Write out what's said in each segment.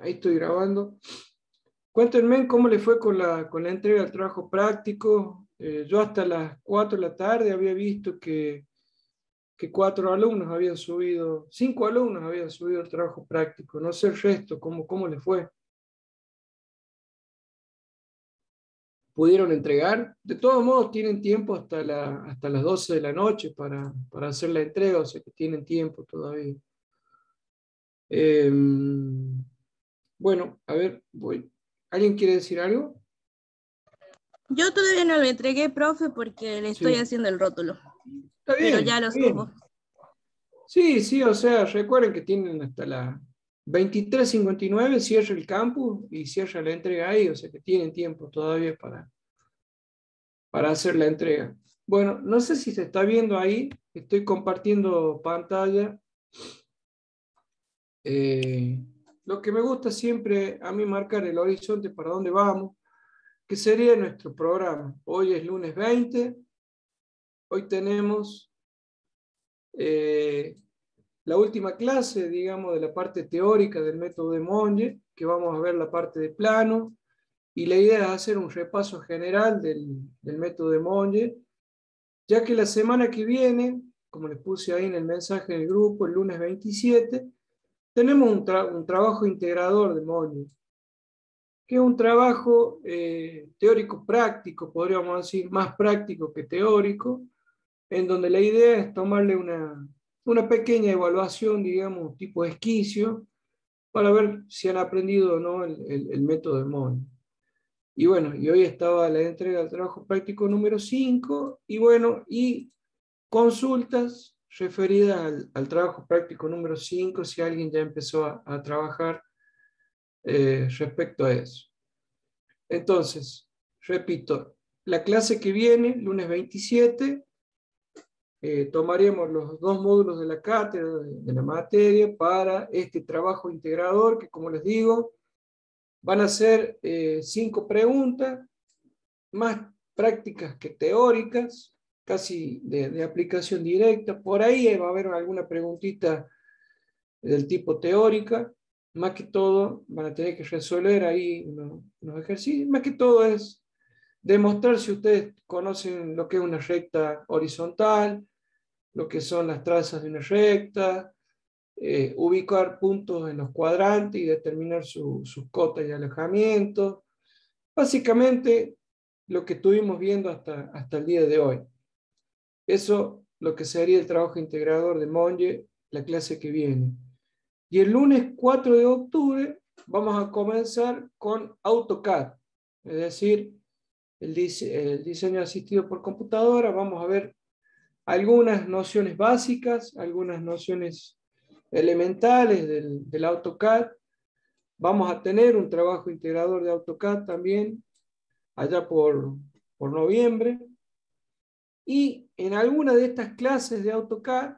Ahí estoy grabando. Cuéntenme cómo le fue con la, con la entrega del trabajo práctico. Eh, yo hasta las 4 de la tarde había visto que, que cuatro alumnos habían subido, cinco alumnos habían subido el trabajo práctico. No sé el resto, cómo, cómo le fue. pudieron entregar. De todos modos, tienen tiempo hasta, la, hasta las 12 de la noche para, para hacer la entrega, o sea que tienen tiempo todavía. Em, bueno, a ver, voy. ¿Alguien quiere decir algo? Yo todavía no lo entregué, profe, porque le estoy haciendo el rótulo. Está bien, Pero ya lo subo. Sí, sí, o sea, recuerden que tienen hasta la 23.59 cierra el campus y cierra la entrega ahí, o sea que tienen tiempo todavía para, para hacer la entrega. Bueno, no sé si se está viendo ahí, estoy compartiendo pantalla. Eh, lo que me gusta siempre a mí marcar el horizonte para dónde vamos, que sería nuestro programa. Hoy es lunes 20, hoy tenemos eh, la última clase, digamos, de la parte teórica del método de Monge, que vamos a ver la parte de plano, y la idea es hacer un repaso general del, método de Monge, ya que la semana que viene, como les puse ahí en el mensaje del grupo, el lunes 27, tenemos un, trabajo integrador de Monge, que es un trabajo eh, teórico-práctico, podríamos decir, más práctico que teórico, en donde la idea es tomarle una, una pequeña evaluación, digamos, tipo esquicio, para ver si han aprendido o no el, método de Mon. Y bueno, y hoy estaba la entrega del trabajo práctico número 5, y bueno, y consultas referidas al, trabajo práctico número 5, si alguien ya empezó a, trabajar eh, respecto a eso. Entonces, repito, la clase que viene, lunes 27, eh, tomaremos los dos módulos de la cátedra de, la materia para este trabajo integrador que, como les digo, van a ser eh, cinco preguntas, más prácticas que teóricas, casi de, aplicación directa. Por ahí va a haber alguna preguntita del tipo teórica. Más que todo, van a tener que resolver ahí unos ejercicios. Más que todo es demostrar si ustedes conocen lo que es una recta horizontal, lo que son las trazas de una recta, eh, ubicar puntos en los cuadrantes y determinar sus cotas y alejamientos. Básicamente lo que estuvimos viendo hasta, hasta el día de hoy. Eso lo que sería el trabajo integrador de Monge, la clase que viene. Y el lunes 4 de octubre vamos a comenzar con AutoCAD, es decir, el, diseño asistido por computadora. Vamos a ver algunas nociones básicas, algunas nociones elementales del, AutoCAD. Vamos a tener un trabajo integrador de AutoCAD también, allá por, por noviembre. Y en alguna de estas clases de AutoCAD,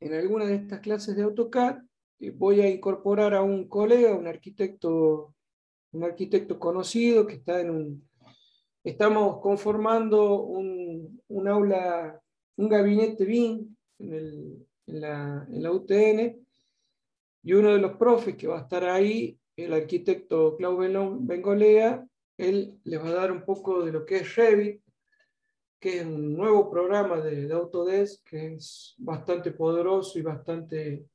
en alguna de estas clases de AutoCAD, eh, voy a incorporar a un colega, un arquitecto, un arquitecto conocido que está en un, Estamos conformando un, aula, un gabinete BIM en, la, UTN y uno de los profes que va a estar ahí, el arquitecto Claudio Bengolea, él les va a dar un poco de lo que es Revit, que es un nuevo programa de, Autodesk que es bastante poderoso y bastante,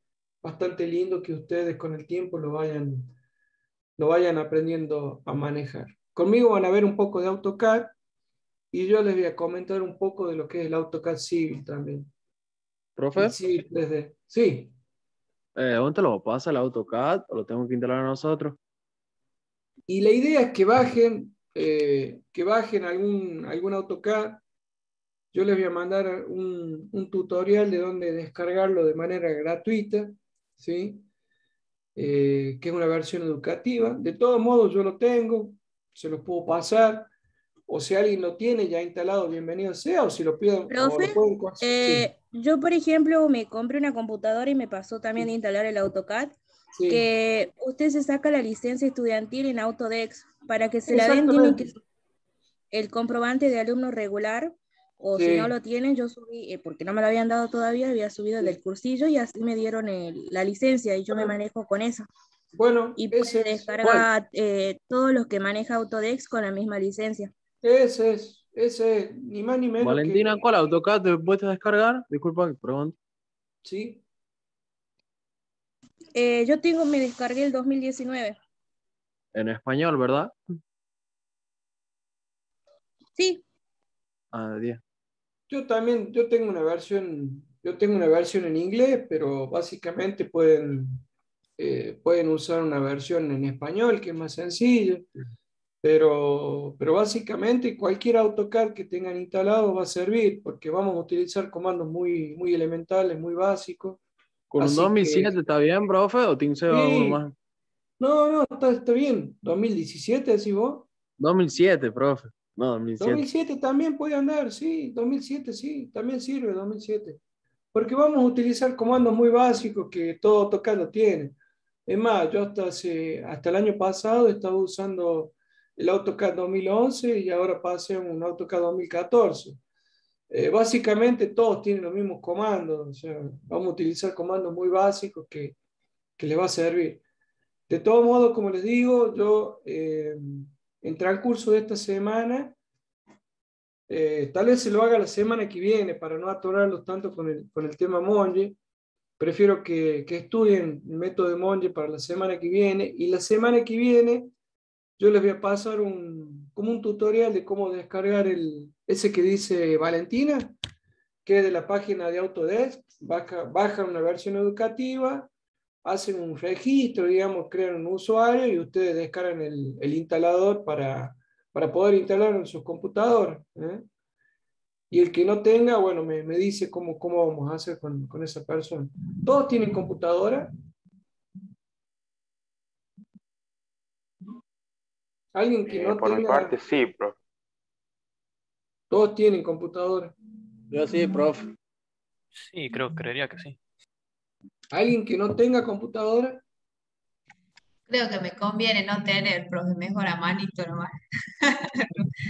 bastante lindo que ustedes con el tiempo lo vayan, lo vayan aprendiendo a manejar. Conmigo van a ver un poco de AutoCAD y yo les voy a comentar un poco de lo que es el AutoCAD Civil también. ¿Profe? Sí, desde... Sí. Eh, ¿Dónde lo pasa el AutoCAD o lo tengo que instalar a nosotros? Y la idea es que bajen, eh, que bajen algún, algún AutoCAD. Yo les voy a mandar un, un tutorial de dónde descargarlo de manera gratuita, ¿sí? Eh, que es una versión educativa. De todos modos, yo lo tengo, se los puedo pasar. O si alguien lo tiene ya instalado, bienvenido sea, o si lo piden. Eh, yo, por ejemplo, me compré una computadora y me pasó también de instalar el AutoCAD, que usted se saca la licencia estudiantil en Autodex. Para que se la den, que el comprobante de alumno regular, o si no lo tienen, yo subí, eh, porque no me lo habían dado todavía, había subido del cursillo y así me dieron la licencia y yo me manejo con eso. Bueno, y puede descargar eh, todos los que maneja Autodesk con la misma licencia. Ese es, ese es, ni más ni menos. Valentina, ¿cuál AutoCAD te puedes descargar? Disculpa, pregunto. Sí. Eh, yo tengo, me descargué el 2019. En español, ¿verdad? Sí. Ah, 10. Yo también, yo tengo una versión, yo tengo una versión en inglés, pero básicamente pueden, eh, pueden usar una versión en español, que es más sencilla. Pero, pero básicamente cualquier AutoCAD que tengan instalado va a servir, porque vamos a utilizar comandos muy, muy elementales, muy básicos. ¿Con un 2007 está bien, profe? ¿O sí. más? No, no, está, está bien. ¿2017 decís vos? 2007, profe. No, 2007. 2007 también puede andar, sí. 2007 sí, también sirve 2007. Porque vamos a utilizar comandos muy básicos que todo AutoCAD lo tiene. Es más, yo hasta, hace, hasta el año pasado estaba usando el AutoCAD 2011 y ahora pasé a un AutoCAD 2014. Eh, básicamente todos tienen los mismos comandos, o sea, vamos a utilizar comandos muy básicos que, que les va a servir. De todo modo, como les digo, yo eh, en transcurso de esta semana, eh, tal vez se lo haga la semana que viene para no atorarlos tanto con el, con el tema Monje, prefiero que, que estudien el método de Monje para la semana que viene. Y la semana que viene yo les voy a pasar un, como un tutorial de cómo descargar el, ese que dice Valentina, que es de la página de Autodesk, bajan una versión educativa, hacen un registro, digamos, crean un usuario y ustedes descargan el, el instalador para, para poder instalarlo en sus computadores. ¿eh? Y el que no tenga, bueno, me, me dice cómo, cómo vamos a hacer con, con esa persona. ¿Todos tienen computadora? Alguien que Eh, no por mi tenga... parte, sí, profe. Todos tienen computadora. Yo sí, profe. Sí, creo, creería que sí. Alguien que no tenga computadora. Creo que me conviene no tener, profe, mejor a manito nomás.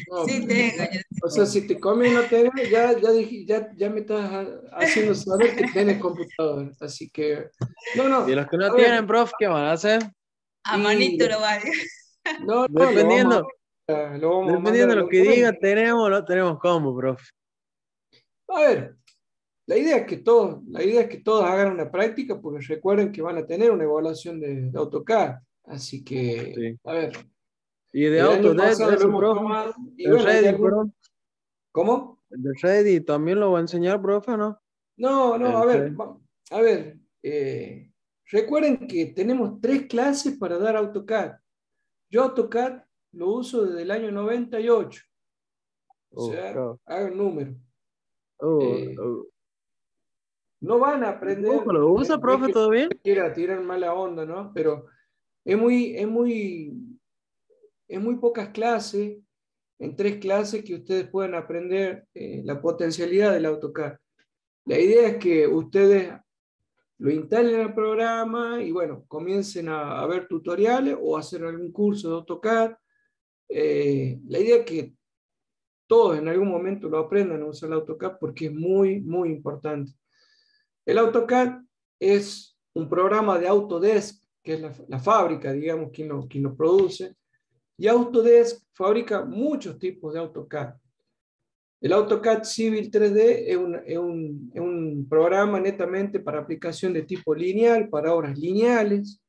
No, Sí tengo, yo O sea, si te comes no tener, ya, ya, dije- ya, ya me estás ha- haciendo saber que tienes computadora. Así que, no, no. Y los que no ver. tienen, profe, ¿qué van a hacer? a Y- manito lo va No, no, lo Dependiendo, vamos a- lo vamos a dependiendo de lo que diga, tenemos o no tenemos como, profe. A ver, la idea es que todos, la idea es que todos hagan una práctica porque recuerden que van a tener una evaluación de, de AutoCAD. Así que, Sí. a ver. Y de bueno, profe. ¿Cómo? De Ready también lo va a enseñar, profe, ¿no? No, no, a ver, va- a ver, eh, recuerden que tenemos tres clases para dar AutoCAD. Yo AutoCAD lo uso desde el año 98. O Oh, sea, hagan número. Oh, Eh, oh. No van a aprender. Ojo, ¿Lo usa, es profe, todo bien? quiera tirar mala onda, ¿no? Pero es muy, es muy, es muy pocas clases, en tres clases que ustedes pueden aprender eh, la potencialidad del AutoCAD. La idea es que ustedes lo instalen al programa y bueno, comiencen a, a ver tutoriales o hacer algún curso de AutoCAD. Eh, la idea es que todos en algún momento lo aprendan a usar el AutoCAD porque es muy, muy importante. El AutoCAD es un programa de Autodesk, que es la, fábrica, digamos, quien lo, quien lo produce, y Autodesk fabrica muchos tipos de AutoCAD. El AutoCAD Civil 3D es un, es un- es un programa netamente para aplicación de tipo lineal, para obras lineales.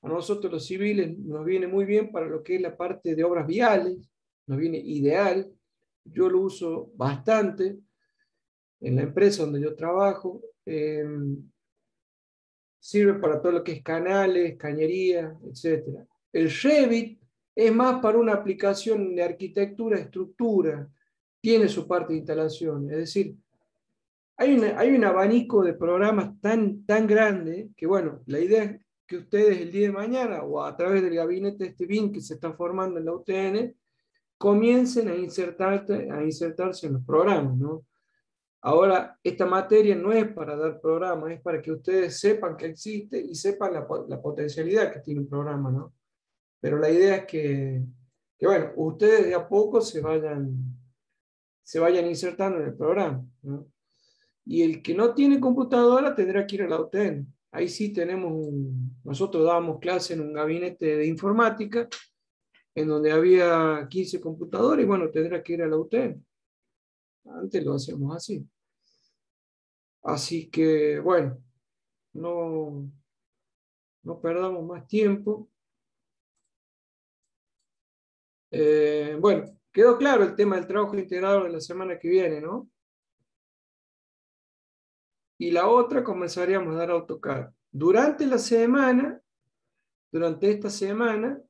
A nosotros los civiles nos viene muy bien para lo que es la parte de obras viales, nos viene ideal. Yo lo uso bastante en la empresa donde yo trabajo. Eh, sirve para todo lo que es canales, cañería, etc. El Revit es más para una aplicación de arquitectura, estructura, tiene su parte de instalación, es decir, hay, un abanico de programas tan, tan grande que, bueno, la idea es que ustedes el día de mañana o a través del gabinete este BIM que se está formando en la UTN, comiencen a, a insertarse en los programas, ¿no? Ahora, esta materia no es para dar programas, es para que ustedes sepan que existe y sepan la, la potencialidad que tiene un programa, ¿no? Pero la idea es que, que, bueno, ustedes de a poco se vayan, se vayan insertando en el programa, ¿no? Y el que no tiene computadora tendrá que ir a la UTN. ahí sí tenemos, nosotros dábamos clase en un gabinete de informática, en donde había 15 computadores, y bueno, tendrá que ir a la UTM. Antes lo hacíamos así. Así que, bueno, no, no perdamos más tiempo. Eh, bueno, quedó claro el tema del trabajo integrado de la semana que viene, ¿no? Y la otra comenzaríamos a dar AutoCAD. Durante la semana, durante esta semana,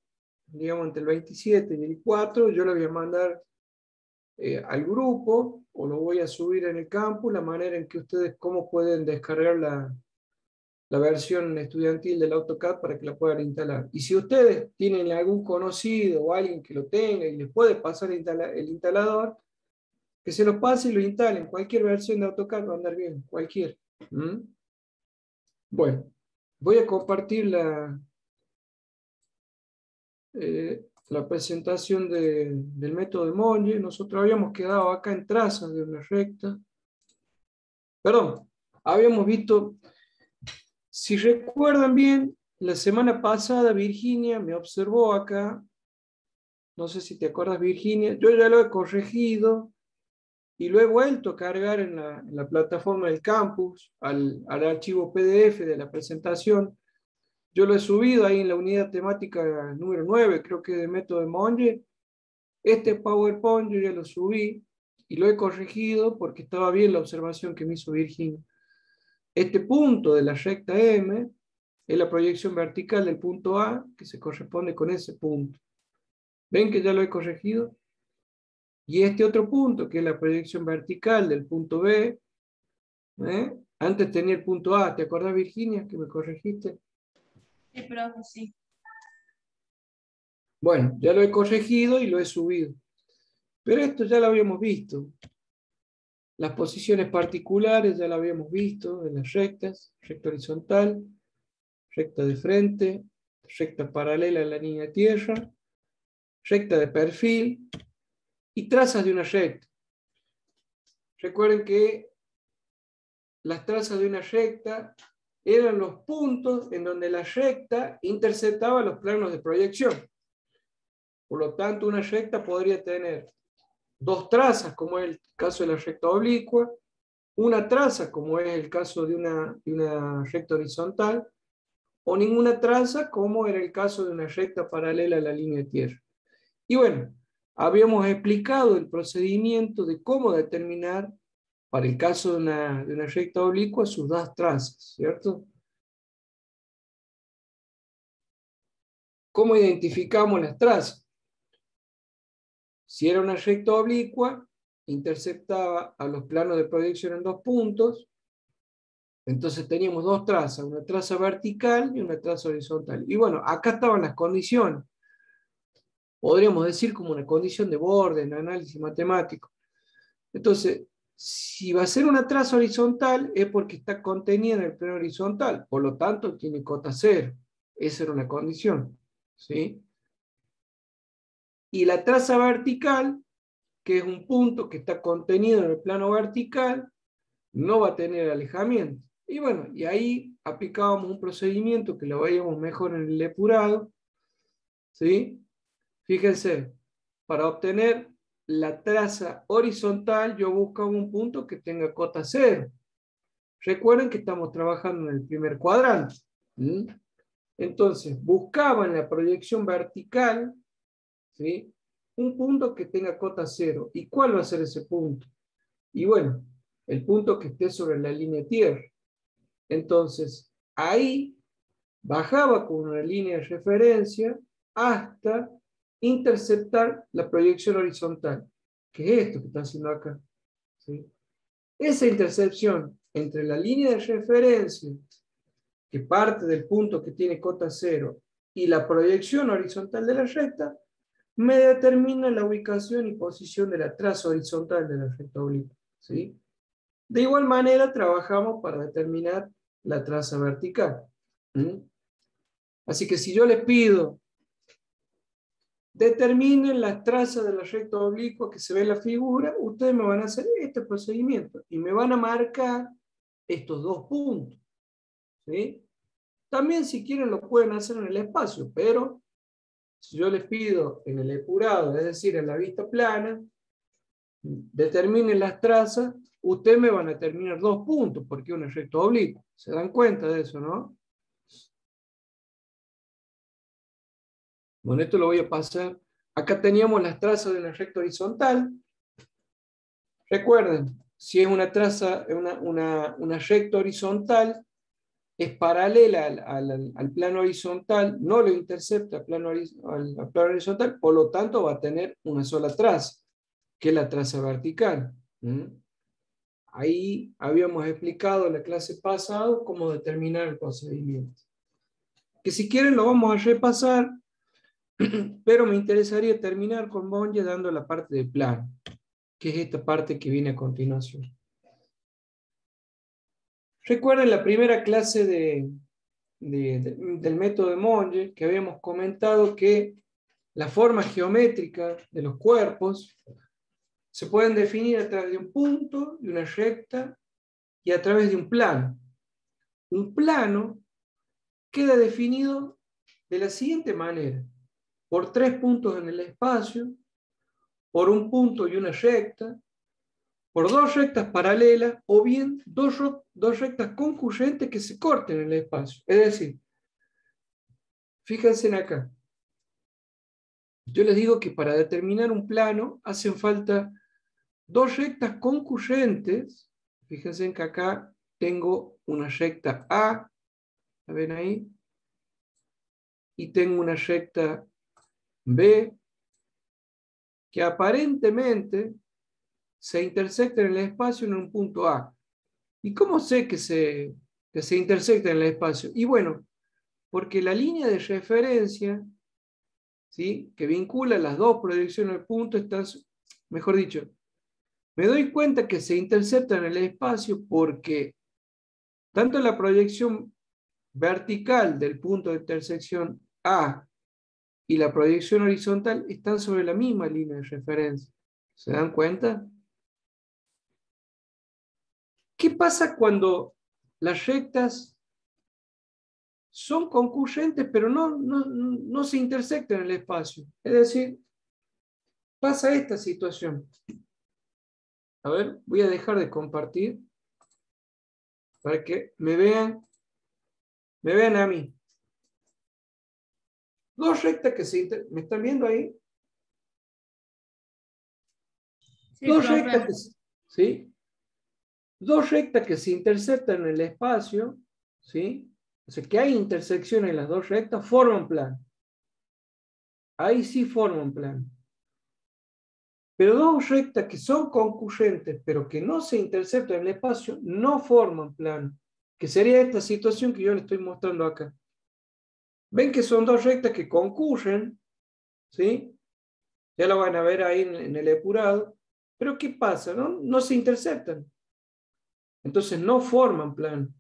digamos entre el 27 y el 4, yo le voy a mandar eh, al grupo o lo voy a subir en el campus, la manera en que ustedes, cómo pueden descargar la, la versión estudiantil del AutoCAD para que la puedan instalar. Y si ustedes tienen algún conocido o alguien que lo tenga y les puede pasar el, instalador, que se lo pase y lo instalen. Cualquier versión de AutoCAD va a andar bien, cualquier. ¿Mm? Bueno, voy a compartir la, eh, la presentación del método de Monge. Nosotros habíamos quedado acá en trazas de una recta. Perdón, habíamos visto, si recuerdan bien, la semana pasada Virginia me observó acá, no sé si te acuerdas Virginia, yo ya lo he corregido y lo he vuelto a cargar en la, plataforma del campus, al, al archivo PDF de la presentación yo lo he subido ahí en la unidad temática número 9, creo que de método de Monge. Este PowerPoint yo ya lo subí y lo he corregido porque estaba bien la observación que me hizo Virginia. Este punto de la recta M es la proyección vertical del punto A que se corresponde con ese punto. ¿Ven que ya lo he corregido? Y este otro punto, que es la proyección vertical del punto B, ¿eh? antes tenía el punto A, ¿te acuerdas Virginia que me corregiste? Sí. Bueno, ya lo he corregido y lo he subido. Pero esto ya lo habíamos visto. Las posiciones particulares ya lo habíamos visto en las rectas, recta horizontal, recta de frente, recta paralela a la línea de tierra, recta de perfil y trazas de una recta. Recuerden que las trazas de una recta eran los puntos en donde la recta interceptaba los planos de proyección. Por lo tanto, una recta podría tener dos trazas, como es el caso de la recta oblicua, una traza, como es el caso de una, de recta horizontal, o ninguna traza, como era el caso de una recta paralela a la línea de tierra. Y bueno, habíamos explicado el procedimiento de cómo determinar para el caso de una, recta oblicua, sus dos trazas, ¿cierto? ¿Cómo identificamos las trazas? Si era una recta oblicua, interceptaba a los planos de proyección en dos puntos, entonces teníamos dos trazas, una traza vertical y una traza horizontal. Y bueno, acá estaban las condiciones. Podríamos decir como una condición de borde en análisis matemático. Entonces, si va a ser una traza horizontal es porque está contenida en el plano horizontal, por lo tanto tiene cota cero. Esa era una condición. ¿sí? Y la traza vertical, que es un punto que está contenido en el plano vertical, no va a tener alejamiento. Y bueno, y ahí aplicábamos un procedimiento que lo veíamos mejor en el depurado. ¿sí? Fíjense, para obtener la traza horizontal, yo busco un punto que tenga cota cero. Recuerden que estamos trabajando en el primer cuadrante. Entonces, buscaba en la proyección vertical ¿sí? un punto que tenga cota cero. ¿Y cuál va a ser ese punto? Y bueno, el punto que esté sobre la línea tierra. Entonces, ahí bajaba con una línea de referencia hasta interceptar la proyección horizontal, que es esto que está haciendo acá. Esa intercepción entre la línea de referencia, que parte del punto que tiene cota cero, y la proyección horizontal de la recta, me determina la ubicación y posición de la traza horizontal de la recta oblicua. ¿sí? De igual manera, trabajamos para determinar la traza vertical. Así que si yo les pido determinen las trazas de la recta oblicua que se ve en la figura, ustedes me van a hacer este procedimiento y me van a marcar estos dos puntos. ¿sí? También si quieren lo pueden hacer en el espacio, pero si yo les pido en el epurado, es decir, en la vista plana, determinen las trazas, ustedes me van a determinar dos puntos, porque es un recto oblicuo. ¿Se dan cuenta de eso, no? Bueno, esto lo voy a pasar. Acá teníamos las trazas de una recta horizontal. Recuerden, si es una traza, una, una, una recta horizontal, es paralela al, plano horizontal, no lo intercepta al plano, al, plano, horizontal, por lo tanto va a tener una sola traza, que es la traza vertical. Ahí habíamos explicado en la clase pasada cómo determinar el procedimiento. Que si quieren lo vamos a repasar, pero me interesaría terminar con Bonje dando la parte de plano, que es esta parte que viene a continuación. Recuerden la primera clase de, del método de Monge que habíamos comentado que las formas geométricas de los cuerpos se pueden definir a través de un punto, de una recta y a través de un plano. Un plano queda definido de la siguiente manera, por tres puntos en el espacio, por un punto y una recta, por dos rectas paralelas o bien dos, dos rectas concurrentes que se corten en el espacio. Es decir, fíjense en acá. Yo les digo que para determinar un plano hacen falta dos rectas concurrentes. Fíjense en que acá tengo una recta A, ¿la ven ahí? Y tengo una recta B, que aparentemente se intersectan en el espacio en un punto A. ¿Y cómo sé que se, que se intersectan en el espacio? Y bueno, porque la línea de referencia ¿sí? que vincula las dos proyecciones del punto está, mejor dicho, me doy cuenta que se intersectan en el espacio porque tanto la proyección vertical del punto de intersección A y la proyección horizontal están sobre la misma línea de referencia. ¿Se dan cuenta? ¿Qué pasa cuando las rectas son concurrentes pero no, no, se intersectan en el espacio? Es decir, pasa esta situación. A ver, voy a dejar de compartir para que me vean, me vean a mí. Dos rectas que se ¿Me están viendo ahí? Dos rectas que ¿sí? dos rectas que se intersectan en el espacio, ¿sí? O sea, que hay intersección en las dos rectas, forman plano. Ahí sí forman plano. Pero dos rectas que son concurrentes, pero que no se intersectan en el espacio, no forman plano. Que sería esta situación que yo le estoy mostrando acá. Ven que son dos rectas que concurren, ¿sí? Ya lo van a ver ahí en, el epurado. Pero ¿qué pasa? No, no se interceptan. Entonces no forman plano.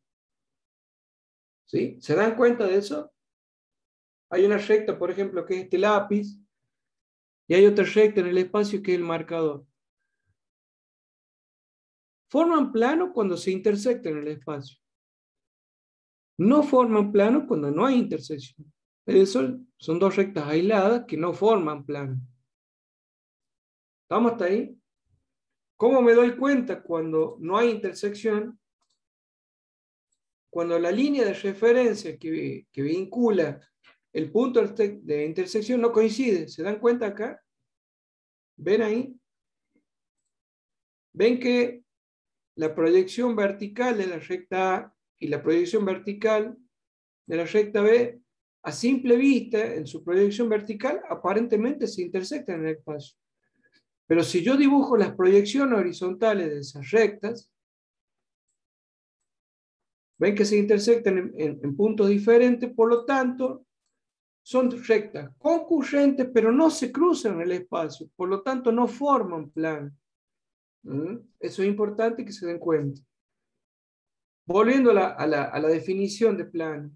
¿Sí? ¿Se dan cuenta de eso? Hay una recta, por ejemplo, que es este lápiz, y hay otra recta en el espacio que es el marcador. Forman plano cuando se intersectan en el espacio. No forman plano cuando no hay intersección. Eso son dos rectas aisladas que no forman plano. ¿Estamos hasta ahí? ¿Cómo me doy cuenta cuando no hay intersección? Cuando la línea de referencia que, vincula el punto de intersección no coincide. ¿Se dan cuenta acá? ¿Ven ahí? ¿Ven que la proyección vertical de la recta A y la proyección vertical de la recta B, a simple vista, en su proyección vertical, aparentemente se intersectan en el espacio. Pero si yo dibujo las proyecciones horizontales de esas rectas, ven que se intersectan en, puntos diferentes, por lo tanto, son rectas concurrentes, pero no se cruzan en el espacio, por lo tanto no forman plano. ¿Mm? Eso es importante que se den cuenta. Volviendo a la, definición de plano.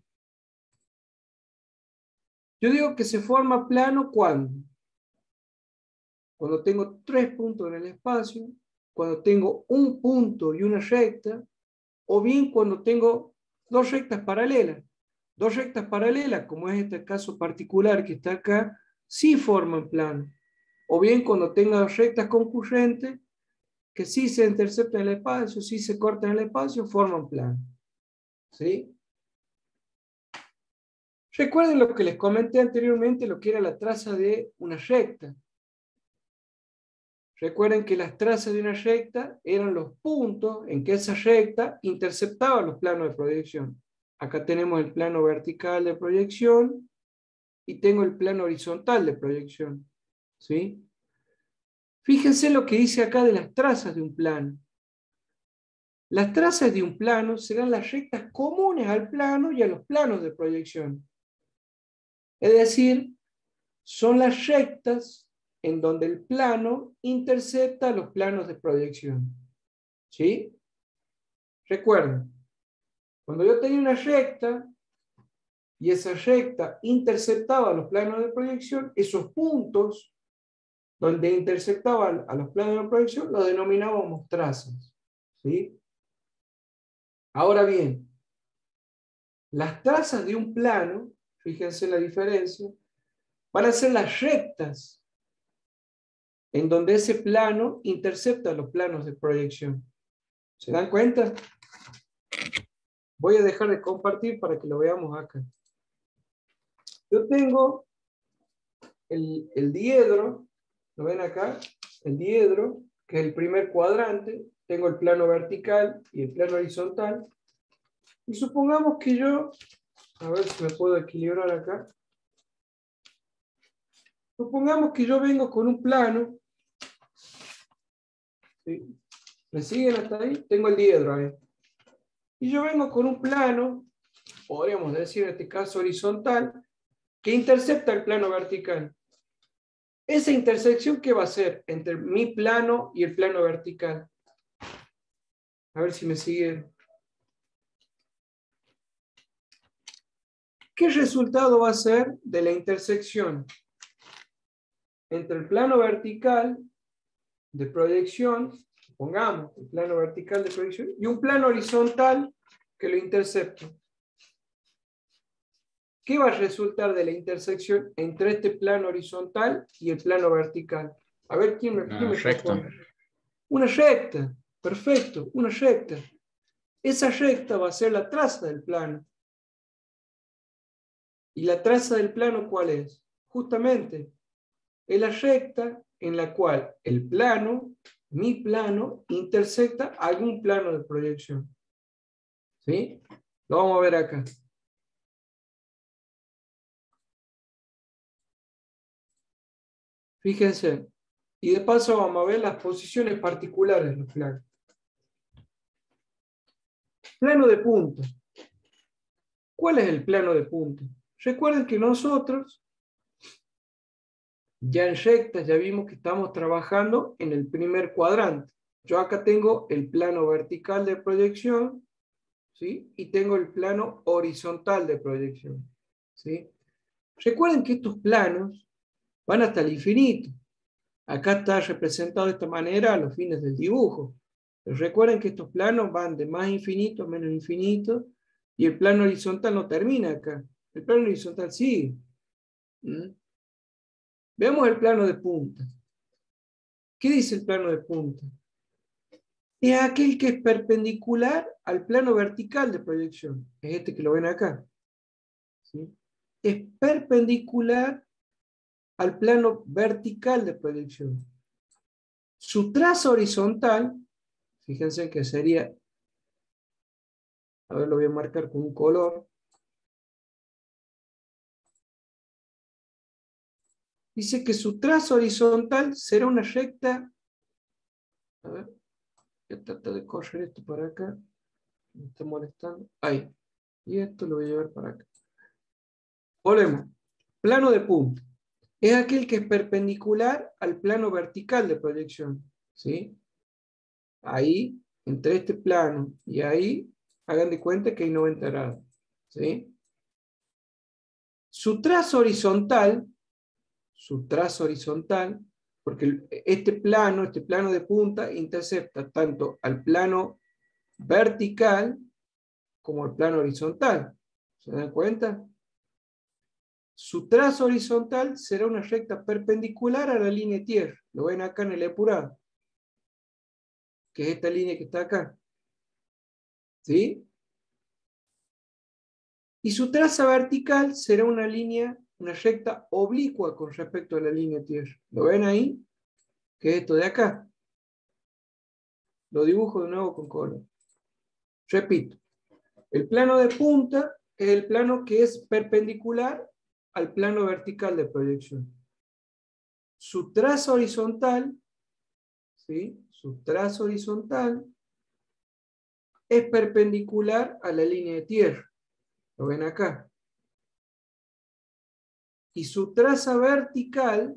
Yo digo que se forma plano cuando cuando tengo tres puntos en el espacio, cuando tengo un punto y una recta, o bien cuando tengo dos rectas paralelas. Dos rectas paralelas, como es este caso particular que está acá, sí forman plano. O bien cuando tenga dos rectas concurrentes, que sí se interceptan en el espacio, sí se cortan en el espacio, forman plano. ¿Sí? Recuerden lo que les comenté anteriormente, lo que era la traza de una recta. Recuerden que las trazas de una recta eran los puntos en que esa recta interceptaba los planos de proyección. Acá tenemos el plano vertical de proyección y tengo el plano horizontal de proyección. ¿sí? Fíjense lo que dice acá de las trazas de un plano. Las trazas de un plano serán las rectas comunes al plano y a los planos de proyección. Es decir, son las rectas en donde el plano intercepta los planos de proyección. ¿Sí? Recuerden, cuando yo tenía una recta y esa recta interceptaba los planos de proyección, esos puntos donde interceptaban a los planos de proyección los denominábamos trazas. ¿Sí? Ahora bien, las trazas de un plano, fíjense la diferencia, van a ser las rectas en donde ese plano intercepta los planos de proyección. ¿Se dan cuenta? Voy a dejar de compartir para que lo veamos acá. Yo tengo el, el diedro, ¿lo ven acá? El diedro, que es el primer cuadrante. Tengo el plano vertical y el plano horizontal. Y supongamos que yo, a ver si me puedo equilibrar acá. Supongamos que yo vengo con un plano. ¿Me siguen hasta ahí? Tengo el diedro ahí. Y yo vengo con un plano, podríamos decir en este caso horizontal, que intercepta el plano vertical. Esa intersección, ¿qué va a ser entre mi plano y el plano vertical? A ver si me siguen. ¿Qué resultado va a ser de la intersección entre el plano vertical de proyección, pongamos el plano vertical de proyección, y un plano horizontal que lo intercepta. ¿Qué va a resultar de la intersección entre este plano horizontal y el plano vertical? A ver, ¿quién me, quién recta. Una recta, perfecto, una recta. Esa recta va a ser la traza del plano. ¿Y la traza del plano cuál es? Justamente es la recta en la cual el plano, mi plano, intersecta algún plano de proyección. ¿Sí? Lo vamos a ver acá. Fíjense. Y de paso vamos a ver las posiciones particulares de los planos. Plano de punta. ¿Cuál es el plano de punta? Recuerden que nosotros ya en rectas ya vimos que estamos trabajando en el primer cuadrante. Yo acá tengo el plano vertical de proyección, ¿sí? Y tengo el plano horizontal de proyección, ¿sí? Recuerden que estos planos van hasta el infinito. Acá está representado de esta manera a los fines del dibujo. Recuerden que estos planos van de más infinito a menos infinito y el plano horizontal no termina acá. El plano horizontal sigue. ¿Mm? Veamos el plano de punta. ¿Qué dice el plano de punta? Es aquel que es perpendicular al plano vertical de proyección. Es este que lo ven acá. Es perpendicular al plano vertical de proyección. Su trazo horizontal, fíjense que sería, a ver, lo voy a marcar con un color, dice que su trazo horizontal será una recta. A ver, voy a tratar de correr esto para acá. Me está molestando. Ahí. Y esto lo voy a llevar para acá. Volvemos. Plano de punta. Es aquel que es perpendicular al plano vertical de proyección. ¿Sí? Ahí, entre este plano y ahí, hagan de cuenta que hay 90 grados. ¿Sí? Su trazo horizontal su trazo horizontal, porque este plano, este plano de punta, intercepta tanto al plano vertical como al plano horizontal. ¿Se dan cuenta? Su trazo horizontal será una recta perpendicular a la línea tierra. Lo ven acá en el epurado. Que es esta línea que está acá. ¿Sí? Y su traza vertical será una línea, una recta oblicua con respecto a la línea tierra. ¿Lo ven ahí? Que es esto de acá. Lo dibujo de nuevo con color. Repito. El plano de punta es el plano que es perpendicular al plano vertical de proyección. Su trazo horizontal, ¿sí? su trazo horizontal es perpendicular a la línea de tierra. Lo ven acá. Y su traza vertical,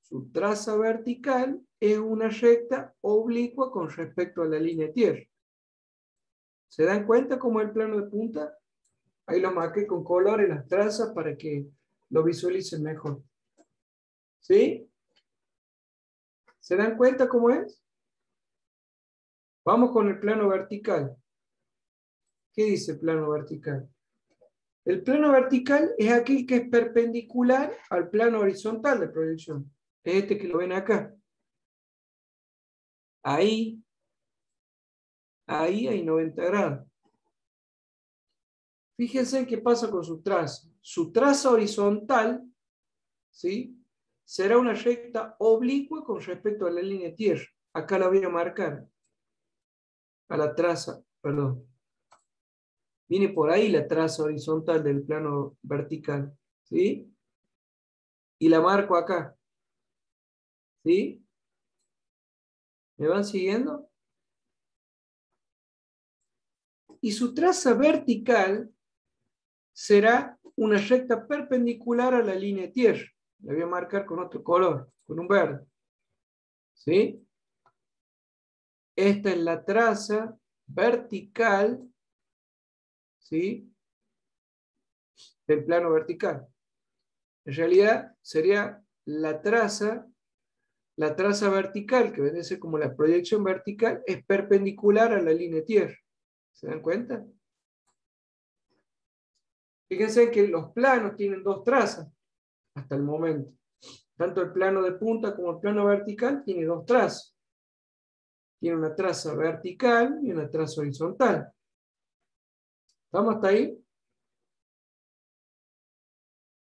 su traza vertical es una recta oblicua con respecto a la línea de tierra. ¿Se dan cuenta cómo el plano de punta? Ahí lo marqué con color en las trazas para que lo visualicen mejor. ¿Sí? ¿Se dan cuenta cómo es? Vamos con el plano vertical. ¿Qué dice plano vertical? El plano vertical es aquel que es perpendicular al plano horizontal de proyección. Es este que lo ven acá. Ahí, ahí hay 90 grados. Fíjense qué pasa con su traza. Su traza horizontal, ¿sí? Será una recta oblicua con respecto a la línea tierra. Acá la voy a marcar. A la traza, perdón. Viene por ahí la traza horizontal del plano vertical, ¿sí? Y la marco acá. ¿Sí? ¿Me van siguiendo? Y su traza vertical será una recta perpendicular a la línea de tierra. La voy a marcar con otro color, con un verde. ¿Sí? Esta es la traza vertical, ¿sí? Del plano vertical. En realidad sería la traza, la traza vertical, que viene a ser como la proyección vertical, es perpendicular a la línea de tierra. ¿Se dan cuenta? Fíjense que los planos tienen dos trazas hasta el momento. Tanto el plano de punta como el plano vertical tiene dos trazas. Tiene una traza vertical y una traza horizontal. ¿Estamos hasta ahí?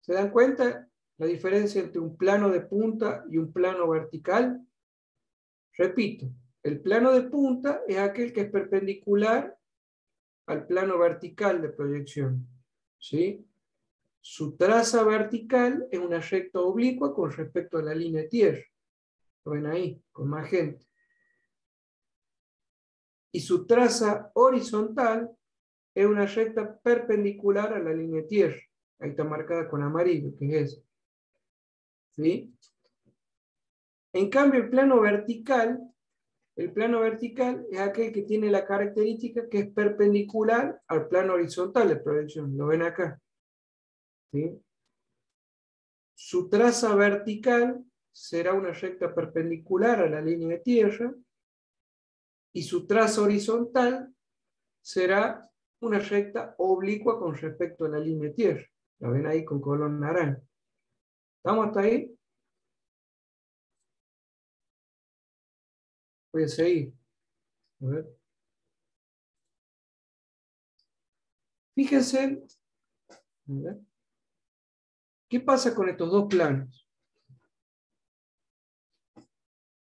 ¿Se dan cuenta la diferencia entre un plano de punta y un plano vertical? Repito, el plano de punta es aquel que es perpendicular al plano vertical de proyección. ¿Sí? Su traza vertical es una recta oblicua con respecto a la línea de tierra. Lo ven ahí, con magenta. Y su traza horizontal es una recta perpendicular a la línea de tierra. Ahí está marcada con amarillo, que es. ¿Sí? En cambio, el plano vertical, el plano vertical es aquel que tiene la característica que es perpendicular al plano horizontal de proyección. Lo ven acá. Su traza vertical será una recta perpendicular a la línea de tierra y su traza horizontal será una recta oblicua con respecto a la línea de tierra. La ven ahí con color naranja. ¿Estamos hasta ahí? A seguir. A ver. Fíjense. A ver. ¿Qué pasa con estos dos planos?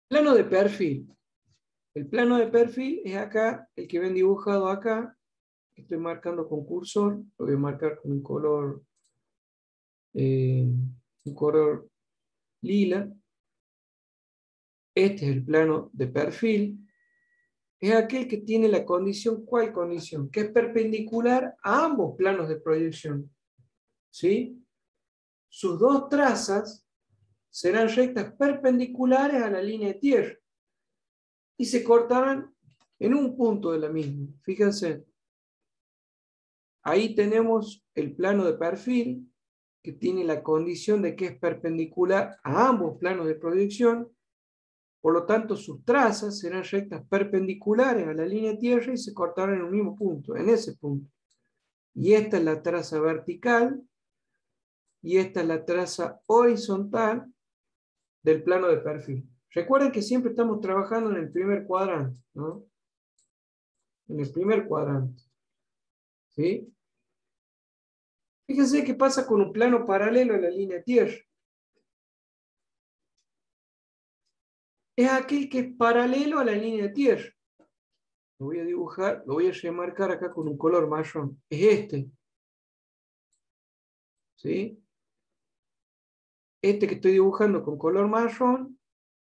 Plano de perfil. El plano de perfil es acá, el que ven dibujado acá. Estoy marcando con cursor, lo voy a marcar con un color, eh, un color lila. Este es el plano de perfil. Es aquel que tiene la condición, ¿cuál condición? Que es perpendicular a ambos planos de proyección. ¿Sí? sus dos trazas serán rectas perpendiculares a la línea de tierra y se cortarán en un punto de la misma. Fíjense, ahí tenemos el plano de perfil que tiene la condición de que es perpendicular a ambos planos de proyección, por lo tanto sus trazas serán rectas perpendiculares a la línea de tierra y se cortarán en un mismo punto, en ese punto. Y esta es la traza vertical y esta es la traza horizontal del plano de perfil. Recuerden que siempre estamos trabajando en el primer cuadrante, ¿no? En el primer cuadrante. ¿Sí? Fíjense qué pasa con un plano paralelo a la línea tierra. Es aquel que es paralelo a la línea de tierra. Lo voy a dibujar, lo voy a remarcar acá con un color marrón. Es este. ¿Sí? Este que estoy dibujando con color marrón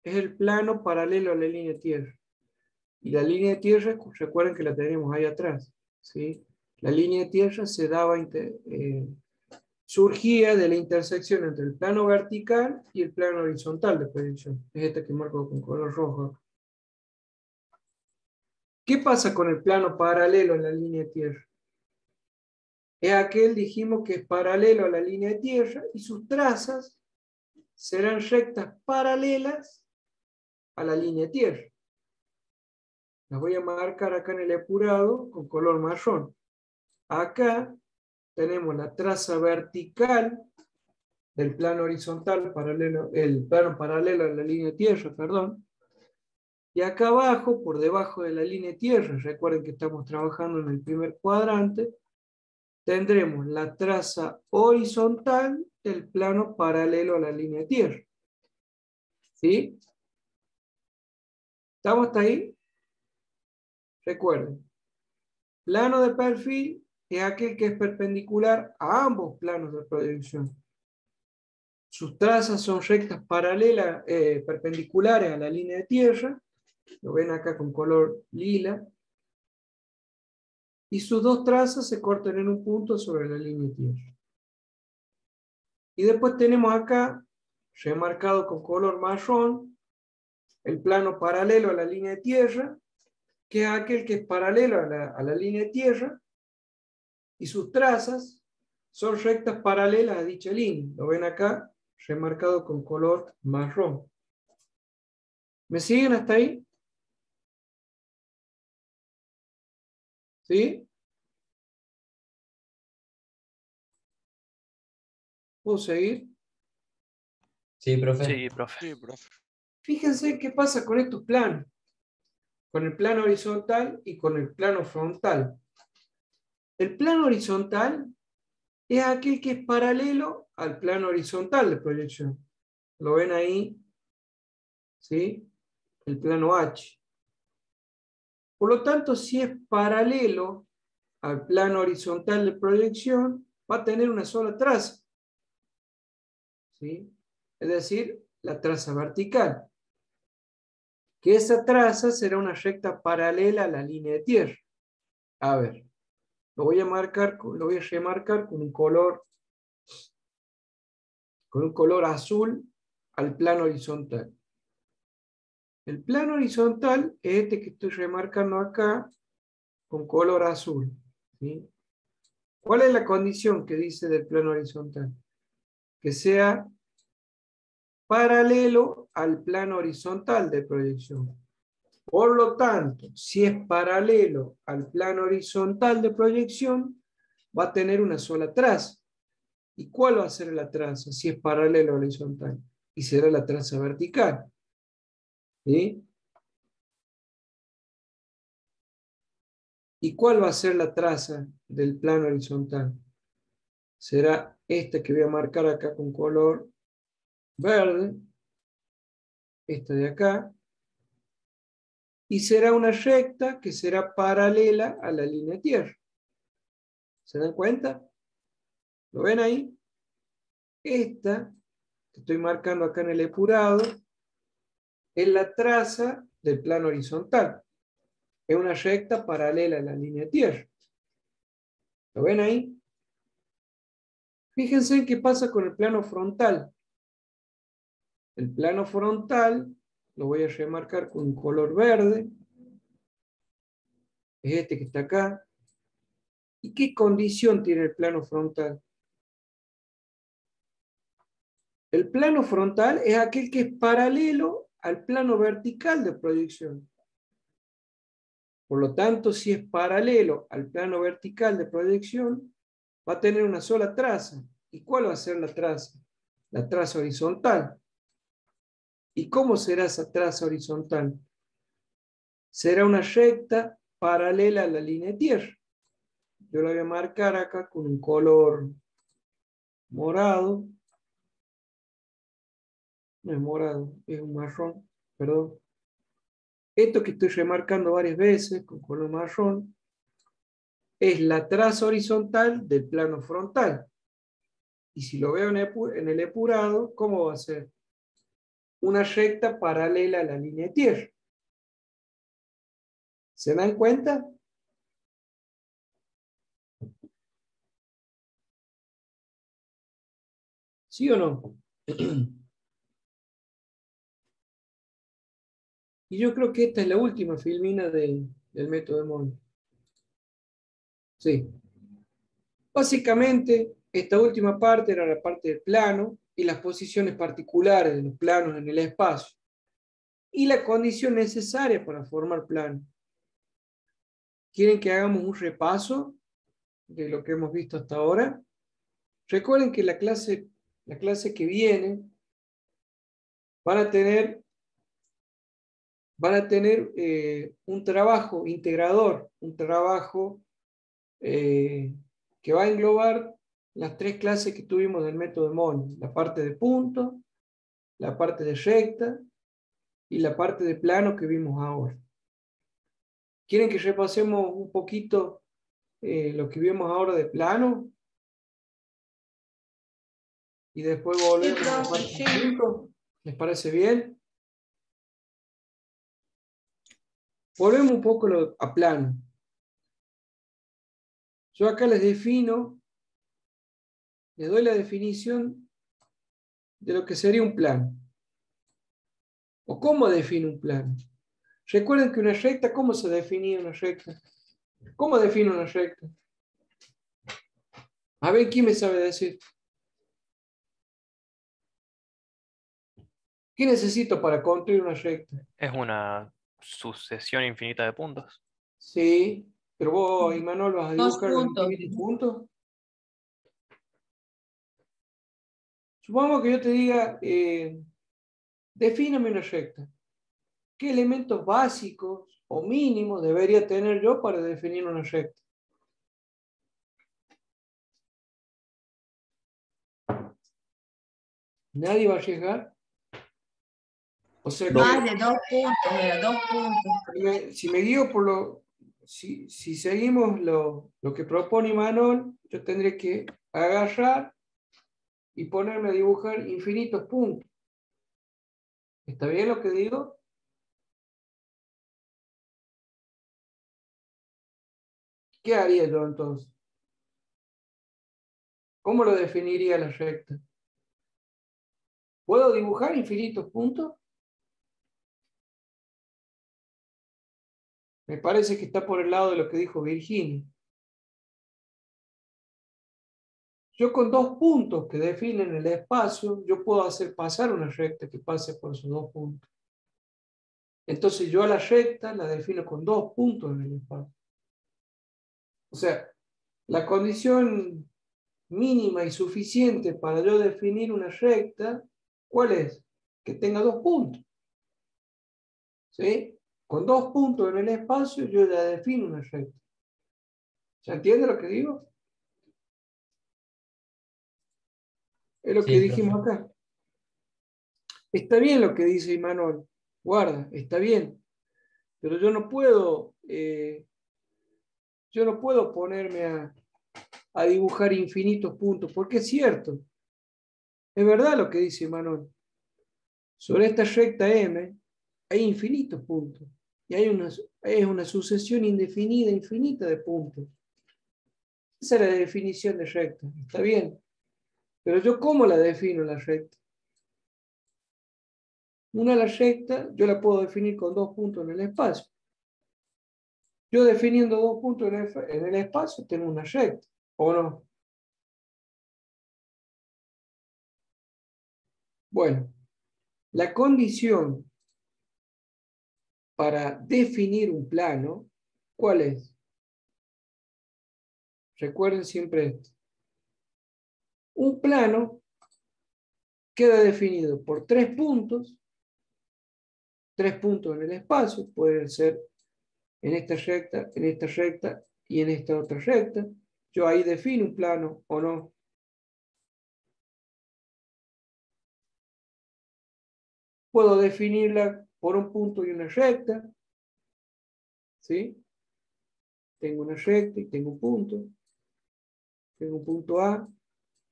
es el plano paralelo a la línea de tierra. Y la línea de tierra, recuerden que la tenemos ahí atrás. ¿sí? La línea de tierra se daba, eh, surgía de la intersección entre el plano vertical y el plano horizontal de proyección. Es esta que marco con color rojo. ¿Qué pasa con el plano paralelo a la línea de tierra? Es aquel, dijimos, que es paralelo a la línea de tierra y sus trazas serán rectas paralelas a la línea de tierra. Las voy a marcar acá en el apurado con color marrón. Acá tenemos la traza vertical del plano horizontal, paralelo, el plano paralelo a la línea de tierra, perdón. Y acá abajo, por debajo de la línea de tierra, recuerden que estamos trabajando en el primer cuadrante, tendremos la traza horizontal del plano paralelo a la línea de tierra. ¿Sí? ¿Estamos hasta ahí? Recuerden, plano de perfil es aquel que es perpendicular a ambos planos de proyección. Sus trazas son rectas paralelas, eh, perpendiculares a la línea de tierra, lo ven acá con color lila, y sus dos trazas se cortan en un punto sobre la línea de tierra. Y después tenemos acá, remarcado con color marrón, el plano paralelo a la línea de tierra, que es aquel que es paralelo a la, a la línea de tierra, y sus trazas son rectas paralelas a dicha línea. Lo ven acá, remarcado con color marrón. ¿Me siguen hasta ahí? ¿Sí? ¿Puedo seguir? Sí, profe. Sí, profe. Sí, profe. Fíjense qué pasa con estos planos. Con el plano horizontal y con el plano frontal. El plano horizontal es aquel que es paralelo al plano horizontal de proyección. ¿Lo ven ahí? ¿Sí? El plano H. Por lo tanto, si es paralelo al plano horizontal de proyección, va a tener una sola traza. ¿Sí? Es decir, la traza vertical. Que esa traza será una recta paralela a la línea de tierra. A ver. Lo voy a remarcar con un color, con un color azul al plano horizontal. El plano horizontal es este que estoy remarcando acá con color azul. ¿Cuál es la condición que dice del plano horizontal? Que sea paralelo al plano horizontal de proyección. Por lo tanto, si es paralelo al plano horizontal de proyección, va a tener una sola traza. ¿Y cuál va a ser la traza si es paralelo al horizontal? Y será la traza vertical. ¿Y cuál va a ser la traza del plano horizontal? Será esta que voy a marcar acá con color verde, esta de acá, y será una recta que será paralela a la línea tierra. ¿Se dan cuenta? ¿Lo ven ahí? Esta, que estoy marcando acá en el epurado, es la traza del plano horizontal. Es una recta paralela a la línea tierra. ¿Lo ven ahí? Fíjense qué pasa con el plano frontal. El plano frontal lo voy a remarcar con un color verde. Es este que está acá. ¿Y qué condición tiene el plano frontal? El plano frontal es aquel que es paralelo al plano vertical de proyección. Por lo tanto, si es paralelo al plano vertical de proyección, va a tener una sola traza. ¿Y cuál va a ser la traza? La traza horizontal. ¿Y cómo será esa traza horizontal? Será una recta paralela a la línea de tierra. Yo la voy a marcar acá con un color morado. No es morado, es un marrón, perdón. Esto que estoy remarcando varias veces con color marrón es la traza horizontal del plano frontal. Y si lo veo en el epurado, ¿cómo va a ser? Una recta paralela a la línea de tierra. ¿Se dan cuenta? ¿Sí o no? Y yo creo que esta es la última filmina del método de. Sí. Básicamente, esta última parte era la parte del plano y las posiciones particulares de los planos en el espacio y la condición necesaria para formar plano. ¿Quieren que hagamos un repaso de lo que hemos visto hasta ahora? Recuerden que la clase, la clase que viene van a tener van a tener eh, un trabajo integrador, un trabajo eh, que va a englobar las tres clases que tuvimos del método de Monge, la parte de punto, la parte de recta y la parte de plano que vimos ahora. ¿Quieren que repasemos un poquito eh, lo que vimos ahora de plano? Y después volvemos a la parte punto. ¿Les parece bien? Volvemos un poco a plano. Yo acá les defino, les doy la definición de lo que sería un plano. ¿O cómo define un plano? Recuerden que una recta, ¿cómo se definía una recta? ¿Cómo define una recta? A ver, ¿quién me sabe decir? ¿Qué necesito para construir una recta? Es una sucesión infinita de puntos. Sí, pero vos, Imanol, vas a dibujar infinitos puntos. Supongamos que yo te diga, eh, defíname una recta. ¿Qué elementos básicos o mínimos debería tener yo para definir una recta? ¿Nadie va a llegar? Más de dos puntos, dos puntos. Si me, guío por lo, si, seguimos lo, lo, que propone Manuel, yo tendré que agarrar y ponerme a dibujar infinitos puntos. ¿Está bien lo que digo? ¿Qué haría yo entonces? ¿Cómo lo definiría la recta? ¿Puedo dibujar infinitos puntos? Me parece que está por el lado de lo que dijo Virginia. Yo con dos puntos que definen el espacio, yo puedo hacer pasar una recta que pase por esos dos puntos. Entonces yo a la recta la defino con dos puntos en el espacio. O sea, la condición mínima y suficiente para yo definir una recta, ¿cuál es? Que tenga dos puntos. ¿Sí? Con dos puntos en el espacio yo ya defino una recta. ¿Se entiende lo que digo? Es lo que dijimos acá. Está bien lo que dice Imanol. Guarda, está bien. Pero yo no puedo, eh, yo no puedo ponerme a, a dibujar infinitos puntos, porque es cierto. Es verdad lo que dice Imanol. Sobre esta recta M hay infinitos puntos y hay una, es una sucesión indefinida, infinita de puntos. Esa es la definición de recta, está bien. Pero yo, ¿cómo la defino la recta? Una recta, yo la puedo definir con dos puntos en el espacio. Yo definiendo dos puntos en el, en el espacio tengo una recta, ¿o no? Bueno, la condición para definir un plano ¿cuál es? Recuerden siempre esto. Un plano queda definido por tres puntos, tres puntos en el espacio, pueden ser en esta recta, en esta recta y en esta otra recta. Yo ahí defino un plano o no. Puedo definirla por un punto y una recta. ¿Sí? Tengo una recta y tengo un punto. Tengo un punto A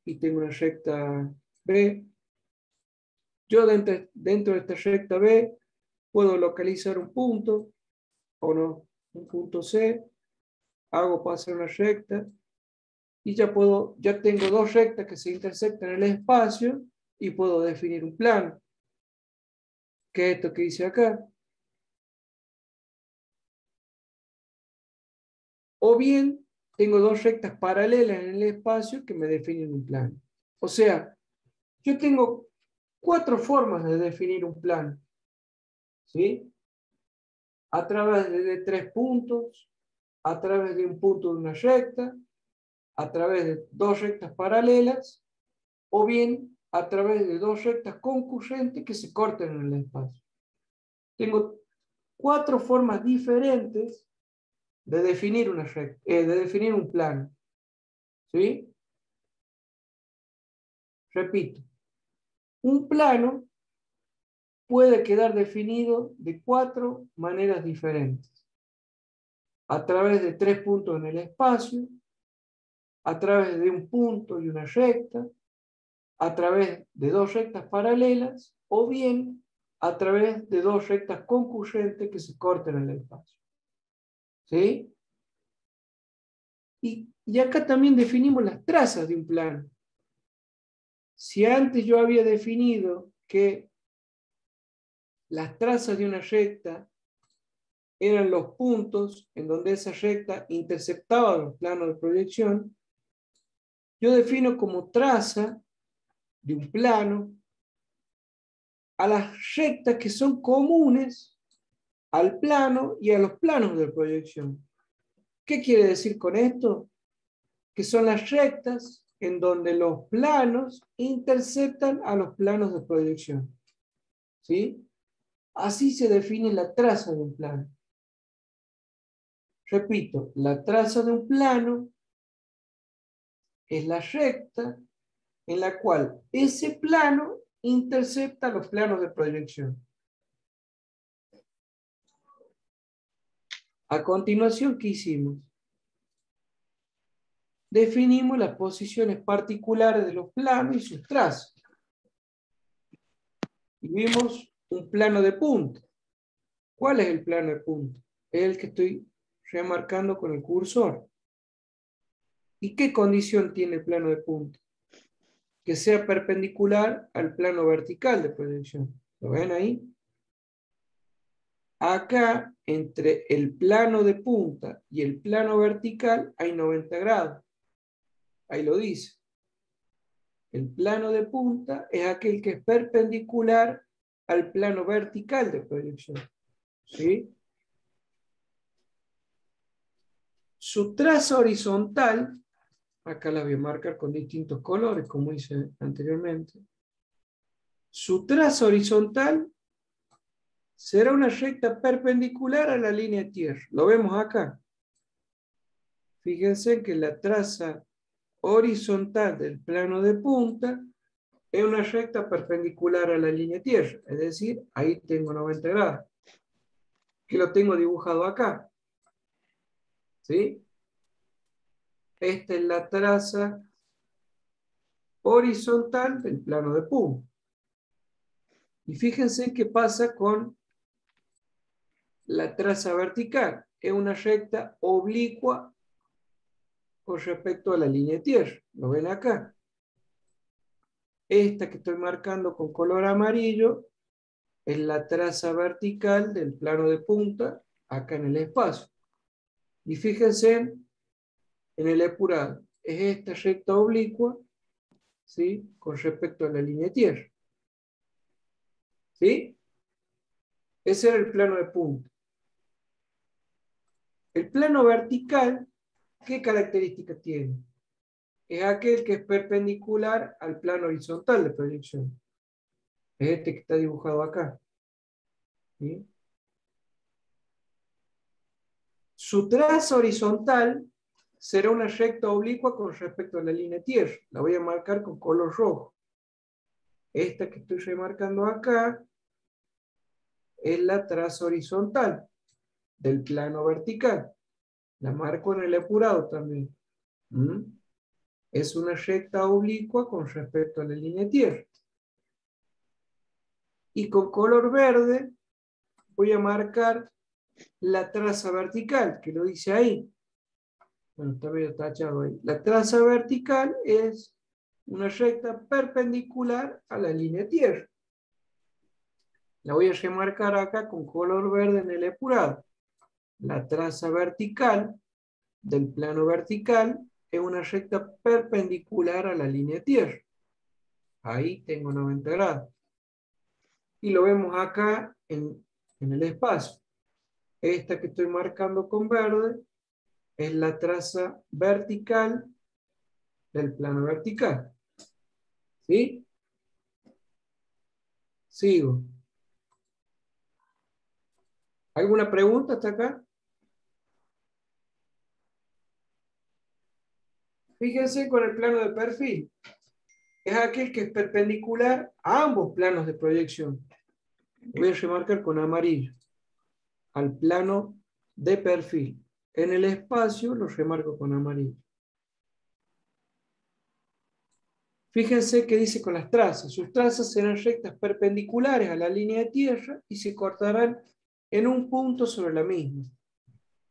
y tengo una recta B. Yo dentro, dentro de esta recta B puedo localizar un punto o no, un punto C, hago pasar una recta y ya puedo, ya tengo dos rectas que se intersectan en el espacio y puedo definir un plano. ¿Qué es esto que dice acá? O bien tengo dos rectas paralelas en el espacio que me definen un plano. O sea, yo tengo cuatro formas de definir un plano. ¿Sí? A través de tres puntos, a través de un punto de una recta, a través de dos rectas paralelas, o bien a través de dos rectas concurrentes que se corten en el espacio. Tengo cuatro formas diferentes de definir, una eh, de definir un plano. ¿Sí? Repito, un plano puede quedar definido de cuatro maneras diferentes. A través de tres puntos en el espacio, a través de un punto y una recta, a través de dos rectas paralelas o bien a través de dos rectas concurrentes que se corten en el espacio. ¿Sí? Y, y acá también definimos las trazas de un plano. Si antes yo había definido que las trazas de una recta eran los puntos en donde esa recta interceptaba los planos de proyección, yo defino como traza de un plano a las rectas que son comunes al plano y a los planos de proyección. ¿Qué quiere decir con esto? Que son las rectas en donde los planos interceptan a los planos de proyección. ¿Sí? Así se define la traza de un plano. Repito, la traza de un plano es la recta en la cual ese plano intercepta los planos de proyección. A continuación, ¿qué hicimos? Definimos las posiciones particulares de los planos y sus trazos. Y vimos un plano de punta. ¿Cuál es el plano de punta? Es el que estoy remarcando con el cursor. ¿Y qué condición tiene el plano de punta? Que sea perpendicular al plano vertical de proyección. ¿Lo ven ahí? Acá, entre el plano de punta y el plano vertical, hay 90 grados. Ahí lo dice. El plano de punta es aquel que es perpendicular al plano vertical de proyección. ¿Sí? Su traza horizontal, acá la voy a marcar con distintos colores, como hice anteriormente. Su traza horizontal será una recta perpendicular a la línea tierra. Lo vemos acá. Fíjense que la traza horizontal del plano de punta es una recta perpendicular a la línea tierra, es decir, ahí tengo 90 grados, que lo tengo dibujado acá. ¿Sí? Esta es la traza horizontal del plano de punta. Y fíjense qué pasa con la traza vertical. Es una recta oblicua con respecto a la línea de tierra. ¿Lo ven acá? Esta que estoy marcando con color amarillo es la traza vertical del plano de punta acá en el espacio. Y fíjense en el epurado. Es esta recta oblicua ¿sí? con respecto a la línea de tierra. ¿Sí? Ese era el plano de punta. El plano vertical, ¿qué característica tiene? Es aquel que es perpendicular al plano horizontal de proyección. Es este que está dibujado acá. Su traza horizontal será una recta oblicua con respecto a la línea tierra. La voy a marcar con color rojo. Esta que estoy remarcando acá es la traza horizontal del plano vertical. La marco en el apurado también. ¿Mm? Es una recta oblicua con respecto a la línea tierra. Y con color verde voy a marcar la traza vertical, que lo dice ahí. Bueno, está medio tachado ahí. La traza vertical es una recta perpendicular a la línea tierra. La voy a remarcar acá con color verde en el apurado. La traza vertical del plano vertical es una recta perpendicular a la línea tierra. Ahí tengo 90 grados. Y lo vemos acá en, en el espacio. Esta que estoy marcando con verde es la traza vertical del plano vertical. ¿Sí? Sigo. ¿Alguna pregunta hasta acá? Fíjense con el plano de perfil. Es aquel que es perpendicular a ambos planos de proyección. Voy a remarcar con amarillo. Al plano de perfil. En el espacio lo remarco con amarillo. Fíjense que dice con las trazas. Sus trazas serán rectas perpendiculares a la línea de tierra y se cortarán en un punto sobre la misma.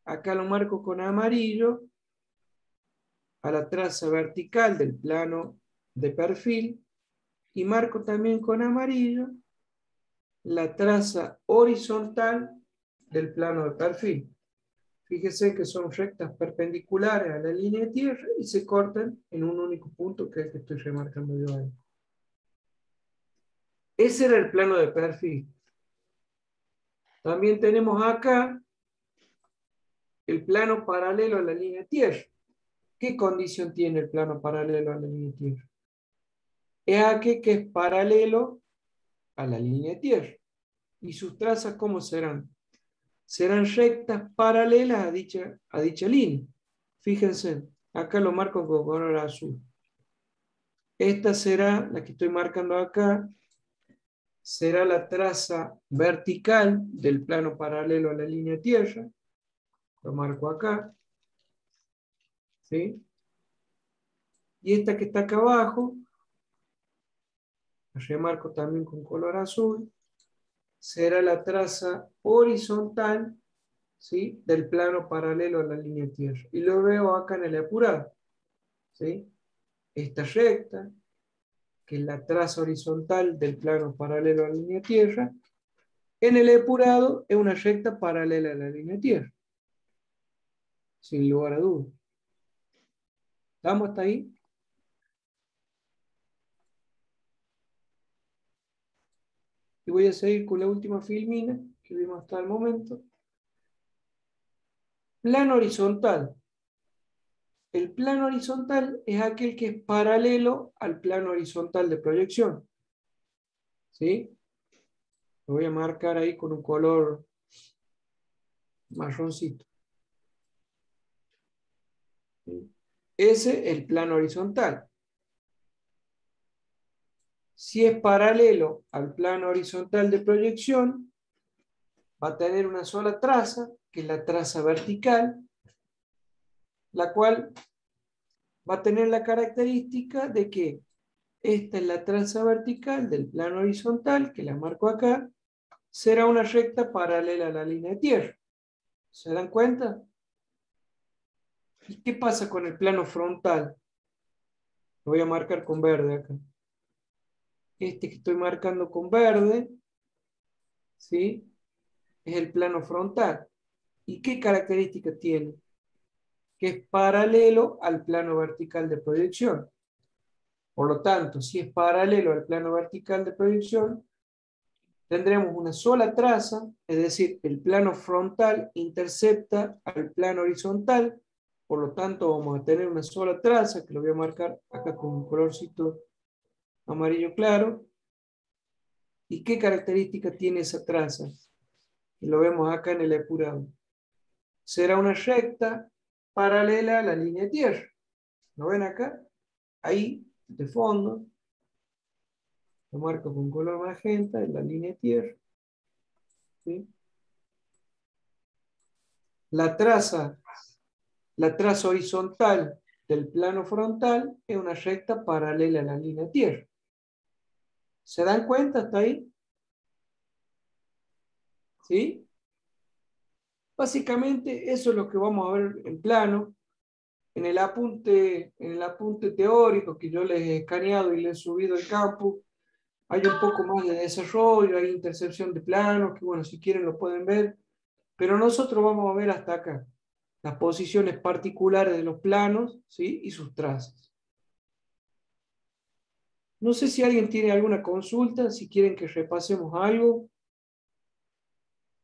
Acá lo marco con amarillo a la traza vertical del plano de perfil y marco también con amarillo la traza horizontal del plano de perfil. Fíjese que son rectas perpendiculares a la línea de tierra y se cortan en un único punto que es el que estoy remarcando yo ahí. Ese era el plano de perfil. También tenemos acá el plano paralelo a la línea de tierra. ¿Qué condición tiene el plano paralelo a la línea de tierra? Es aquel que es paralelo a la línea de tierra. ¿Y sus trazas cómo serán? serán rectas paralelas a dicha, a dicha línea. Fíjense, acá lo marco con color azul. Esta será, la que estoy marcando acá, será la traza vertical del plano paralelo a la línea tierra. Lo marco acá. Y esta que está acá abajo, la remarco también con color azul será la traza horizontal ¿sí? del plano paralelo a la línea tierra. Y lo veo acá en el apurado. ¿sí? Esta recta, que es la traza horizontal del plano paralelo a la línea tierra, en el apurado es una recta paralela a la línea tierra. Sin lugar a dudas. ¿Estamos hasta ahí? Y voy a seguir con la última filmina que vimos hasta el momento. Plano horizontal. El plano horizontal es aquel que es paralelo al plano horizontal de proyección. ¿Sí? Lo voy a marcar ahí con un color marroncito. Ese es el plano horizontal si es paralelo al plano horizontal de proyección, va a tener una sola traza, que es la traza vertical, la cual va a tener la característica de que esta es la traza vertical del plano horizontal, que la marco acá, será una recta paralela a la línea de tierra. ¿Se dan cuenta? ¿Y qué pasa con el plano frontal? Lo voy a marcar con verde acá este que estoy marcando con verde, ¿sí? Es el plano frontal. ¿Y qué característica tiene? Que es paralelo al plano vertical de proyección. Por lo tanto, si es paralelo al plano vertical de proyección, tendremos una sola traza, es decir, el plano frontal intercepta al plano horizontal, por lo tanto vamos a tener una sola traza, que lo voy a marcar acá con un colorcito amarillo claro. ¿Y qué característica tiene esa traza? Lo vemos acá en el epurado. Será una recta paralela a la línea de tierra. ¿Lo ven acá? Ahí, de fondo, lo marco con color magenta en la línea de tierra. La traza, la traza horizontal del plano frontal es una recta paralela a la línea tierra. ¿Se dan cuenta hasta ahí? ¿Sí? Básicamente eso es lo que vamos a ver en plano. En el apunte, en el apunte teórico que yo les he escaneado y les he subido al campo, hay un poco más de desarrollo, hay intercepción de planos, que bueno, si quieren lo pueden ver, pero nosotros vamos a ver hasta acá las posiciones particulares de los planos ¿sí? y sus trazas. No sé si alguien tiene alguna consulta, si quieren que repasemos algo.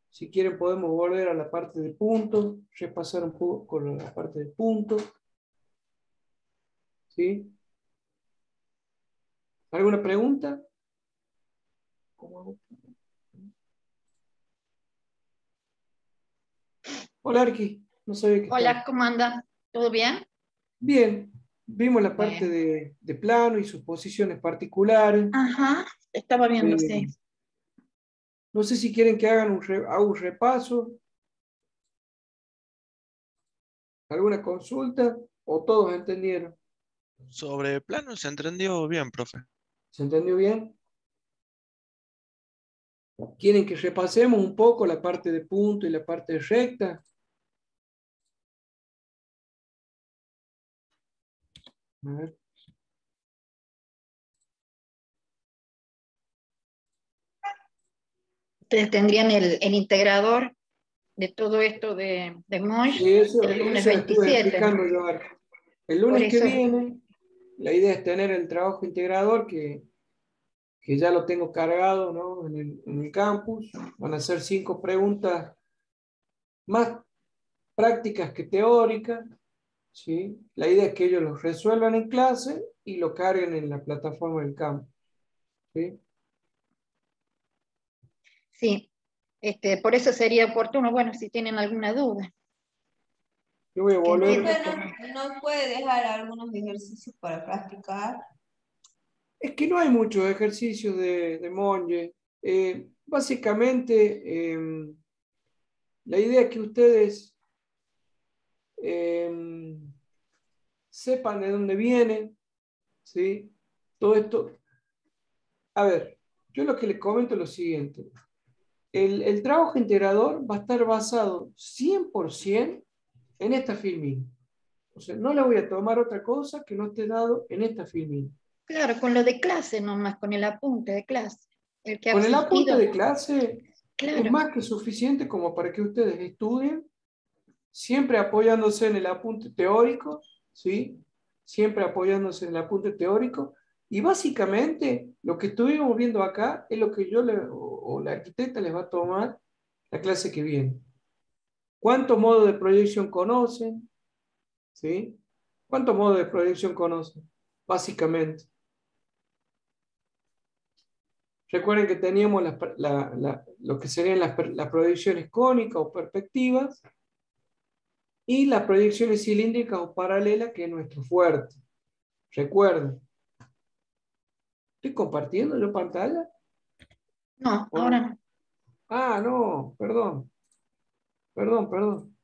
Si quieren podemos volver a la parte de punto, repasar un poco con la parte de punto. ¿Sí? ¿Alguna pregunta? Hola, Arqui. No sabía que Hola, ¿cómo anda? ¿Todo bien? Bien. Vimos la parte de, plano y sus posiciones particulares. Ajá, estaba viendo, sí. Eh, no sé si quieren que hagan un, un repaso. ¿Alguna consulta? ¿O todos entendieron? Sobre plano se entendió bien, profe. ¿Se entendió bien? ¿Quieren que repasemos un poco la parte de punto y la parte recta? A ver. Ustedes tendrían el, integrador de todo esto de, de el lunes 27. el lunes que viene, la idea es tener el trabajo integrador que que ya lo tengo cargado ¿no? en, el, en el campus. Van a ser cinco preguntas más prácticas que teóricas. ¿Sí? La idea es que ellos los resuelvan en clase y lo carguen en la plataforma del campus. ¿sí? Sí, este, por eso sería oportuno, bueno, si tienen alguna duda. Yo voy a volver. ¿No puede dejar algunos ejercicios para practicar? Es que no hay muchos ejercicios de, de Monge. Eh, básicamente, em, la idea es que ustedes em, sepan de dónde vienen, ¿sí? Todo esto. A ver, yo lo que les comento es lo siguiente. El, el trabajo integrador va a estar basado 100% en esta filmina. O sea, no le voy a tomar otra cosa que no esté dado en esta filmina. Claro, con lo de clase nomás, con el apunte de clase. con el apunte de clase es más que suficiente como para que ustedes estudien, siempre apoyándose en el apunte teórico, ¿sí? Siempre apoyándose en el apunte teórico. Y básicamente lo que estuvimos viendo acá es lo que yo le, o, la arquitecta les va a tomar la clase que viene. ¿Cuántos modos de proyección conocen? ¿Sí? ¿Cuántos modos de proyección conocen? Básicamente. Recuerden que teníamos lo que serían las, proyecciones cónicas o perspectivas y las proyecciones cilíndricas o paralelas, que es nuestro fuerte. Recuerden. ¿Estoy compartiendo yo pantalla? No, ahora no. Ah, no, perdón. Perdón, perdón.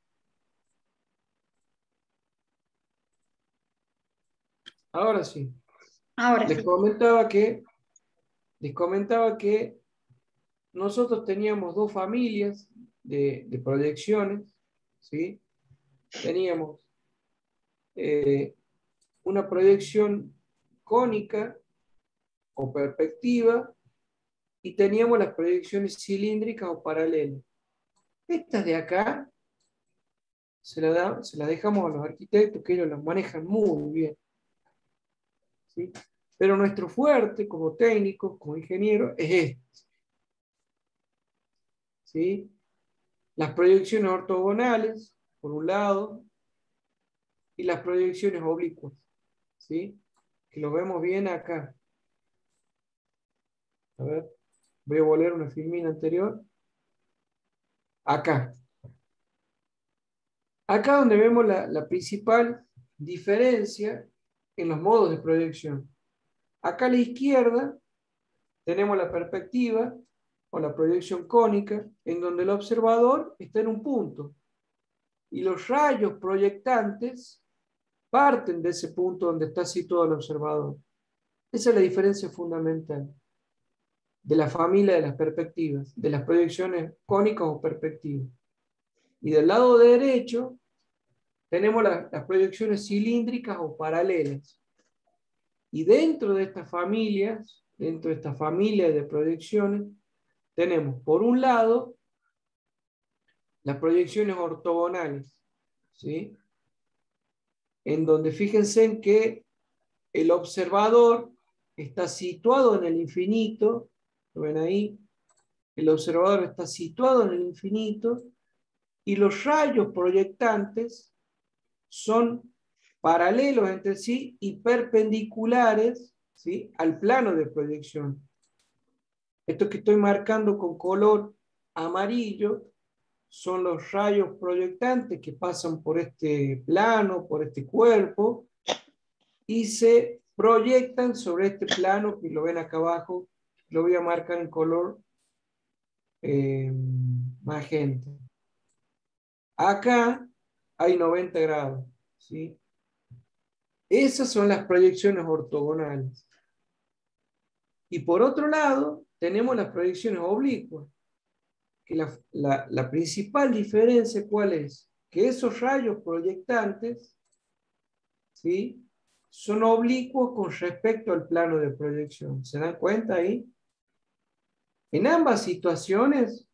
Ahora sí. Ahora Les comentaba que les comentaba que nosotros teníamos dos familias de, proyecciones, ¿sí? Teníamos eh, una proyección cónica o perspectiva y teníamos las proyecciones cilíndricas o paralelas. Estas de acá se las se la dejamos a los arquitectos que ellos las manejan muy bien. ¿sí? Pero nuestro fuerte como técnico, como ingeniero, es este. ¿sí? Las proyecciones ortogonales, por un lado, y las proyecciones oblicuas, ¿sí? Que lo vemos bien acá. A ver, voy a volver una filmina anterior. Acá. Acá donde vemos la, la principal diferencia en los modos de proyección. Acá a la izquierda tenemos la perspectiva o la proyección cónica, en donde el observador está en un punto y los rayos proyectantes parten de ese punto donde está situado el observador. Esa es la diferencia fundamental de la familia de las perspectivas, de las proyecciones cónicas o perspectivas. Y del lado derecho tenemos las proyecciones cilíndricas o paralelas. Y dentro de estas familias, dentro de esta familia de proyecciones, tenemos por un lado las proyecciones ortogonales, ¿sí? En donde fíjense en que el observador está situado en el infinito, ¿lo ven ahí? El observador está situado en el infinito y los rayos proyectantes son paralelos entre sí y perpendiculares ¿sí? al plano de proyección. Esto que estoy marcando con color amarillo son los rayos proyectantes que pasan por este plano, por este cuerpo, y se proyectan sobre este plano, que lo ven acá abajo, lo voy a marcar en color eh, magenta. Acá hay 90 grados. ¿sí? Esas son las proyecciones ortogonales. Y por otro lado, tenemos las proyecciones oblicuas. Que la, la principal diferencia, ¿cuál es? Que esos rayos proyectantes ¿sí? son oblicuos con respecto al plano de proyección. ¿Se dan cuenta ahí? En ambas situaciones,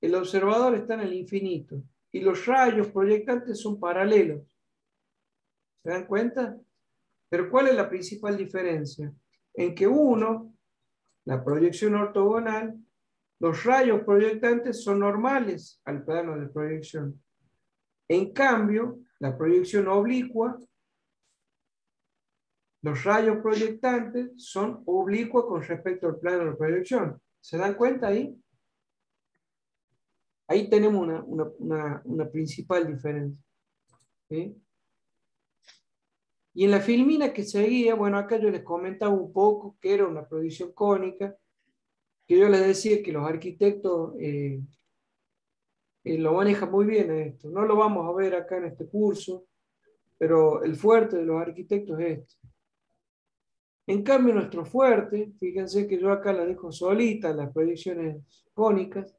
el observador está en el infinito y los rayos proyectantes son paralelos. ¿Se dan cuenta? Pero ¿cuál es la principal diferencia? En que uno, la proyección ortogonal, los rayos proyectantes son normales al plano de proyección. En cambio, la proyección oblicua, los rayos proyectantes son oblicuos con respecto al plano de proyección. ¿Se dan cuenta ahí? Ahí tenemos una, principal diferencia. Y en la filmina que seguía, bueno, acá yo les comentaba un poco que era una proyección cónica, que yo les decía que los arquitectos eh, eh, lo manejan muy bien esto. No lo vamos a ver acá en este curso, pero el fuerte de los arquitectos es este. En cambio, nuestro fuerte, fíjense que yo acá la dejo solita, las proyecciones cónicas,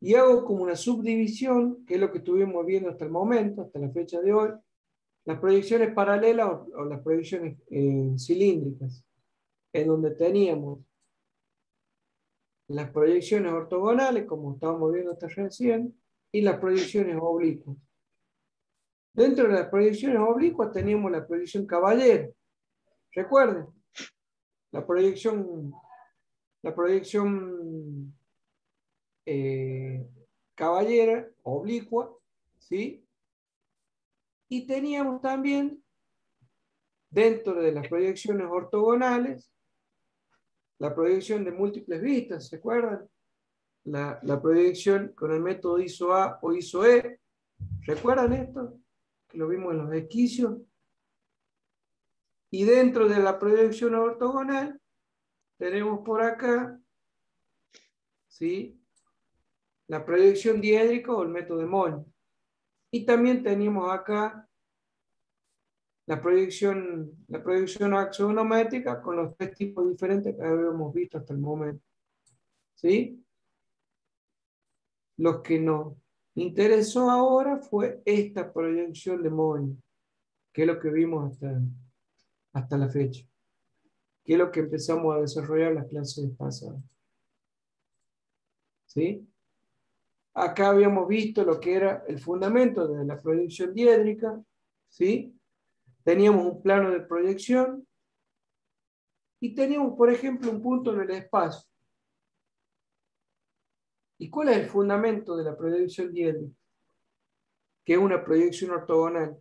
y hago como una subdivisión, que es lo que estuvimos viendo hasta el momento, hasta la fecha de hoy, las proyecciones paralelas o, las proyecciones eh, cilíndricas, en donde teníamos las proyecciones ortogonales, como estábamos viendo hasta recién, y las proyecciones oblicuas. Dentro de las proyecciones oblicuas teníamos la proyección caballero. Recuerden, la proyección, la proyección eh, caballera, oblicua, ¿sí? Y teníamos también, dentro de las proyecciones ortogonales, la proyección de múltiples vistas, ¿se acuerdan? La, la proyección con el método ISO-A o ISO-E. ¿Recuerdan esto? Que lo vimos en los esquicios. Y dentro de la proyección ortogonal, tenemos por acá, ¿sí? la proyección diédrica o el método de Moll. Y también tenemos acá la proyección, la proyección axonométrica con los tres tipos diferentes que habíamos visto hasta el momento. ¿Sí? Lo que nos interesó ahora fue esta proyección de Moll, que es lo que vimos hasta, hasta la fecha, que es lo que empezamos a desarrollar en las clases pasadas. ¿Sí? Acá habíamos visto lo que era el fundamento de la proyección diédrica, ¿sí? Teníamos un plano de proyección y teníamos, por ejemplo, un punto en el espacio. ¿Y cuál es el fundamento de la proyección diédrica? Que es una proyección ortogonal.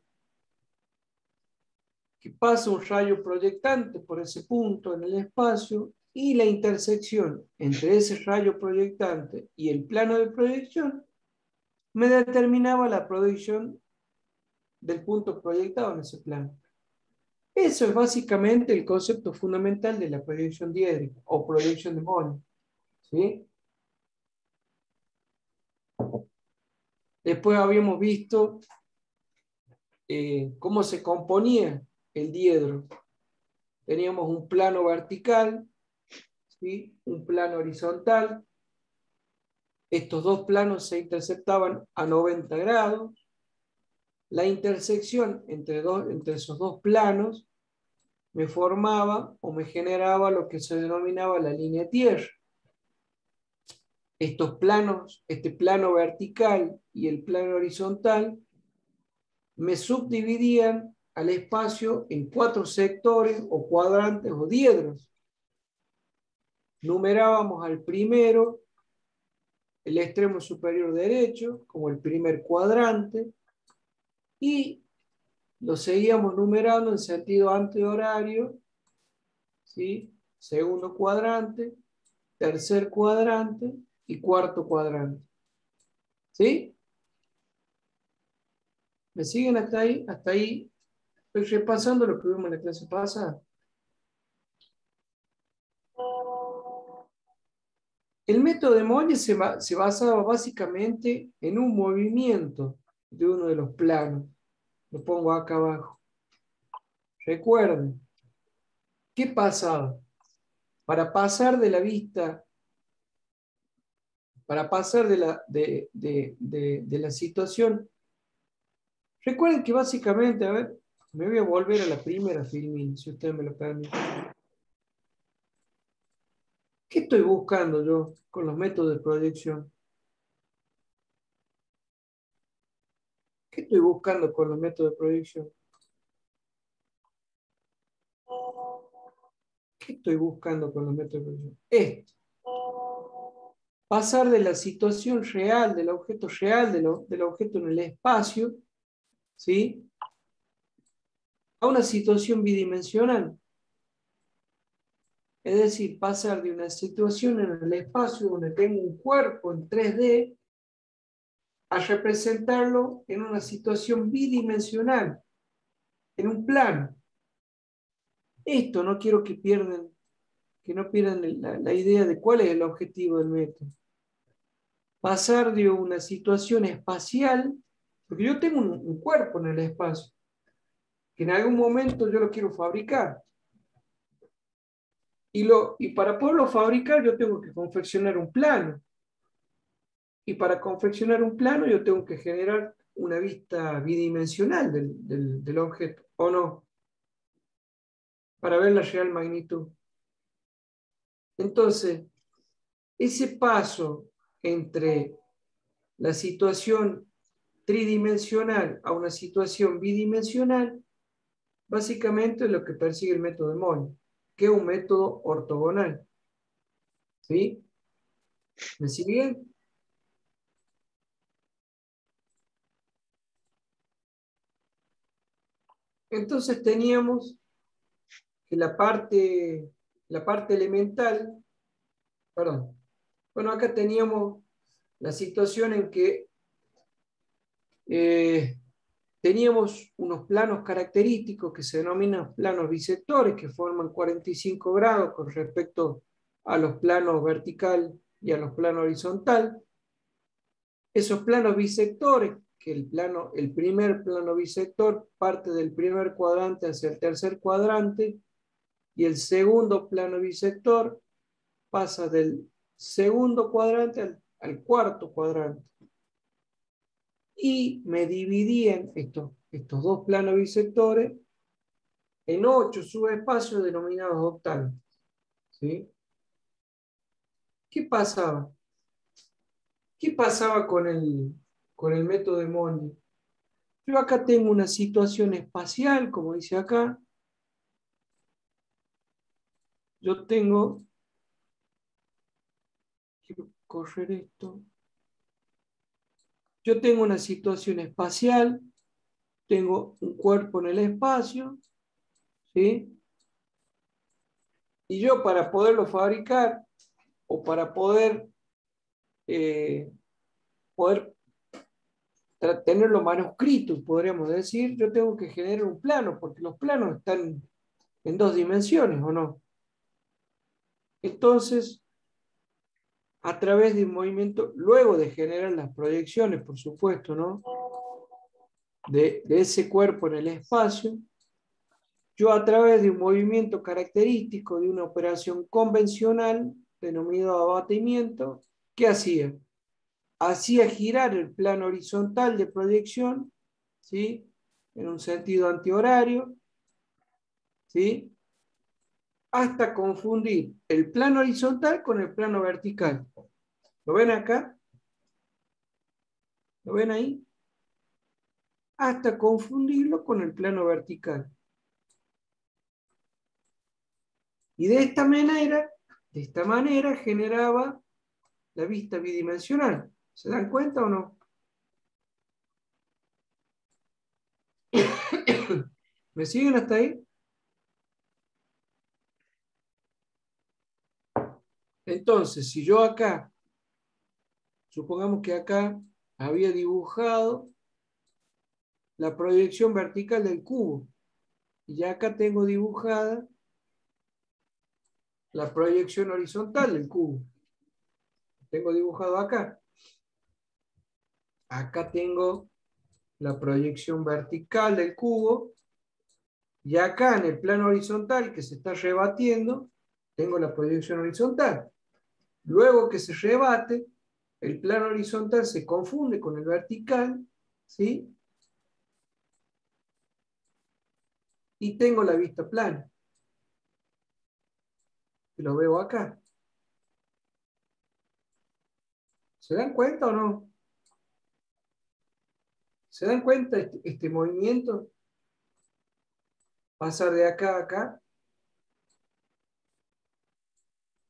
Que pasa un rayo proyectante por ese punto en el espacio y la intersección entre ese rayo proyectante y el plano de proyección me determinaba la proyección del punto proyectado en ese plano. Eso es básicamente el concepto fundamental de la proyección diédrica o proyección de Moni. ¿sí? Después habíamos visto eh, cómo se componía el diedro. Teníamos un plano vertical, ¿sí? un plano horizontal. Estos dos planos se interceptaban a 90 grados la intersección entre, dos, entre esos dos planos me formaba o me generaba lo que se denominaba la línea tierra. Estos planos, este plano vertical y el plano horizontal, me subdividían al espacio en cuatro sectores o cuadrantes o diedros. Numerábamos al primero, el extremo superior derecho, como el primer cuadrante, y lo seguíamos numerando en sentido antihorario, ¿sí? segundo cuadrante, tercer cuadrante y cuarto cuadrante. ¿Sí? ¿Me siguen hasta ahí? Hasta ahí estoy repasando lo que vimos en la clase pasada. El método de se, se basaba básicamente en un movimiento de uno de los planos. Lo pongo acá abajo. Recuerden, ¿qué pasaba? Para pasar de la vista, para pasar de la, de, la situación, recuerden que básicamente, a ver, me voy a volver a la primera filmina, si usted me lo permite. ¿Qué estoy buscando yo con los métodos de proyección? ¿Qué estoy buscando con los métodos de proyección? ¿Qué estoy buscando con los métodos de proyección? Esto. Pasar de la situación real, del objeto real, del objeto en el espacio, ¿sí? A una situación bidimensional. Es decir, pasar de una situación en el espacio donde tengo un cuerpo en 3D representarlo en una situación bidimensional, en un plano. Esto no quiero que pierdan, que no pierdan la, idea de cuál es el objetivo del método. Pasar de una situación espacial, porque yo tengo un, un cuerpo en el espacio, que en algún momento yo lo quiero fabricar. Y, lo, y para poderlo fabricar yo tengo que confeccionar un plano. Y para confeccionar un plano yo tengo que generar una vista bidimensional del, objeto, ¿o no? Para ver la real magnitud. Entonces, ese paso entre la situación tridimensional a una situación bidimensional, básicamente es lo que persigue el método de Moll, que es un método ortogonal. ¿Sí? ¿Me siguen? Entonces teníamos que la parte, la parte elemental, perdón, bueno, acá teníamos la situación en que eh, teníamos unos planos característicos que se denominan planos bisectores, que forman 45 grados con respecto a los planos vertical y a los planos horizontal. Esos planos bisectores el plano, el primer plano bisector parte del primer cuadrante hacia el tercer cuadrante y el segundo plano bisector pasa del segundo cuadrante al, cuarto cuadrante. Y me dividían estos, estos dos planos bisectores en ocho subespacios denominados octavos. ¿Sí? ¿Qué pasaba? ¿Qué pasaba con el, con el método de Monge. Yo acá tengo una situación espacial, como dice acá. Yo tengo, correr esto. Yo tengo una situación espacial, tengo un cuerpo en el espacio, ¿sí? Y yo para poderlo fabricar o para poder, eh, poder tenerlo manuscrito, podríamos decir, yo tengo que generar un plano, porque los planos están en dos dimensiones, ¿o no? Entonces, a través de un movimiento, luego de generar las proyecciones, por supuesto, ¿no? De, ese cuerpo en el espacio, yo a través de un movimiento característico de una operación convencional, denominado abatimiento, ¿qué hacía? Hacía girar el plano horizontal de proyección, ¿sí? En un sentido antihorario, ¿sí? hasta confundir el plano horizontal con el plano vertical. ¿Lo ven acá? ¿Lo ven ahí? Hasta confundirlo con el plano vertical. Y de esta manera, de esta manera generaba la vista bidimensional. ¿Se dan cuenta o no? ¿Me siguen hasta ahí? Entonces, si yo acá, supongamos que acá había dibujado la proyección vertical del cubo, y ya acá tengo dibujada la proyección horizontal del cubo. Tengo dibujado acá. Acá tengo la proyección vertical del cubo, y acá en el plano horizontal que se está rebatiendo, tengo la proyección horizontal. Luego que se rebate, el plano horizontal se confunde con el vertical, ¿sí? Y tengo la vista plana. Lo veo acá. ¿Se dan cuenta o no? ¿Se dan cuenta este, este movimiento? Pasar de acá a acá.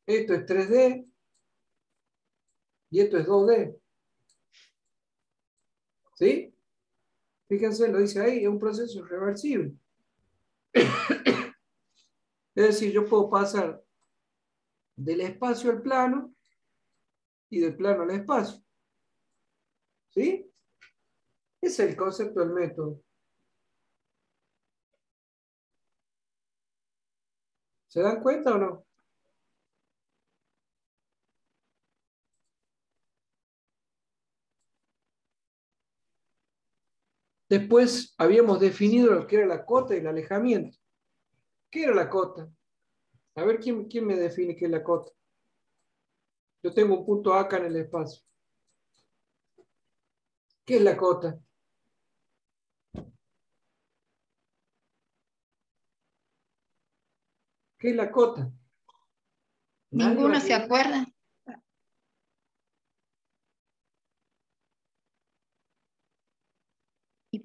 Esto es 3D, y esto es 2D. ¿Sí? Fíjense, lo dice ahí, es un proceso reversible. es decir, yo puedo pasar del espacio al plano y del plano al espacio. ¿Sí? Es el concepto del método. ¿Se dan cuenta o no? Después habíamos definido lo que era la cota y el alejamiento. ¿Qué era la cota? A ver, ¿quién, quién me define qué es la cota? Yo tengo un punto acá en el espacio. ¿Qué es la cota? ¿Qué es la cota? Ninguno se acuerda.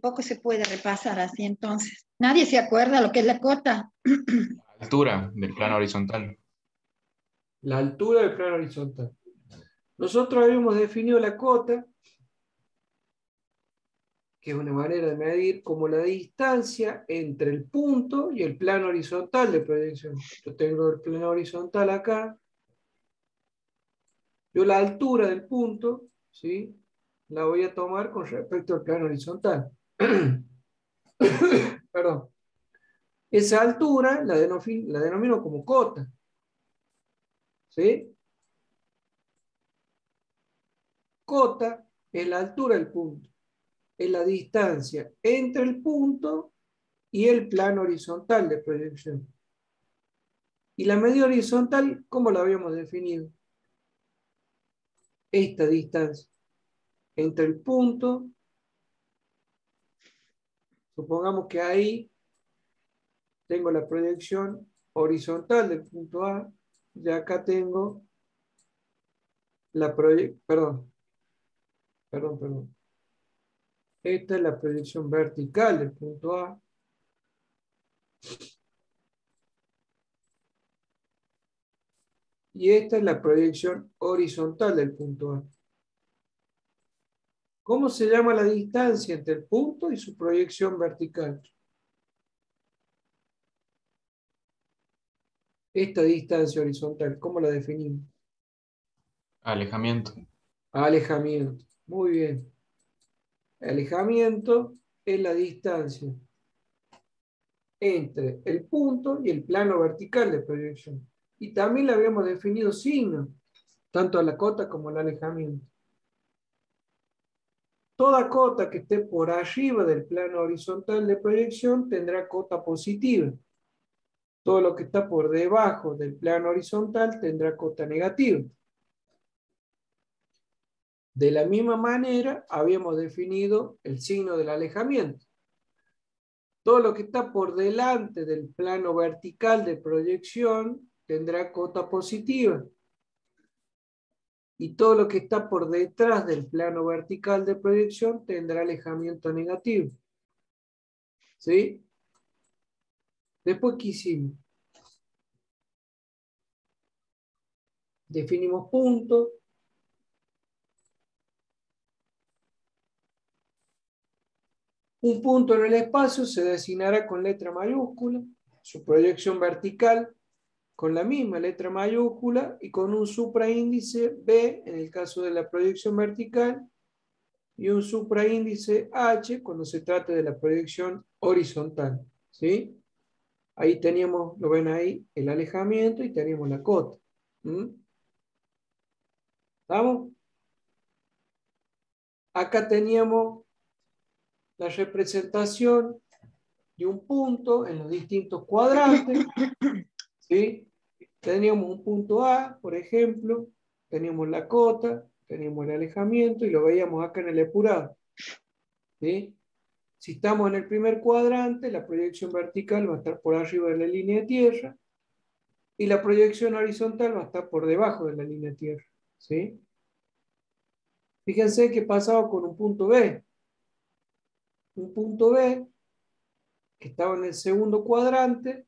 poco se puede repasar así entonces. Nadie se acuerda lo que es la cota. La altura del plano horizontal. La altura del plano horizontal. Nosotros habíamos definido la cota, que es una manera de medir como la distancia entre el punto y el plano horizontal de proyección. Yo tengo el plano horizontal acá. Yo la altura del punto, ¿sí? La voy a tomar con respecto al plano horizontal. Perdón. Esa altura la, la denomino como cota. ¿Sí? Cota es la altura del punto. Es la distancia entre el punto y el plano horizontal de proyección. Y la media horizontal, ¿cómo la habíamos definido? Esta distancia entre el punto Supongamos que ahí tengo la proyección horizontal del punto A y acá tengo la proyección, perdón, perdón, perdón. Esta es la proyección vertical del punto A. Y esta es la proyección horizontal del punto A. ¿Cómo se llama la distancia entre el punto y su proyección vertical? Esta distancia horizontal, ¿cómo la definimos? Alejamiento. Alejamiento. Muy bien. Alejamiento es la distancia entre el punto y el plano vertical de proyección. Y también le habíamos definido signo, tanto a la cota como al alejamiento. Toda cota que esté por arriba del plano horizontal de proyección tendrá cota positiva. Todo lo que está por debajo del plano horizontal tendrá cota negativa. De la misma manera, habíamos definido el signo del alejamiento. Todo lo que está por delante del plano vertical de proyección tendrá cota positiva. Y todo lo que está por detrás del plano vertical de proyección tendrá alejamiento negativo. ¿Sí? Después, ¿qué hicimos? Definimos puntos. Un punto en el espacio se designará con letra mayúscula, su proyección vertical con la misma letra mayúscula y con un supraíndice B en el caso de la proyección vertical y un supraíndice H cuando se trate de la proyección horizontal. ¿sí? Ahí teníamos, lo ven ahí, el alejamiento y teníamos la cota. ¿Estamos? Acá teníamos la representación de un punto en los distintos cuadrantes. ¿sí? Teníamos un punto A, por ejemplo, teníamos la cota, teníamos el alejamiento y lo veíamos acá en el epurado. ¿sí? Si estamos en el primer cuadrante, la proyección vertical va a estar por arriba de la línea de tierra y la proyección horizontal va a estar por debajo de la línea de tierra. ¿sí? Fíjense qué pasaba con un punto B. Un punto B que estaba en el segundo cuadrante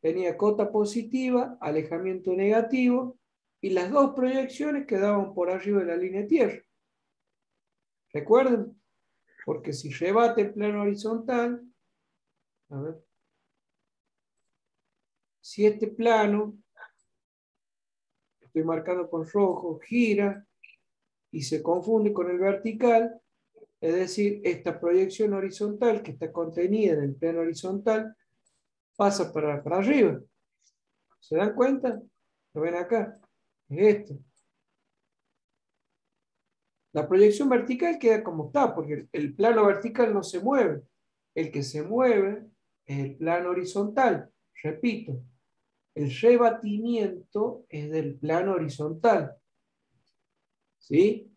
tenía cota positiva, alejamiento negativo y las dos proyecciones quedaban por arriba de la línea de tierra. ¿Recuerden? Porque si rebate el plano horizontal, a ver, si este plano, estoy marcando con rojo, gira y se confunde con el vertical, es decir, esta proyección horizontal que está contenida en el plano horizontal pasa para, arriba. ¿Se dan cuenta? Lo ven acá. Es esto. La proyección vertical queda como está, porque el plano vertical no se mueve. El que se mueve es el plano horizontal. Repito, el rebatimiento es del plano horizontal. ¿Sí?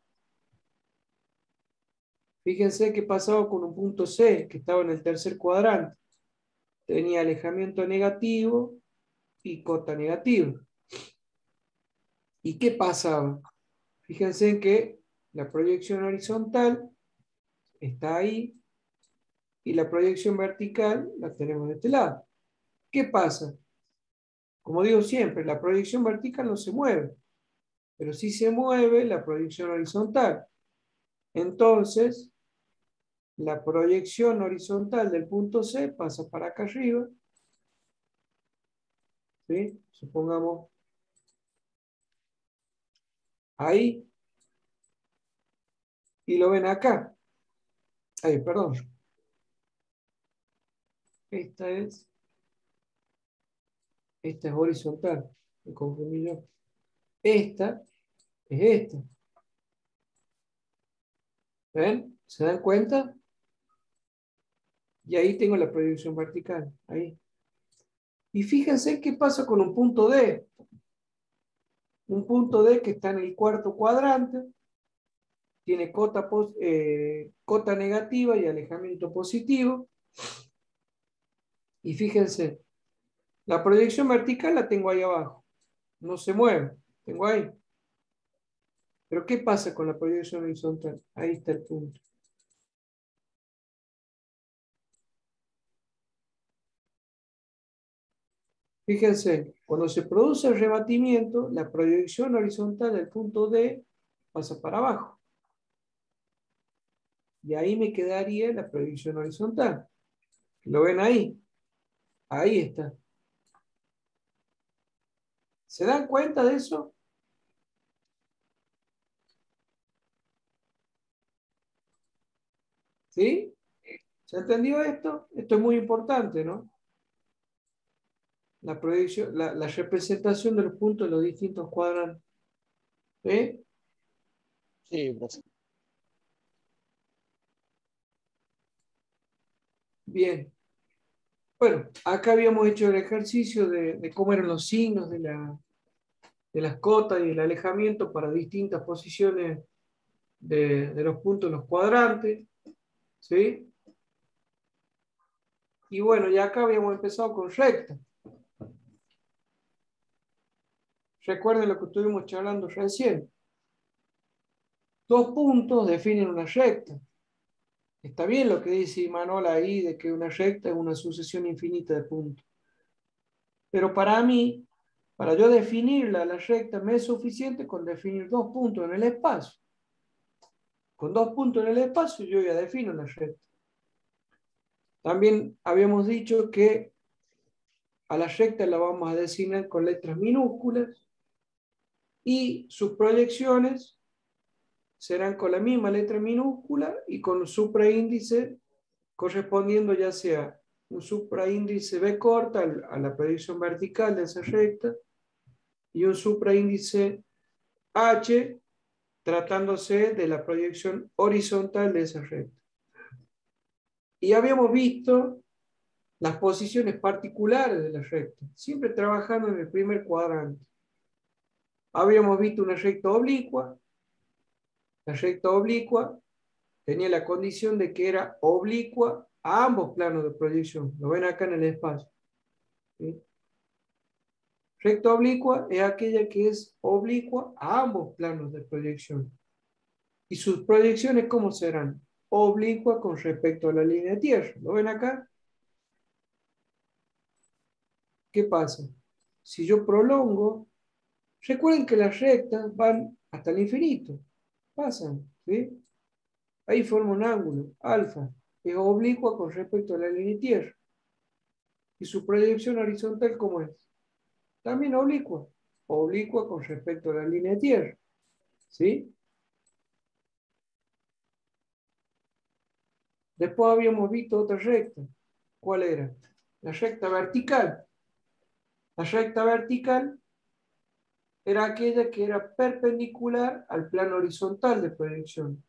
Fíjense qué pasaba con un punto C, que estaba en el tercer cuadrante. Tenía alejamiento negativo y cota negativa. ¿Y qué pasaba? Fíjense que la proyección horizontal está ahí y la proyección vertical la tenemos de este lado. ¿Qué pasa? Como digo siempre, la proyección vertical no se mueve, pero sí se mueve la proyección horizontal. Entonces, la proyección horizontal del punto C pasa para acá arriba. ¿Sí? Supongamos ahí y lo ven acá. Ahí, perdón. Esta es, esta es horizontal, me confundí yo. Esta es esta. ¿Ven? ¿Se dan cuenta? Y ahí tengo la proyección vertical, ahí. Y fíjense qué pasa con un punto D. Un punto D que está en el cuarto cuadrante, tiene cota, eh, cota negativa y alejamiento positivo. Y fíjense, la proyección vertical la tengo ahí abajo. No se mueve, tengo ahí. Pero ¿qué pasa con la proyección horizontal? Ahí está el punto. Fíjense, cuando se produce el rebatimiento, la proyección horizontal del punto D pasa para abajo. Y ahí me quedaría la proyección horizontal. ¿Lo ven ahí? Ahí está. ¿Se dan cuenta de eso? ¿Sí? ¿Se entendió esto? Esto es muy importante, ¿no? La proyección, la, representación de los puntos de los distintos cuadrantes. ¿Sí? Sí, profesor. Bien. Bueno, acá habíamos hecho el ejercicio de, cómo eran los signos de, la, de las cotas y el alejamiento para distintas posiciones de, de los puntos en los cuadrantes. ¿Sí? Y bueno, ya acá habíamos empezado con recta. Recuerden lo que estuvimos charlando recién. Dos puntos definen una recta. Está bien lo que dice Manuel ahí de que una recta es una sucesión infinita de puntos. Pero para mí, para yo definirla, la recta me es suficiente con definir dos puntos en el espacio. Con dos puntos en el espacio yo ya defino la recta. También habíamos dicho que a la recta la vamos a designar con letras minúsculas y sus proyecciones serán con la misma letra minúscula y con un supraíndice correspondiendo ya sea un supraíndice B corta a la proyección vertical de esa recta y un supraíndice H tratándose de la proyección horizontal de esa recta. Y habíamos visto las posiciones particulares de la recta, siempre trabajando en el primer cuadrante. Habíamos visto una recta oblicua, la recta oblicua tenía la condición de que era oblicua a ambos planos de proyección. Lo ven acá en el espacio. Recta oblicua es aquella que es oblicua a ambos planos de proyección. ¿Y sus proyecciones cómo serán? Oblicua con respecto a la línea de tierra. ¿Lo ven acá? ¿Qué pasa? Si yo prolongo, recuerden que las rectas van hasta el infinito pasan, ¿sí? Ahí forma un ángulo, alfa, es oblicua con respecto a la línea tierra. ¿Y su proyección horizontal cómo es? También oblicua, oblicua con respecto a la línea tierra. ¿Sí? Después habíamos visto otra recta. ¿Cuál era? La recta vertical. La recta vertical era aquella que era perpendicular al plano horizontal de proyección.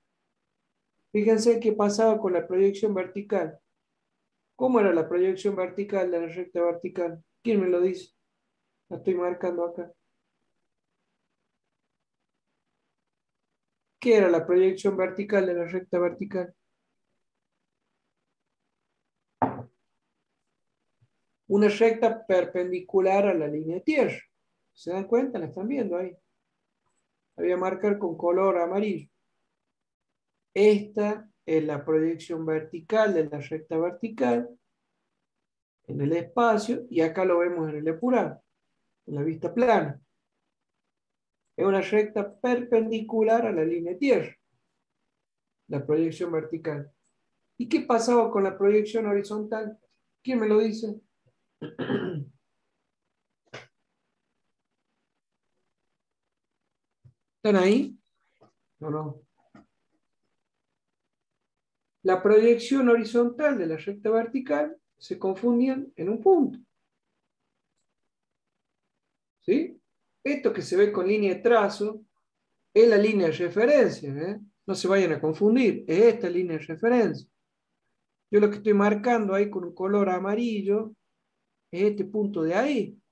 Fíjense qué pasaba con la proyección vertical. ¿Cómo era la proyección vertical de la recta vertical? ¿Quién me lo dice? La estoy marcando acá. ¿Qué era la proyección vertical de la recta vertical? Una recta perpendicular a la línea de tierra. ¿Se dan cuenta? La están viendo ahí. La voy a marcar con color amarillo. Esta es la proyección vertical de la recta vertical en el espacio y acá lo vemos en el epurado, en la vista plana. Es una recta perpendicular a la línea tierra, la proyección vertical. ¿Y qué pasaba con la proyección horizontal? ¿Quién me lo dice? ¿Están ahí? No, no. La proyección horizontal de la recta vertical se confundían en un punto. ¿Sí? Esto que se ve con línea de trazo es la línea de referencia. ¿eh? No se vayan a confundir. Es esta línea de referencia. Yo lo que estoy marcando ahí con un color amarillo es este punto de ahí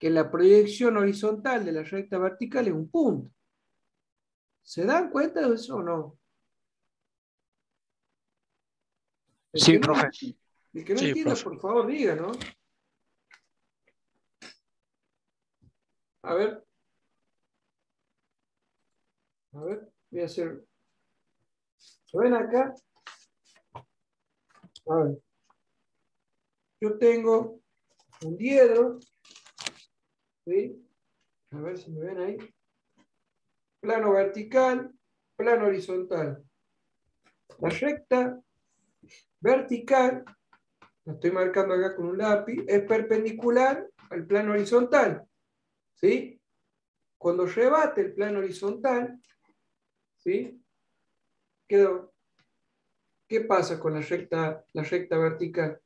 que la proyección horizontal de la recta vertical es un punto. ¿Se dan cuenta de eso o no? sí, profe. el que no entienda, por favor, diga, ¿no? A ver. A ver, voy a hacer. ¿Lo ven acá? A ver. Yo tengo un diedro. ¿Sí? A ver si me ven ahí. Plano vertical, plano horizontal. La recta vertical, la estoy marcando acá con un lápiz, es perpendicular al plano horizontal. ¿Sí? Cuando rebate el plano horizontal, ¿sí? Quedó. ¿Qué pasa con la recta, la recta vertical?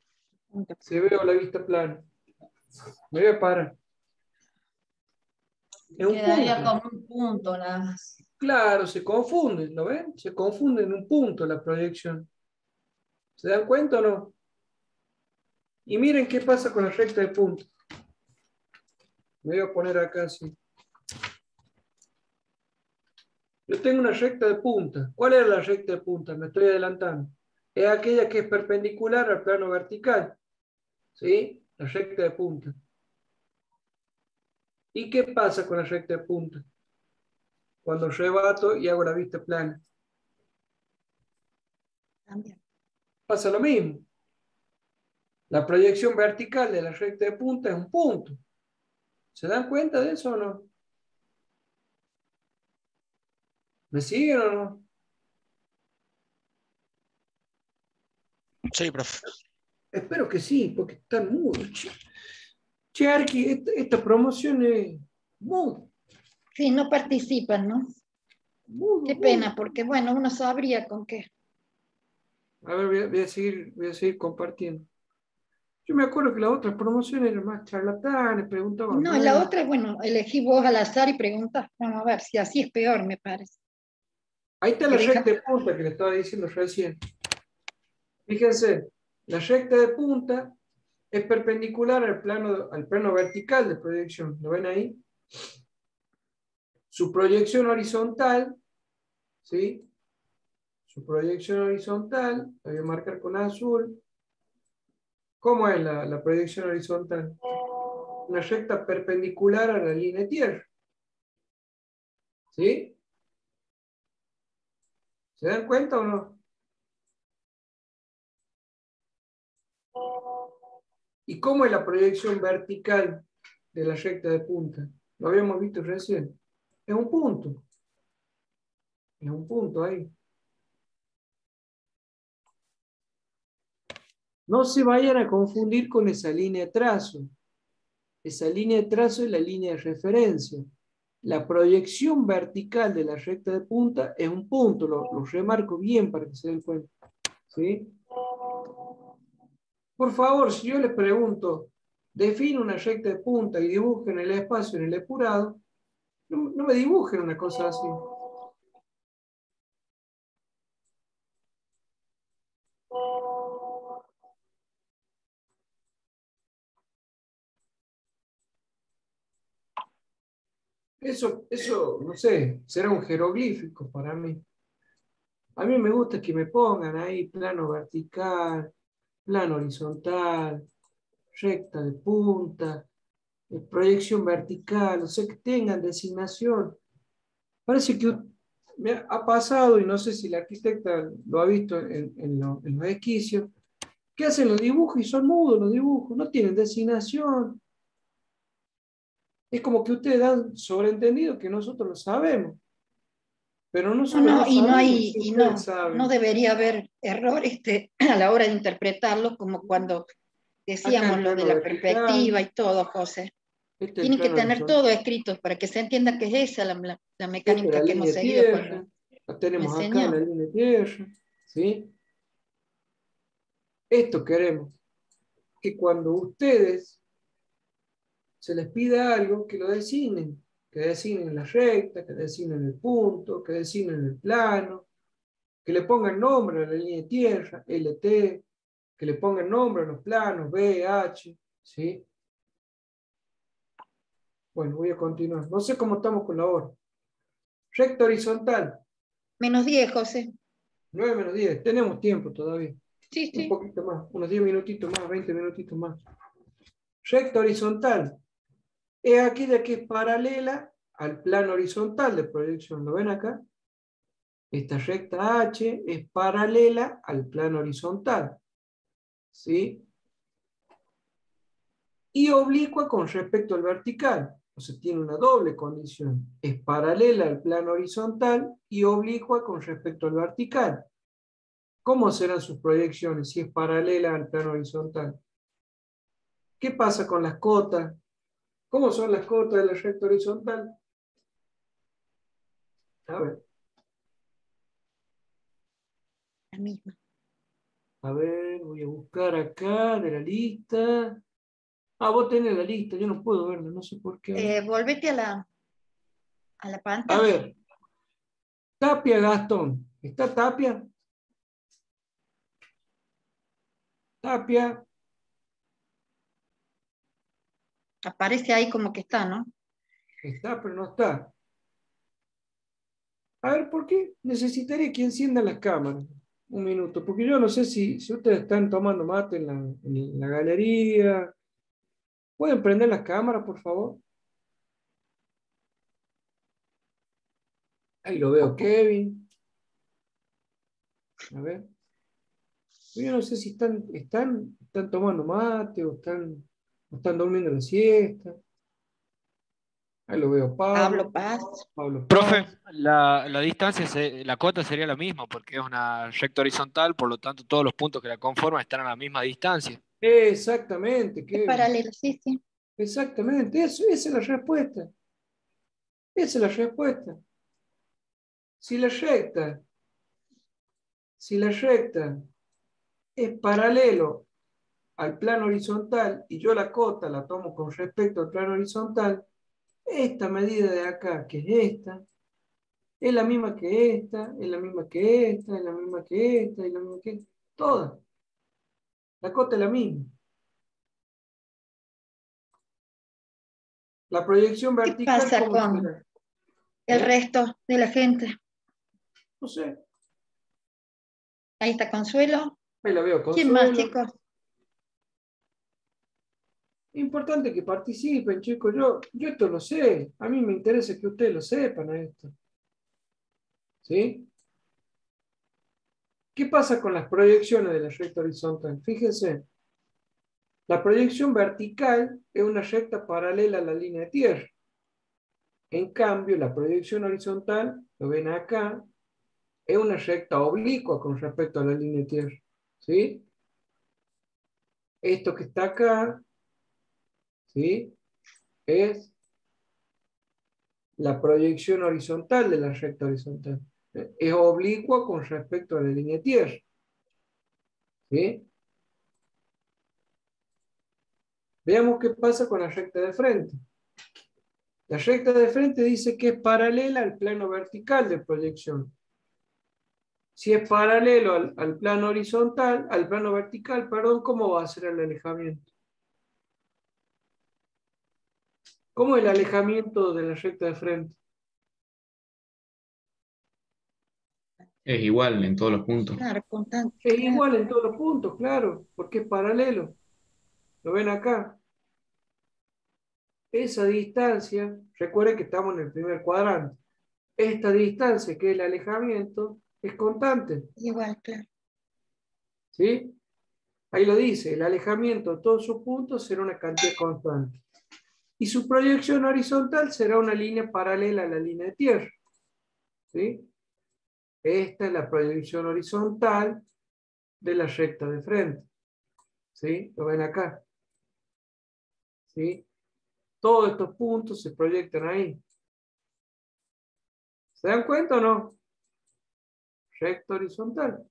Se ve a la vista plana. Me voy a parar. Quedaría como un punto nada Claro, se confunde, ¿lo ven? Se confunde en un punto la proyección. ¿Se dan cuenta o no? Y miren qué pasa con la recta de punto. Me voy a poner acá así. Yo tengo una recta de punta. ¿Cuál es la recta de punta? Me estoy adelantando. Es aquella que es perpendicular al plano vertical. ¿Sí? La recta de punta. ¿Y qué pasa con la recta de punta? Cuando rebato y hago la vista plana. Pasa lo mismo. La proyección vertical de la recta de punta es un punto. ¿Se dan cuenta de eso o no? ¿Me siguen o no? Sí, profe. Espero que sí, porque están mudos. Che, Arqui, esta, promoción es muy... Sí, no participan, ¿no? qué pena, porque bueno, uno sabría con qué. A ver, voy a, seguir, voy a seguir compartiendo. Yo me acuerdo que la otra promoción era más charlatanes, preguntaban. No, la otra, bueno, elegí vos al azar y preguntas. Vamos a ver si así es peor, me parece. Ahí está la recta de punta que le estaba diciendo recién. Fíjense, la recta de punta es perpendicular al plano, al plano vertical de proyección. ¿Lo ven ahí? Su proyección horizontal, ¿sí? Su proyección horizontal, la voy a marcar con azul. ¿Cómo es la, la proyección horizontal? Una recta perpendicular a la línea de tierra. ¿Sí? ¿Se dan cuenta o no? ¿Y cómo es la proyección vertical de la recta de punta? Lo habíamos visto recién. Es un punto. Es un punto ahí. No se vayan a confundir con esa línea de trazo. Esa línea de trazo es la línea de referencia. La proyección vertical de la recta de punta es un punto, lo, remarco bien para que se den cuenta. ¿Sí? Por favor, si yo les pregunto, define una recta de punta y dibujen el espacio en el epurado, no, no me dibujen una cosa así. Eso, eso, no sé, será un jeroglífico para mí. A mí me gusta que me pongan ahí plano vertical, plano horizontal, recta de punta, eh, proyección vertical, o sea, que tengan designación. Parece que me ha pasado, y no sé si la arquitecta lo ha visto en, en los esquicios, que hacen los dibujos y son mudos los dibujos, no tienen designación, es como que ustedes dan sobreentendido que nosotros lo sabemos. Pero no, no, y, no, hay, y no, no, debería haber error este, a la hora de interpretarlo, como cuando decíamos lo de la perspectiva y todo, José. Este Tienen que tener todo escrito para que se entienda que es esa la, la mecánica que hemos seguido. la tenemos acá en la línea de tierra. ¿sí? Esto queremos. Que cuando ustedes se les pide algo, que lo designen, que designen la recta, que designen el punto, que designen el plano, que le pongan nombre a la línea de tierra, LT, que le pongan nombre a los planos, B, H, ¿sí? Bueno, voy a continuar. No sé cómo estamos con la hora. Recta horizontal. Menos 10, José. 9 menos 10. Tenemos tiempo todavía. Sí, sí. Un poquito más, unos 10 minutitos más, 20 minutitos más. Recta horizontal es aquella que es paralela al plano horizontal de proyección. ¿Lo ven acá? Esta recta H es paralela al plano horizontal. ¿Sí? y oblicua con respecto al vertical. O sea, tiene una doble condición. Es paralela al plano horizontal y oblicua con respecto al vertical. ¿Cómo serán sus proyecciones si es paralela al plano horizontal? ¿Qué pasa con las cotas? ¿Cómo son las cotas de la recta horizontal? A ver. La misma. A ver, voy a buscar acá de la lista. Ah, vos tenés la lista, yo no puedo verla, no sé por qué. Eh, volvete a la, a la pantalla. A ver. Tapia Gastón. ¿Está Tapia? Tapia. Aparece ahí como que está, ¿no? Está, pero no está. A ver, ¿por qué? Necesitaría que encienda las cámaras. Un minuto, porque yo no sé si, si ustedes están tomando mate en la, en la galería. ¿Pueden prender las cámaras, por favor? Ahí lo veo, Kevin. A ver. Yo no sé si están, están, están tomando mate o están, están durmiendo la siesta. Ahí lo veo, Pablo. Paz. Pablo Profe, la, la, distancia, la cota sería la misma porque es una recta horizontal, por lo tanto todos los puntos que la conforman están a la misma distancia. Exactamente. Es paralelo, sí, sí. Exactamente, eso, esa es la respuesta. Esa es la respuesta. Si la recta, si la recta es paralelo al plano horizontal y yo la cota la tomo con respecto al plano horizontal, esta medida de acá, que es esta, es la misma que esta, es la misma que esta, es la misma que esta, es la misma que esta, toda. La cota es la misma. La proyección vertical. ¿Qué pasa con el resto de la gente? No sé. Ahí está Consuelo. Ahí la veo, Consuelo. ¿Quién más, chicos? Importante que participen, chicos. Yo, yo esto lo sé. A mí me interesa que ustedes lo sepan esto. ¿Sí? ¿Qué pasa con las proyecciones de la recta horizontal? Fíjense. La proyección vertical es una recta paralela a la línea de tierra. En cambio, la proyección horizontal, lo ven acá, es una recta oblicua con respecto a la línea de tierra. ¿Sí? Esto que está acá, ¿sí? Es la proyección horizontal de la recta horizontal. Es oblicua con respecto a la línea tierra. ¿Sí? Veamos qué pasa con la recta de frente. La recta de frente dice que es paralela al plano vertical de proyección. Si es paralelo al, plano horizontal, al plano vertical, perdón, ¿cómo va a ser el alejamiento? ¿Cómo es el alejamiento de la recta de frente? Es igual en todos los puntos. Es igual en todos los puntos, claro, porque es paralelo. ¿Lo ven acá? Esa distancia, recuerden que estamos en el primer cuadrante. Esta distancia, que es el alejamiento, es constante. Igual, claro. ¿Sí? Ahí lo dice, el alejamiento de todos sus puntos será una cantidad constante. Y su proyección horizontal será una línea paralela a la línea de tierra. ¿Sí? Esta es la proyección horizontal de la recta de frente. ¿Sí? Lo ven acá. ¿sí? Todos estos puntos se proyectan ahí. ¿Se dan cuenta o no? Recto horizontal.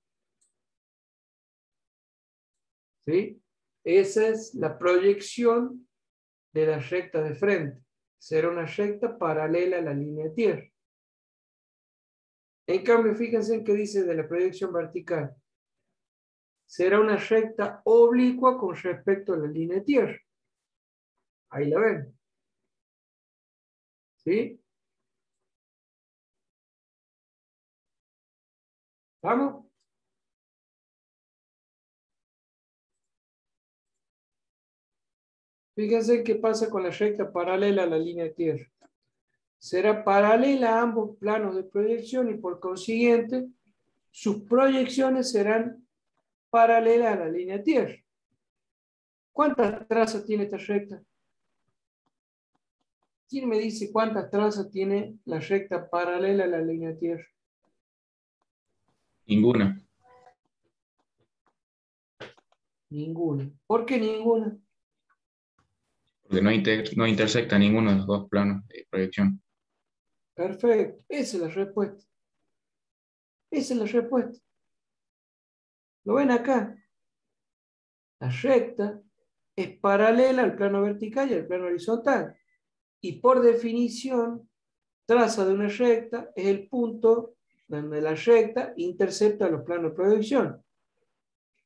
¿Sí? Esa es la proyección de la recta de frente. Será una recta paralela a la línea de tierra. En cambio, fíjense en qué dice de la proyección vertical. Será una recta oblicua con respecto a la línea de tierra. Ahí la ven. ¿Sí? ¿Vamos? Fíjense qué pasa con la recta paralela a la línea de tierra. Será paralela a ambos planos de proyección y por consiguiente sus proyecciones serán paralelas a la línea de tierra. ¿Cuántas trazas tiene esta recta? ¿Quién me dice cuántas trazas tiene la recta paralela a la línea tierra? Ninguna. Ninguna. ¿Por qué ninguna? No, no intersecta ninguno de los dos planos de proyección. Perfecto. Esa es la respuesta. Esa es la respuesta. ¿Lo ven acá? La recta es paralela al plano vertical y al plano horizontal. Y por definición, traza de una recta es el punto donde la recta intercepta los planos de proyección.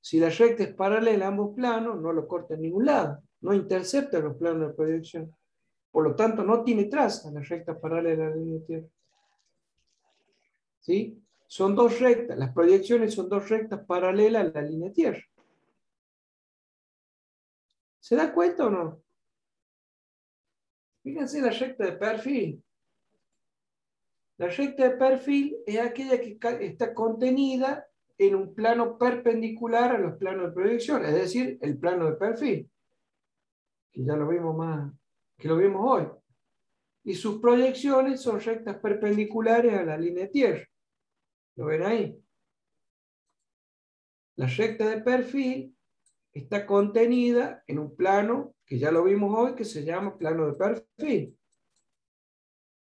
Si la recta es paralela a ambos planos, no lo corta en ningún lado, no intercepta los planos de proyección. Por lo tanto, no tiene traza la recta paralela a la línea de tierra. ¿Sí? Son dos rectas, las proyecciones son dos rectas paralelas a la línea de tierra. ¿Se da cuenta o no? Fíjense la recta de perfil. La recta de perfil es aquella que está contenida en un plano perpendicular a los planos de proyección, es decir, el plano de perfil, que ya lo vimos más, que lo vimos hoy. Y sus proyecciones son rectas perpendiculares a la línea de tierra. ¿Lo ven ahí? La recta de perfil está contenida en un plano que ya lo vimos hoy, que se llama plano de perfil.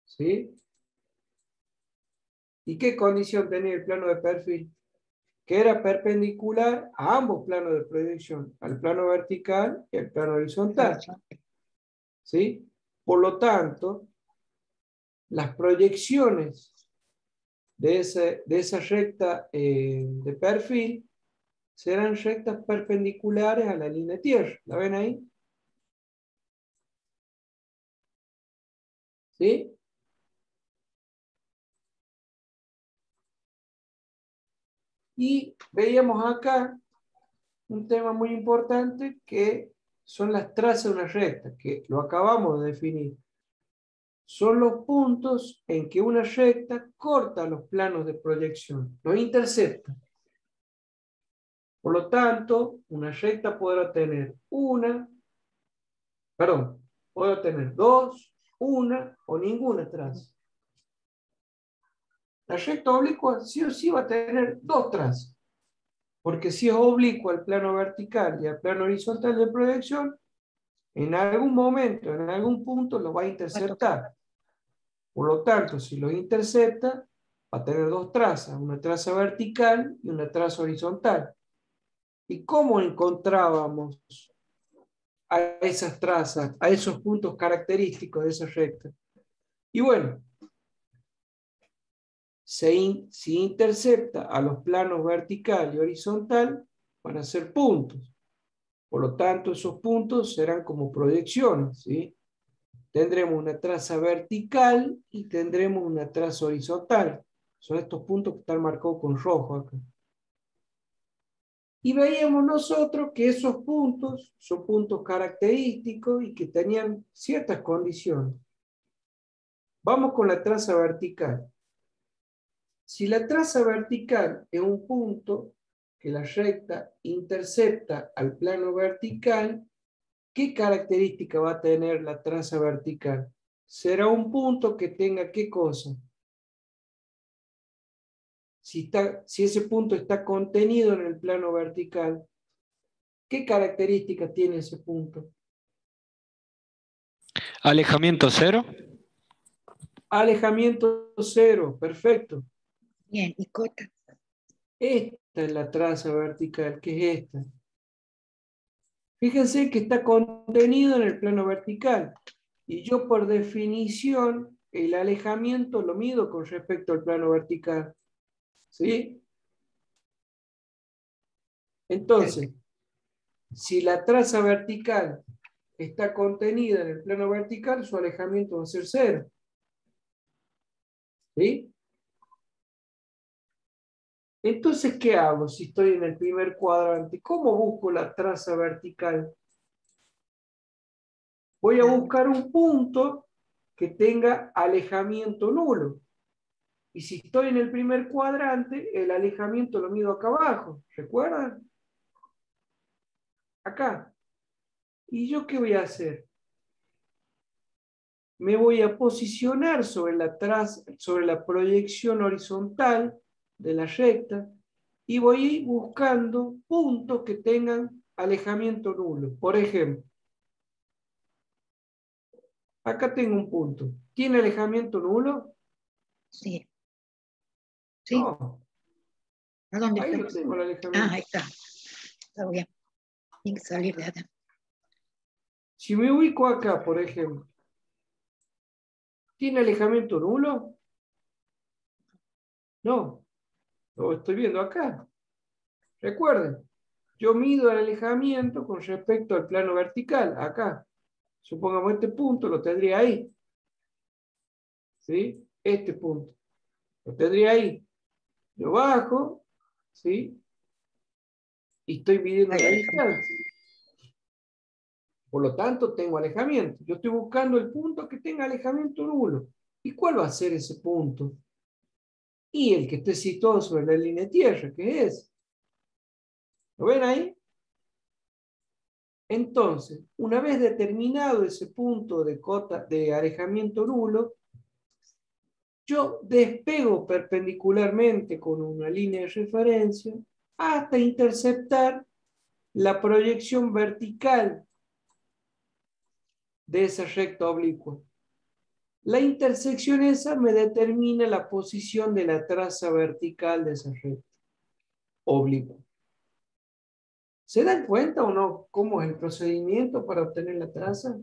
¿Sí? ¿Y qué condición tenía el plano de perfil? Que era perpendicular a ambos planos de proyección, al plano vertical y al plano horizontal. ¿Sí? Por lo tanto, las proyecciones de, de esa recta eh, de perfil serán rectas perpendiculares a la línea de tierra. ¿La ven ahí? ¿Sí? Y veíamos acá un tema muy importante que son las trazas de una recta, que lo acabamos de definir. Son los puntos en que una recta corta los planos de proyección, los intercepta. Por lo tanto, una recta podrá tener una, perdón, podrá tener dos, una o ninguna traza. La recta oblicua sí o sí va a tener dos trazas, porque si es oblicua al plano vertical y al plano horizontal de proyección, en algún momento, en algún punto lo va a interceptar. Por lo tanto, si lo intercepta, va a tener dos trazas, una traza vertical y una traza horizontal. ¿Y cómo encontrábamos a esas trazas, a esos puntos característicos de esa recta? Y bueno, si intercepta a los planos vertical y horizontal, van a ser puntos. Por lo tanto, esos puntos serán como proyecciones. ¿sí? Tendremos una traza vertical y tendremos una traza horizontal. Son estos puntos que están marcados con rojo acá. Y veíamos nosotros que esos puntos son puntos característicos y que tenían ciertas condiciones. Vamos con la traza vertical. Si la traza vertical es un punto que la recta intercepta al plano vertical, ¿qué característica va a tener la traza vertical? Será un punto que tenga qué cosa? si, si ese punto está contenido en el plano vertical, ¿qué características tiene ese punto? Alejamiento cero. Alejamiento cero, perfecto. Bien, y cota. Esta es la traza vertical, que es esta. Fíjense que está contenido en el plano vertical. Y yo por definición, el alejamiento lo mido con respecto al plano vertical. ¿Sí? Entonces, si la traza vertical está contenida en el plano vertical, su alejamiento va a ser cero. ¿Sí? Entonces, ¿qué hago si estoy en el primer cuadrante? ¿Cómo busco la traza vertical? Voy a buscar un punto que tenga alejamiento nulo. Y si estoy en el primer cuadrante, el alejamiento lo mido acá abajo. ¿Recuerdan? Acá. ¿Y yo qué voy a hacer? Me voy a posicionar sobre la, sobre la proyección horizontal de la recta y voy a ir buscando puntos que tengan alejamiento nulo. Por ejemplo, acá tengo un punto. ¿Tiene alejamiento nulo? Sí. Sí. ¿A dónde ahí está? tengo el alejamiento. Ah, ahí está. Está bien. Tiene que salir de acá. Si me ubico acá, por ejemplo, ¿tiene alejamiento nulo? No. Lo estoy viendo acá. Recuerden, yo mido el alejamiento con respecto al plano vertical, acá. Supongamos este punto, lo tendría ahí. ¿Sí? Este punto. Lo tendría ahí. Yo bajo, ¿sí? Y estoy midiendo la distancia. Por lo tanto, tengo alejamiento. Yo estoy buscando el punto que tenga alejamiento nulo. ¿Y cuál va a ser ese punto? Y el que esté situado sobre la línea de tierra, ¿qué es? ¿Lo ven ahí? Entonces, una vez determinado ese punto de, cota, de alejamiento nulo, yo despego perpendicularmente con una línea de referencia hasta interceptar la proyección vertical de esa recta oblicua. La intersección esa me determina la posición de la traza vertical de esa recta oblicua. ¿Se dan cuenta o no cómo es el procedimiento para obtener la traza?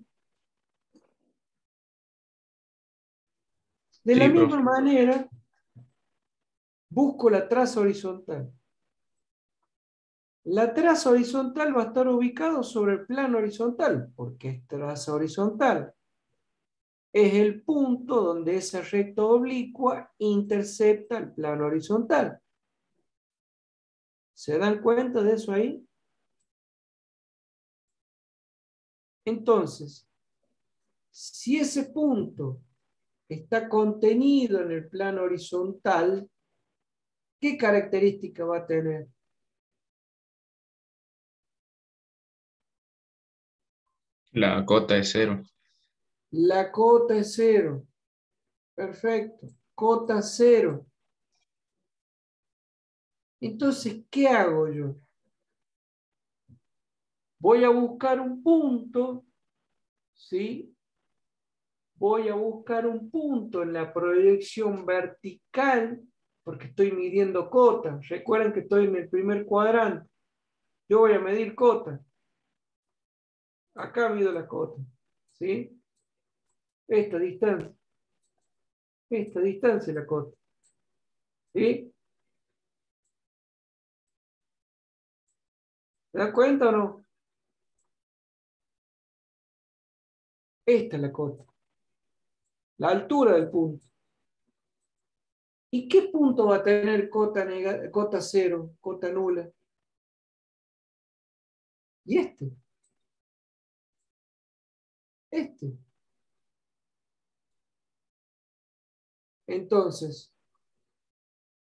De la misma manera, busco la traza horizontal. La traza horizontal va a estar ubicado sobre el plano horizontal, porque es traza horizontal. Es el punto donde esa recta oblicua intercepta el plano horizontal. ¿Se dan cuenta de eso ahí? Entonces, si ese punto está contenido en el plano horizontal, ¿qué característica va a tener? La cota es cero. La cota es cero. Perfecto. Cota cero. Entonces, ¿qué hago yo? Voy a buscar un punto, ¿sí? Voy a buscar un punto en la proyección vertical, porque estoy midiendo cota. Recuerden que estoy en el primer cuadrante. Yo voy a medir cota. Acá mido la cota. ¿Sí? Esta distancia. Esta distancia es la cota. ¿Sí? ¿Se dan cuenta o no? Esta es la cota. La altura del punto. ¿Y qué punto va a tener cota, cota cero, cota nula? Y este. Este. Entonces,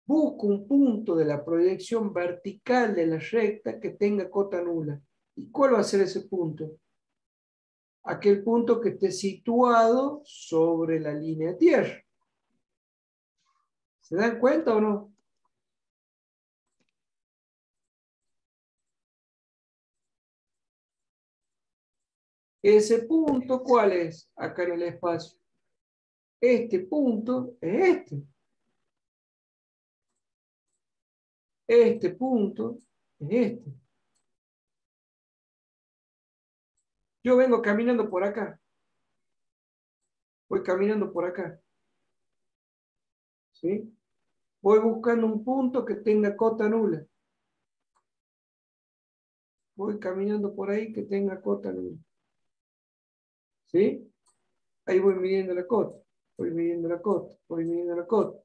busco un punto de la proyección vertical de la recta que tenga cota nula. ¿Y cuál va a ser ese punto? Aquel punto que esté situado sobre la línea tierra. ¿Se dan cuenta o no? Ese punto, ¿cuál es? Acá en el espacio. Este punto es este. Este punto es este. Yo vengo caminando por acá. Voy caminando por acá. ¿Sí? Voy buscando un punto que tenga cota nula. Voy caminando por ahí que tenga cota nula. ¿Sí? Ahí voy midiendo la cota, voy midiendo la cota, voy midiendo la cota.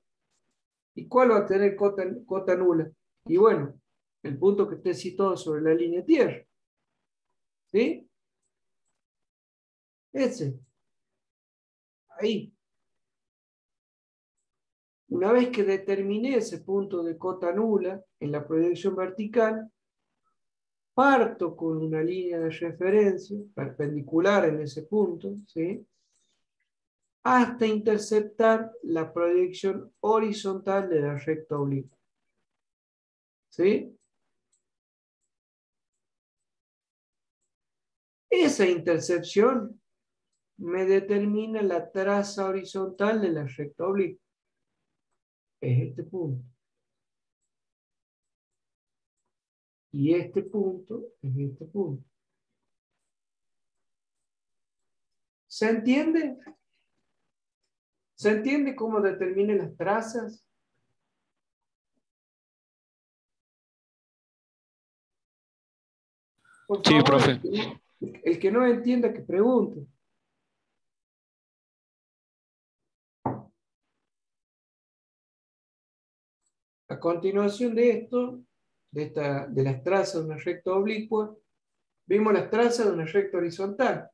¿Y cuál va a tener cota, nula? Y bueno, el punto que esté situado sobre la línea tierra. ¿Sí? Ese. Ahí. Una vez que determiné ese punto de cota nula en la proyección vertical, parto con una línea de referencia perpendicular en ese punto, ¿sí? Hasta interceptar la proyección horizontal de la recta oblicua. ¿Sí? Esa intercepción me determina la traza horizontal de la recta oblicua. Es este punto. Y este punto es este punto. ¿Se entiende? ¿Se entiende cómo determinen las trazas? sí, profe. El que no entienda, que pregunte. A continuación de esto, de, esta, de las trazas de una recta oblicua, vimos las trazas de una recta horizontal.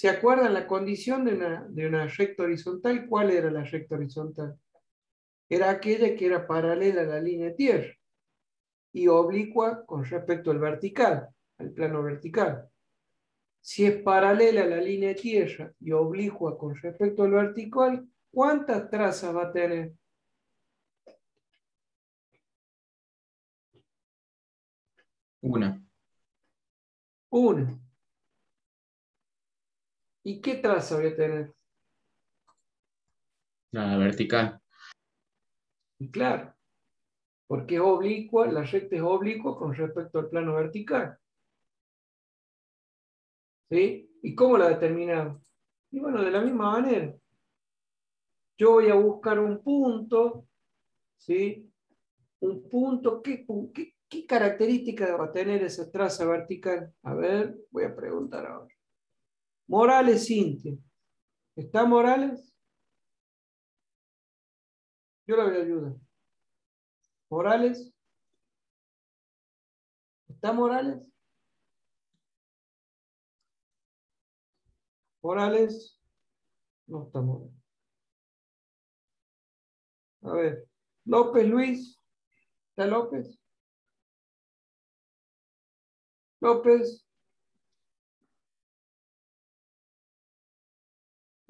¿Se acuerdan la condición de una, de una recta horizontal? ¿Cuál era la recta horizontal? Era aquella que era paralela a la línea de tierra y oblicua con respecto al vertical, al plano vertical. Si es paralela a la línea de tierra y oblicua con respecto al vertical, ¿cuántas trazas va a tener? Una. Una. ¿Y qué traza voy a tener? La vertical. Y claro, porque es oblicua, la recta es oblicua con respecto al plano vertical. ¿Sí? ¿Y cómo la determinamos? Y bueno, de la misma manera. Yo voy a buscar un punto, ¿sí? Un punto, ¿qué, qué, ¿Qué características va a tener esa traza vertical? A ver, voy a preguntar ahora. Morales Cintia. ¿Está Morales? Yo la voy a ayudar. Morales. ¿Está Morales? Morales. No está Morales. A ver. López Luis. ¿Está López? López.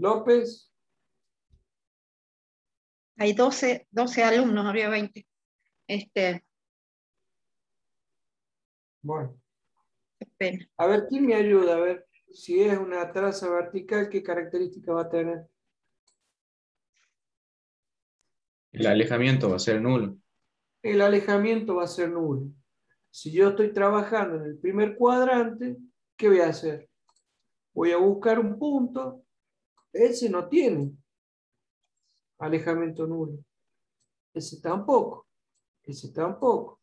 López. Hay 12, 12 alumnos, había 20. Este. Bueno. A ver, ¿quién me ayuda? A ver, si es una traza vertical, ¿qué característica va a tener? El alejamiento va a ser nulo. El alejamiento va a ser nulo. Si yo estoy trabajando en el primer cuadrante, ¿qué voy a hacer? Voy a buscar un punto. Ese no tiene alejamiento nulo. Ese tampoco. Ese tampoco.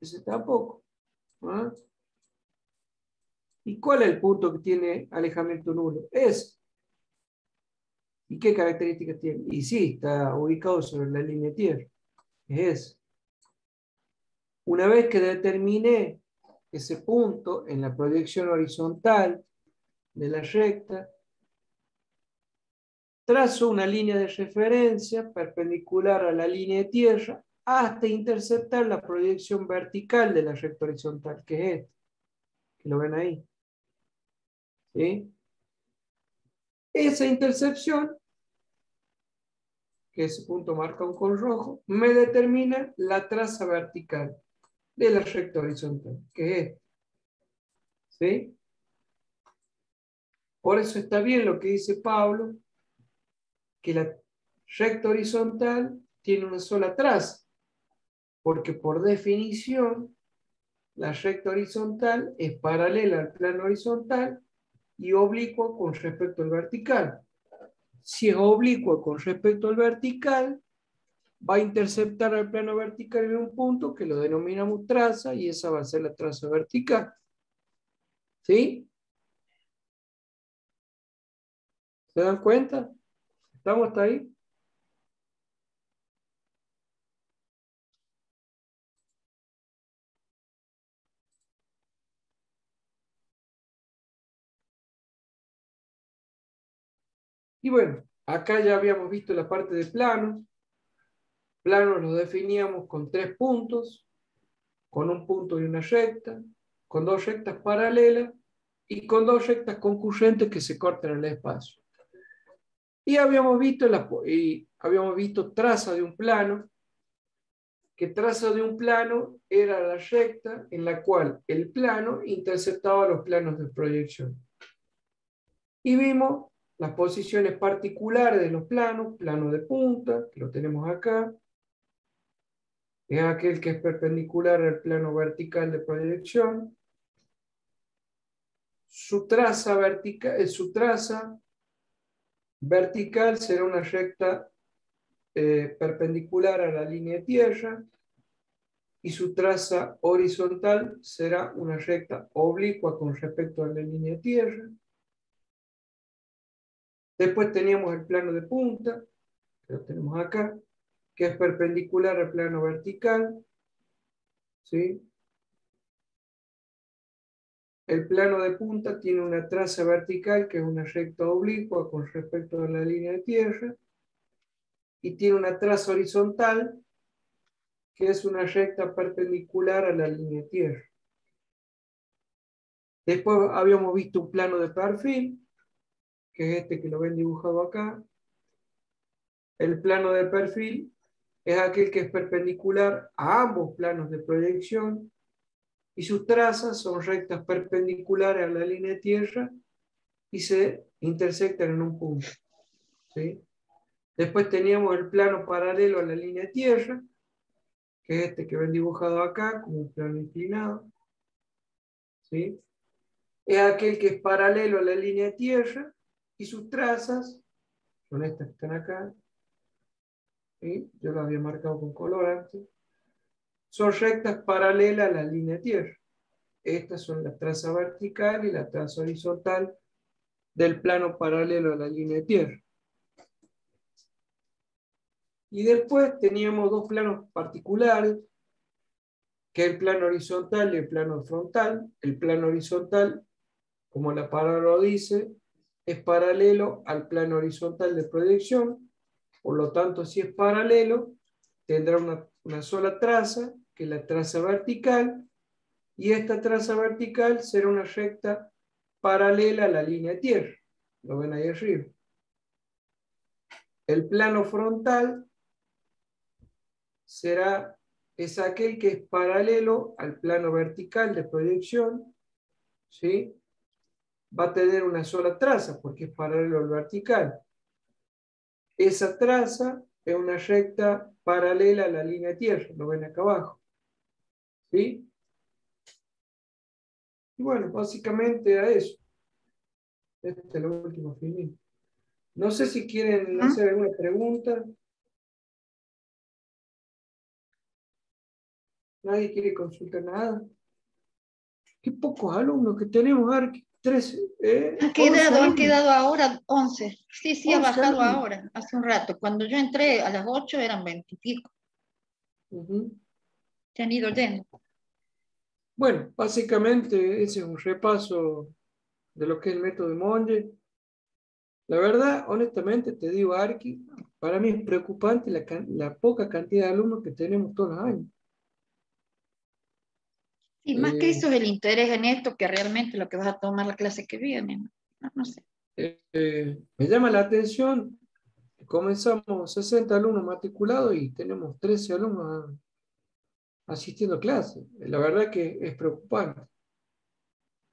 Ese tampoco. ¿Ah? ¿Y cuál es el punto que tiene alejamiento nulo? Ese. ¿Y qué características tiene? Y sí, está ubicado sobre la línea de tierra. Es. Una vez que determiné ese punto en la proyección horizontal de la recta, trazo una línea de referencia perpendicular a la línea de tierra hasta interceptar la proyección vertical de la recta horizontal, que es esta, que lo ven ahí. ¿Sí? Esa intercepción, que ese punto marca un con rojo, me determina la traza vertical de la recta horizontal, que es ¿Sí? Por eso está bien lo que dice Pablo, que la recta horizontal tiene una sola traza, porque por definición la recta horizontal es paralela al plano horizontal y oblicua con respecto al vertical. Si es oblicua con respecto al vertical, va a interceptar al plano vertical en un punto que lo denominamos traza y esa va a ser la traza vertical. ¿Sí? ¿Se dan cuenta? ¿Estamos hasta ahí? Y bueno, acá ya habíamos visto la parte de planos. Planos los definíamos con tres puntos, con un punto y una recta, con dos rectas paralelas y con dos rectas concurrentes que se cortan en el espacio. Y habíamos visto, y habíamos visto traza de un plano, que traza de un plano era la recta en la cual el plano interceptaba los planos de proyección. Y vimos las posiciones particulares de los planos, plano de punta, que lo tenemos acá, es aquel que es perpendicular al plano vertical de proyección. Su traza vertical, eh, su traza vertical será una recta eh, perpendicular a la línea de tierra y su traza horizontal será una recta oblicua con respecto a la línea de tierra. Después teníamos el plano de punta, que lo tenemos acá, que es perpendicular al plano vertical. ¿sí? El plano de punta tiene una traza vertical que es una recta oblicua con respecto a la línea de tierra y tiene una traza horizontal que es una recta perpendicular a la línea de tierra. Después habíamos visto un plano de perfil, que es este que lo ven dibujado acá. El plano de perfil es aquel que es perpendicular a ambos planos de proyección y sus trazas son rectas perpendiculares a la línea de tierra y se intersectan en un punto. ¿sí? Después teníamos el plano paralelo a la línea de tierra, que es este que ven dibujado acá, como un plano inclinado. ¿sí? Es aquel que es paralelo a la línea de tierra y sus trazas son estas que están acá, yo lo había marcado con color antes, son rectas paralelas a la línea de tierra. Estas son la traza vertical y la traza horizontal del plano paralelo a la línea de tierra. Y después teníamos dos planos particulares, que es el plano horizontal y el plano frontal. El plano horizontal, como la palabra dice, es paralelo al plano horizontal de proyección por lo tanto, si es paralelo, tendrá una, sola traza, que la traza vertical, y esta traza vertical será una recta paralela a la línea de tierra. Lo ven ahí arriba. El plano frontal será, es aquel que es paralelo al plano vertical de proyección, ¿sí? Va a tener una sola traza porque es paralelo al vertical. Esa traza es una recta paralela a la línea de tierra, lo ven acá abajo. ¿Sí? Y bueno, básicamente a eso. Este es el último fin. No sé si quieren hacer alguna pregunta. Nadie quiere consultar nada. Qué pocos alumnos que tenemos, Arqui. ¿eh? han quedado, han quedado ahora 11. Sí, sí, ha bajado ahora, hace un rato. Cuando yo entré a las 8 eran 20 y pico. Se han ido yendo. Bueno, básicamente ese es un repaso de lo que es el método de Monge. La verdad, honestamente, te digo, Arki, para mí es preocupante la, la poca cantidad de alumnos que tenemos todos los años. Y más que eso es el interés en esto que realmente lo que vas a tomar la clase que viene. No, sé. Eh, me llama la atención, comenzamos 60 alumnos matriculados y tenemos 13 alumnos asistiendo a clases. La verdad que es preocupante.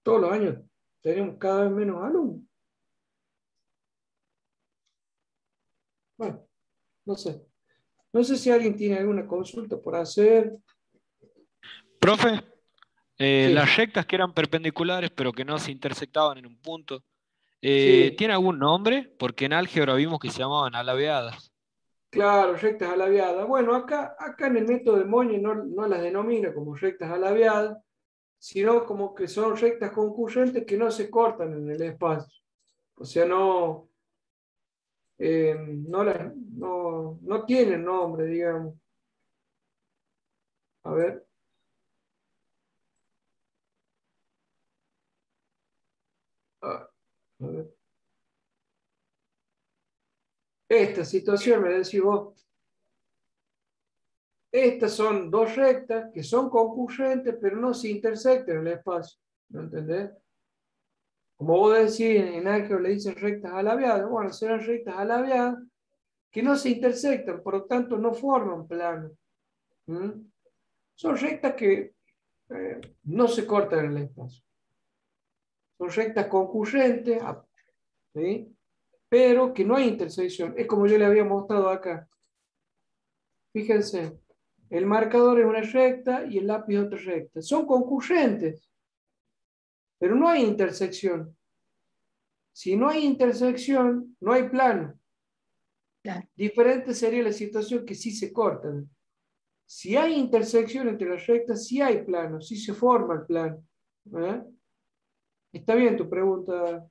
Todos los años tenemos cada vez menos alumnos. Bueno, no sé. No sé si alguien tiene alguna consulta por hacer. Profe, eh, las rectas que eran perpendiculares pero que no se intersectaban en un punto. Eh, ¿Tiene algún nombre? Porque en álgebra vimos que se llamaban alabeadas. Claro, rectas alabeadas. Bueno, acá, acá en el método de Moñe no, no las denomina como rectas alabeadas, sino como que son rectas concurrentes que no se cortan en el espacio. O sea, no, eh, no, no, no tienen nombre, digamos. A ver. Esta situación, me decís vos. Estas son dos rectas que son concurrentes, pero no se intersectan en el espacio. ¿No entendés? Como vos decís, en álgebra le dicen rectas alabeadas. Bueno, serán rectas alabeadas que no se intersectan, por lo tanto no forman plano. Son rectas que eh, no se cortan en el espacio. Son rectas concurrentes, pero que no hay intersección. Es como yo le había mostrado acá. Fíjense, el marcador es una recta y el lápiz otra recta. Son concurrentes, pero no hay intersección. Si no hay intersección, no hay plano. Diferente sería la situación que sí se cortan. Si hay intersección entre las rectas, sí hay plano, sí se forma el plano. ¿eh? Está bien tu pregunta,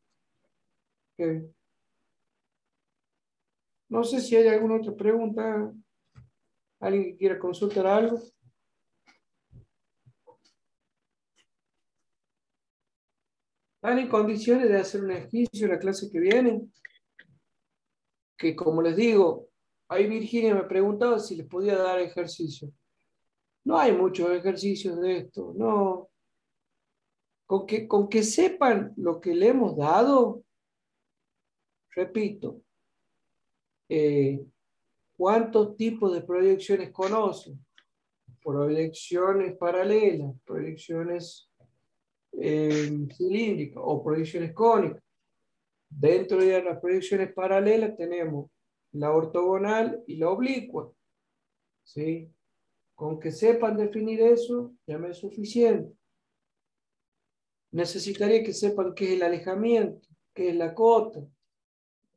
No sé si hay alguna otra pregunta. ¿Alguien que quiera consultar algo? ¿Están en condiciones de hacer un ejercicio en la clase que viene? Que como les digo, ahí Virginia me preguntaba si les podía dar ejercicio. No hay muchos ejercicios de esto, no. Con que, con que sepan lo que le hemos dado, repito, eh, ¿cuántos tipos de proyecciones conocen? Proyecciones paralelas, proyecciones eh, cilíndricas o proyecciones cónicas. Dentro de las proyecciones paralelas tenemos la ortogonal y la oblicua. ¿Sí? Con que sepan definir eso, ya me es suficiente. Necesitaría que sepan qué es el alejamiento, qué es la cota,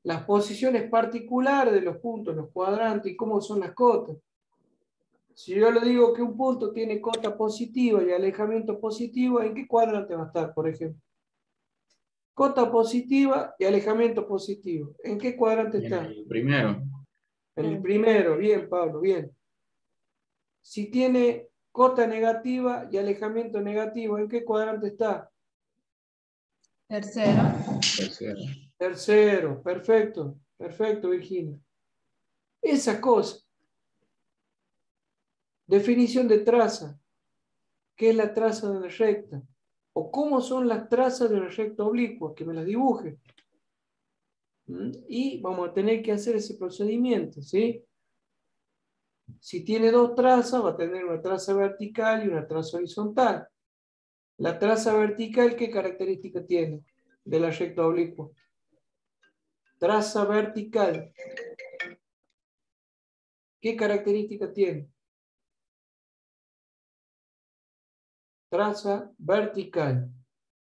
las posiciones particulares de los puntos, los cuadrantes y cómo son las cotas. Si yo le digo que un punto tiene cota positiva y alejamiento positivo, ¿en qué cuadrante va a estar, por ejemplo? Cota positiva y alejamiento positivo. ¿En qué cuadrante está? En el primero. En el primero, bien, Pablo, bien. Si tiene cota negativa y alejamiento negativo, ¿en qué cuadrante está? Tercero. Tercero. Tercero, perfecto, perfecto, Virginia. Esa cosa. Definición de traza. ¿Qué es la traza de una recta? O cómo son las trazas de una recta oblicua, que me las dibuje. ¿Mm? Y vamos a tener que hacer ese procedimiento, ¿sí? Si tiene dos trazas, va a tener una traza vertical y una traza horizontal. La traza vertical, ¿qué característica tiene de la recta oblicua? Traza vertical. ¿Qué característica tiene? Traza vertical.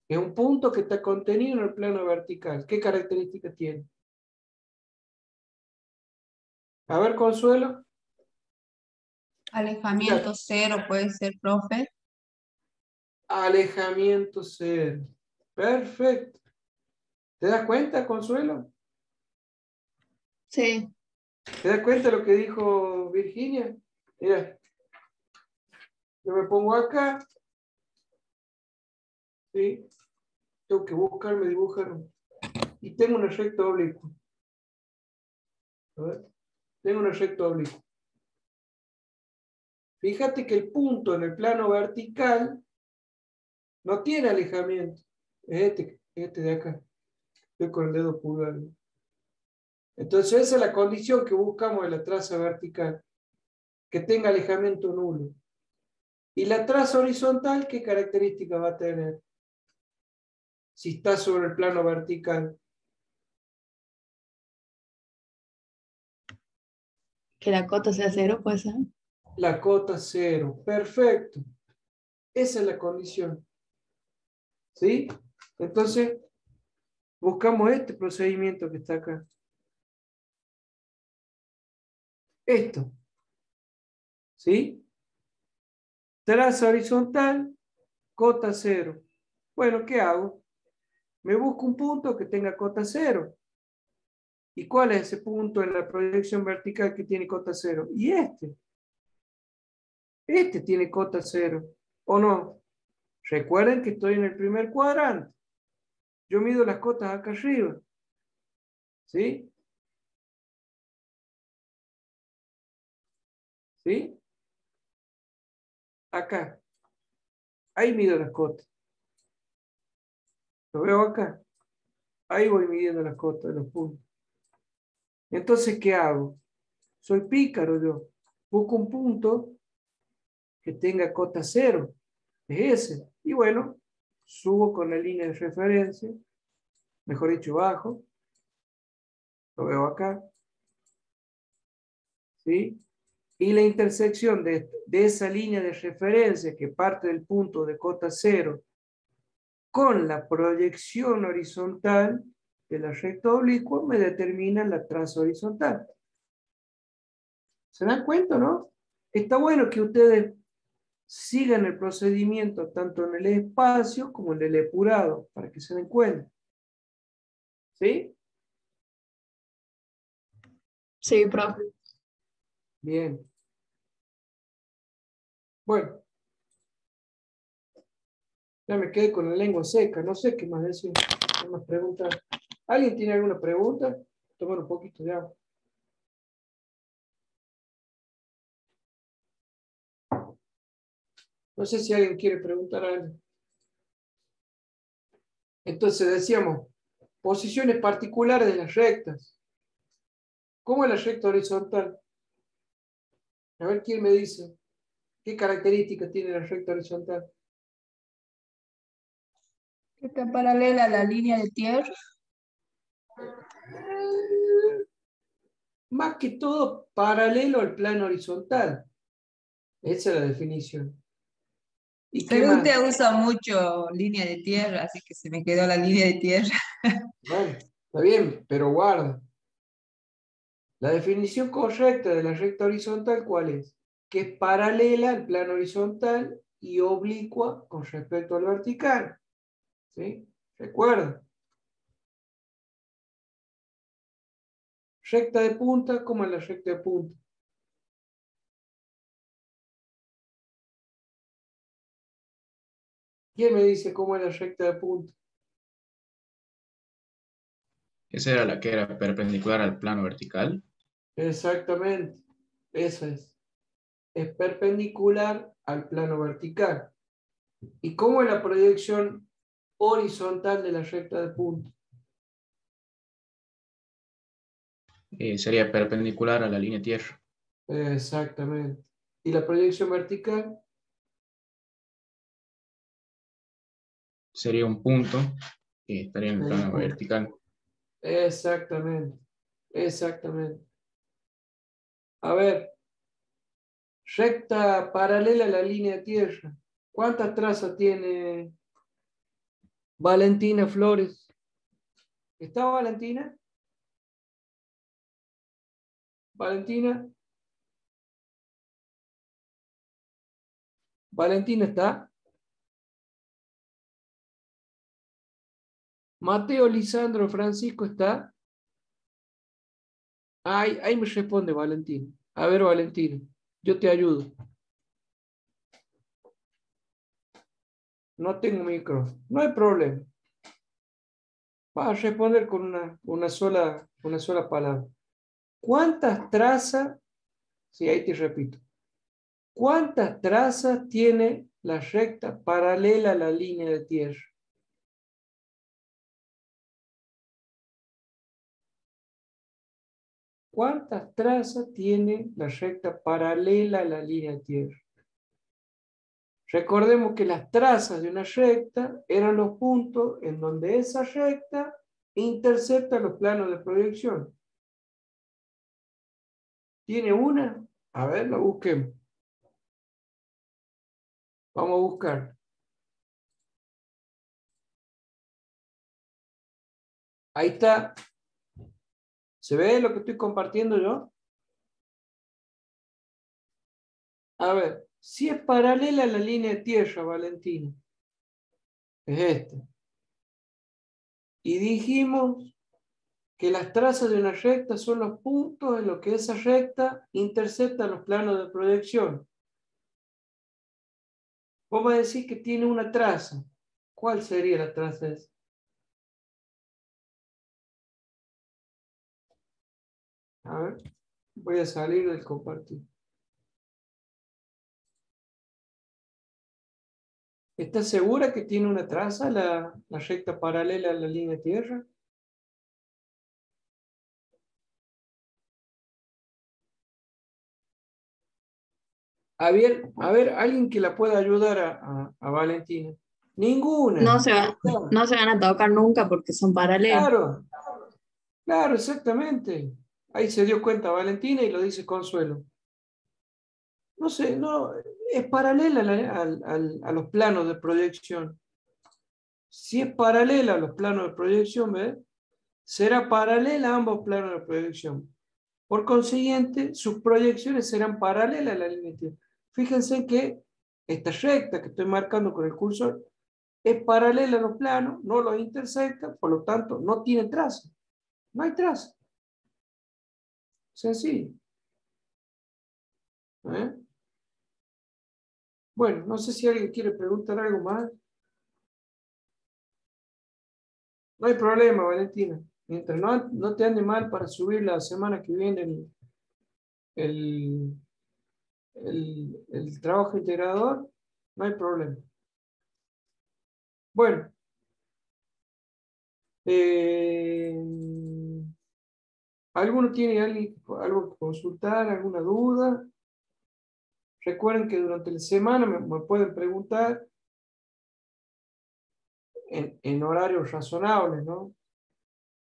Es un punto que está contenido en el plano vertical. ¿Qué característica tiene? A ver, Consuelo. Alejamiento cero puede ser, profe. Alejamiento cero. Perfecto. ¿Te das cuenta, Consuelo? Sí. ¿Te das cuenta de lo que dijo Virginia? Mira, yo me pongo acá. ¿Sí? Tengo que buscarme, dibujar. Y tengo un efecto oblicuo. Tengo un efecto oblicuo. Fíjate que el punto en el plano vertical no tiene alejamiento. Es este, este de acá. Estoy con el dedo pulgar. Entonces esa es la condición que buscamos de la traza vertical, que tenga alejamiento nulo. ¿Y la traza horizontal qué característica va a tener? Si está sobre el plano vertical. Que la cota sea cero, pues. ser. La cota cero, perfecto. Esa es la condición. ¿Sí? Entonces, buscamos este procedimiento que está acá. Esto. ¿Sí? Traza horizontal, cota cero. Bueno, ¿qué hago? Me busco un punto que tenga cota cero. ¿Y cuál es ese punto en la proyección vertical que tiene cota cero? Y este. Este tiene cota cero. ¿O no? Recuerden que estoy en el primer cuadrante. Yo mido las cotas acá arriba. ¿Sí? ¿Sí? acá. Ahí mido las cotas. ¿Lo veo acá? Ahí voy midiendo las cotas de los puntos. Entonces, ¿qué hago? Soy pícaro yo. Busco un punto que tenga cota cero. Es ese. Y bueno, subo con la línea de referencia. Mejor dicho, bajo. Lo veo acá. ¿Sí? Y la intersección de, de esa línea de referencia que parte del punto de cota cero con la proyección horizontal de la recta oblicua me determina la traza horizontal. ¿Se dan cuenta, no? Está bueno que ustedes sigan el procedimiento tanto en el espacio como en el epurado, para que se den cuenta. ¿Sí? Sí, profe. Bien. Bueno. Ya me quedé con la lengua seca, no sé qué más decir. ¿Qué más preguntas? ¿Alguien tiene alguna pregunta? Tomar un poquito de agua. No sé si alguien quiere preguntar algo. Entonces decíamos, posiciones particulares de las rectas. ¿Cómo es la recta horizontal? A ver quién me dice. ¿Qué características tiene la recta horizontal? Está paralela a la línea de tierra. Más que todo paralelo al plano horizontal. Esa es la definición. Pero usted usa mucho línea de tierra, así que se me quedó la línea de tierra. Bueno, está bien, pero guarda. La definición correcta de la recta horizontal, ¿cuál es? Que es paralela al plano horizontal y oblicua con respecto al vertical. ¿Sí? Recuerda. Recta de punta como la recta de punta. ¿Quién me dice cómo es la recta de punta? Esa era la que era perpendicular al plano vertical. Exactamente, esa es. Es perpendicular al plano vertical. ¿Y cómo es la proyección horizontal de la recta de punta? Eh, sería perpendicular a la línea tierra. Exactamente. ¿Y la proyección vertical? Sería un punto que estaría en el plano vertical. Exactamente. Exactamente. A ver, recta paralela a la línea de tierra. ¿Cuántas trazas tiene Valentina Flores? ¿Está Valentina? Valentina. Valentina está. Mateo Lisandro Francisco está. Ahí, ahí me responde Valentín. A ver, Valentín, yo te ayudo. No tengo micro. No hay problema. Vas a responder con una, una, sola, una sola palabra. ¿Cuántas trazas? Sí, ahí te repito. ¿Cuántas trazas tiene la recta paralela a la línea de tierra? ¿Cuántas trazas tiene la recta paralela a la línea de tierra? Recordemos que las trazas de una recta eran los puntos en donde esa recta intercepta los planos de proyección. ¿Tiene una? A ver, la busquemos. Vamos a buscar. Ahí está ¿Se ve lo que estoy compartiendo yo? A ver, si es paralela a la línea de tierra, Valentina, es esta. Y dijimos que las trazas de una recta son los puntos en los que esa recta intercepta los planos de proyección. Vamos a decir que tiene una traza. ¿Cuál sería la traza esa? A ver, voy a salir del compartir. ¿Está segura que tiene una traza la, la recta paralela a la línea tierra? A ver, a ver, alguien que la pueda ayudar a, a, Valentina. Ninguna. No se, no se van a tocar nunca porque son paralelas. Claro, claro, exactamente. Ahí se dio cuenta Valentina y lo dice Consuelo. No sé, no, es paralela a, los planos de proyección. Si es paralela a los planos de proyección, ¿ves? será paralela a ambos planos de proyección. Por consiguiente, sus proyecciones serán paralelas a la línea Fíjense que esta recta que estoy marcando con el cursor es paralela a los planos, no los intersecta, por lo tanto no tiene traza. No hay traza. Sencillo. ¿Eh? Bueno, no sé si alguien quiere preguntar algo más. No hay problema, Valentina. Mientras no, no te ande mal para subir la semana que viene el el, trabajo integrador, no hay problema. Bueno. Eh, ¿Alguno tiene algo que consultar, alguna duda? Recuerden que durante la semana me, pueden preguntar en, en horarios razonables, ¿no?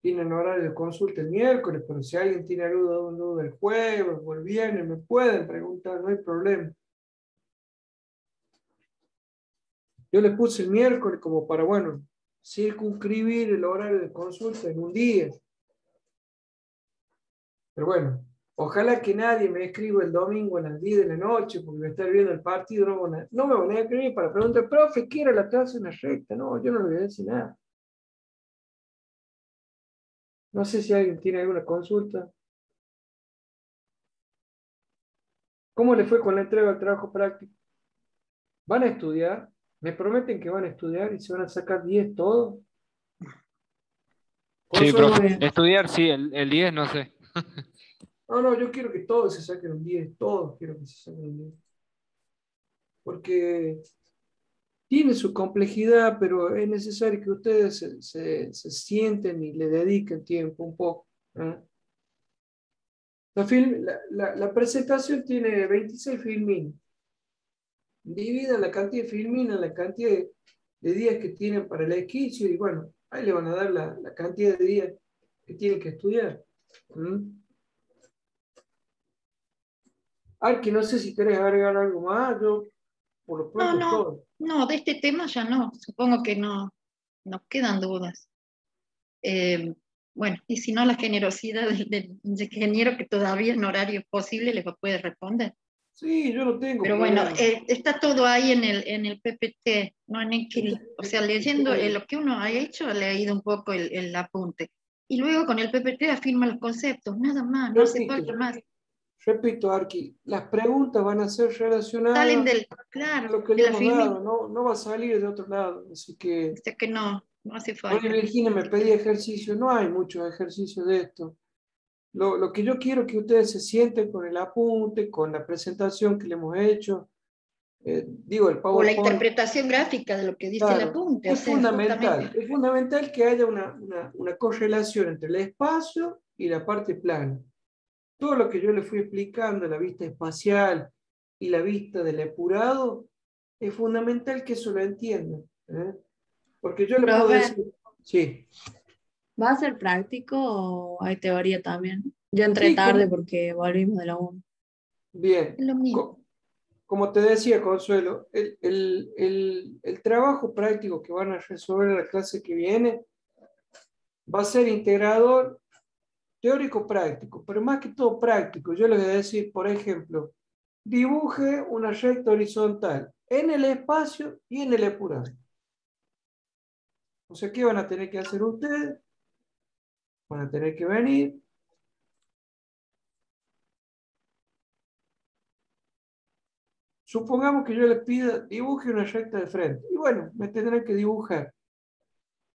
tienen horario de consulta el miércoles, pero si alguien tiene duda, duda el jueves o el viernes, me pueden preguntar, no hay problema. Yo les puse el miércoles como para, bueno, circunscribir el horario de consulta en un día. Pero bueno, ojalá que nadie me escriba el domingo a las 10 de la noche porque voy a estar viendo el partido. No, no me voy a escribir para preguntar, profe, ¿quiere la clase en la recta? No, yo no le voy a decir nada. No sé si alguien tiene alguna consulta. ¿Cómo le fue con la entrega del trabajo práctico? ¿Van a estudiar? ¿Me prometen que van a estudiar y se van a sacar 10 todos? Sí, profe. Estudiar, sí, el, el 10 no sé. No, no, yo quiero que todos se saquen un 10, todos quiero que se saquen un 10. Porque tiene su complejidad, pero es necesario que ustedes se, se, sienten y le dediquen tiempo un poco. ¿eh? La, la, presentación tiene 26 filmines. Divida la cantidad de filmines, la cantidad de, días que tienen para el esquicio y bueno, ahí le van a dar la, cantidad de días que tienen que estudiar. Arqui, no sé si querés agregar algo más. Yo no, no, no, de este tema ya no, supongo que no nos quedan dudas. Eh, bueno, y si no, la generosidad del, ingeniero que todavía en horario posible les puede responder. Sí, yo lo tengo. Pero bueno, eh, está todo ahí en el, en el PPT, no en el, o sea, leyendo lo que uno ha hecho, le ha ido un poco el, el apunte. Y luego con el PPT afirma los conceptos, nada más, no hace falta más. Repito, Arqui, las preguntas van a ser relacionadas Salen del, claro, a lo que le hemos dado, no, no, va a salir de otro lado. Así que. O sea que no, no hace falta. Virginia me pedía ejercicio, no hay muchos ejercicios de esto. Lo, lo, que yo quiero que ustedes se sienten con el apunte, con la presentación que le hemos hecho. Eh, digo, el PowerPoint. O la interpretación gráfica de lo que dice el apunte. Es fundamental, es fundamental que haya una, una, una correlación entre el espacio y la parte plana todo lo que yo le fui explicando, la vista espacial y la vista del apurado, es fundamental que eso lo entiendan. ¿eh? Porque yo le puedo decir... Sí. ¿Va a ser práctico o hay teoría también? Yo entré tarde porque volvimos de la 1. Bien. Como te decía, Consuelo, el, el, el, trabajo práctico que van a resolver en la clase que viene va a ser integrador teórico práctico, pero más que todo práctico. Yo les voy a decir, por ejemplo, dibuje una recta horizontal en el espacio y en el apurado. O sea, ¿qué van a tener que hacer ustedes? Van a tener que venir. Supongamos que yo les pida, dibuje una recta de frente. Y bueno, me tendrán que dibujar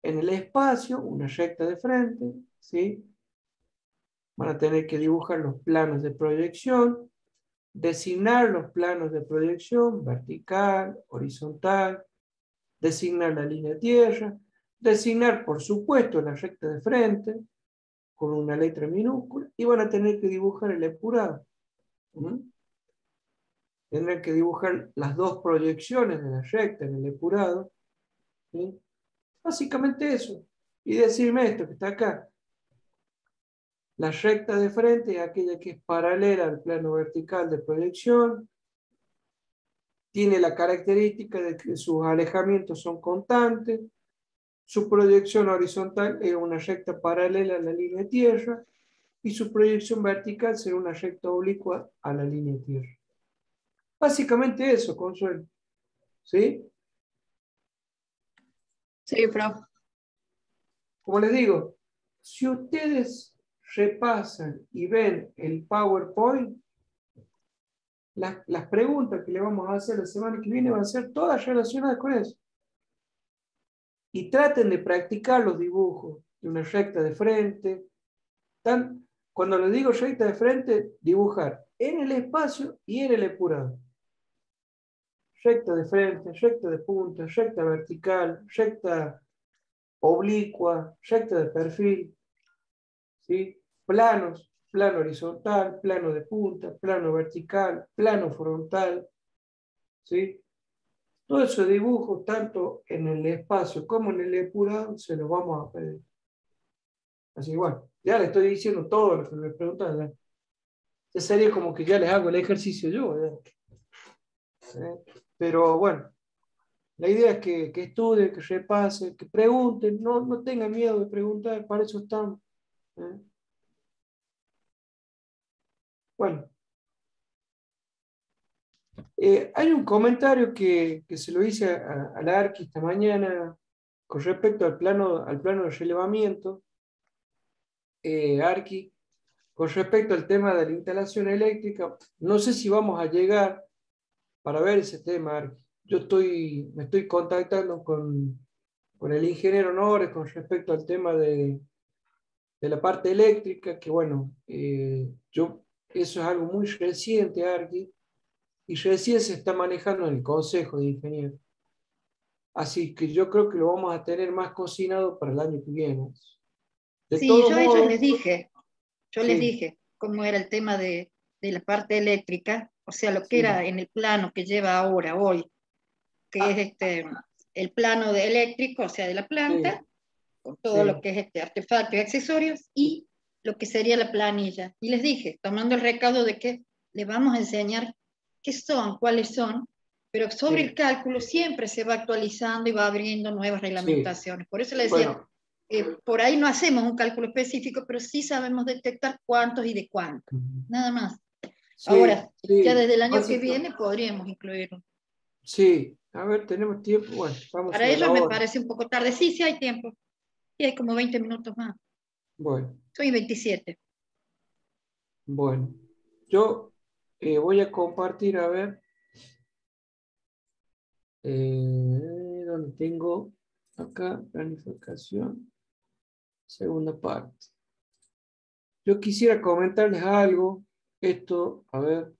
en el espacio una recta de frente, ¿sí? van a tener que dibujar los planos de proyección, designar los planos de proyección, vertical, horizontal, designar la línea tierra, designar, por supuesto, la recta de frente, con una letra minúscula, y van a tener que dibujar el epurado. Tendrán que dibujar las dos proyecciones de la recta en el epurado. Básicamente eso. Y decirme esto que está acá. La recta de frente es aquella que es paralela al plano vertical de proyección. Tiene la característica de que sus alejamientos son constantes. Su proyección horizontal es una recta paralela a la línea de tierra y su proyección vertical será una recta oblicua a la línea de tierra. Básicamente eso, Consuelo. ¿Sí? Sí, profe. Como les digo, si ustedes repasan y ven el PowerPoint, las, las, preguntas que le vamos a hacer la semana que viene van a ser todas relacionadas con eso. Y traten de practicar los dibujos de una recta de frente. Tan, cuando les digo recta de frente, dibujar en el espacio y en el epurado. Recta de frente, recta de punta, recta vertical, recta oblicua, recta de perfil. ¿sí? planos, plano horizontal, plano de punta, plano vertical, plano frontal. ¿sí? Todo ese dibujo, tanto en el espacio como en el epurado, se lo vamos a pedir. Así igual, ya le estoy diciendo todo lo que me preguntan. Ya sería como que ya les hago el ejercicio yo. ¿Eh? Pero bueno, la idea es que, que, estudien, que repasen, que pregunten, no, no tengan miedo de preguntar, para eso estamos. ¿eh? Bueno, eh, hay un comentario que, se lo hice a, la ARCI esta mañana con respecto al plano, al plano de relevamiento. Eh, ARCI, con respecto al tema de la instalación eléctrica, no sé si vamos a llegar para ver ese tema. Yo estoy, me estoy contactando con, el ingeniero Nores con respecto al tema de, la parte eléctrica, que bueno, eh, yo eso es algo muy reciente, Arqui, y recién se está manejando en el Consejo de Ingenieros. Así que yo creo que lo vamos a tener más cocinado para el año que viene. sí, yo a ellos les dije, yo les dije cómo era el tema de, la parte eléctrica, o sea, lo que era en el plano que lleva ahora, hoy, que es este, el plano de eléctrico, o sea, de la planta, con todo lo que es este artefacto y accesorios, y lo que sería la planilla. Y les dije, tomando el recado de que les vamos a enseñar qué son, cuáles son, pero sobre el cálculo siempre se va actualizando y va abriendo nuevas reglamentaciones. Por eso les decía, eh, por ahí no hacemos un cálculo específico, pero sí sabemos detectar cuántos y de cuántos, nada más. Ahora, ya desde el año que viene podríamos incluirlo. Sí, a ver, tenemos tiempo. Bueno, vamos Para ellos me parece un poco tarde. Sí, sí hay tiempo. Y hay como 20 minutos más. Bueno. Soy 27. Bueno, yo eh, voy a compartir, a ver, eh, donde tengo acá planificación, segunda parte. Yo quisiera comentarles algo, esto, a ver.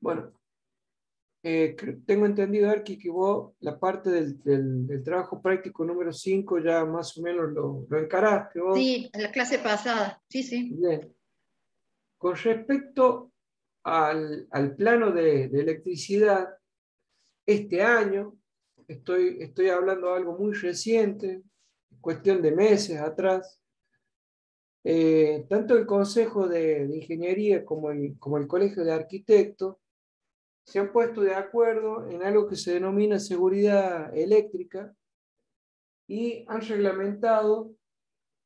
Bueno, eh, tengo entendido, Arki, que vos la parte del, del, trabajo práctico número 5 ya más o menos lo, lo encaraste. Vos. Sí, en la clase pasada, sí, sí. Bien. Con respecto al, al plano de, de, electricidad, este año, estoy, estoy hablando de algo muy reciente, cuestión de meses atrás, eh, tanto el Consejo de, de Ingeniería como el, como el Colegio de Arquitectos se han puesto de acuerdo en algo que se denomina seguridad eléctrica y han reglamentado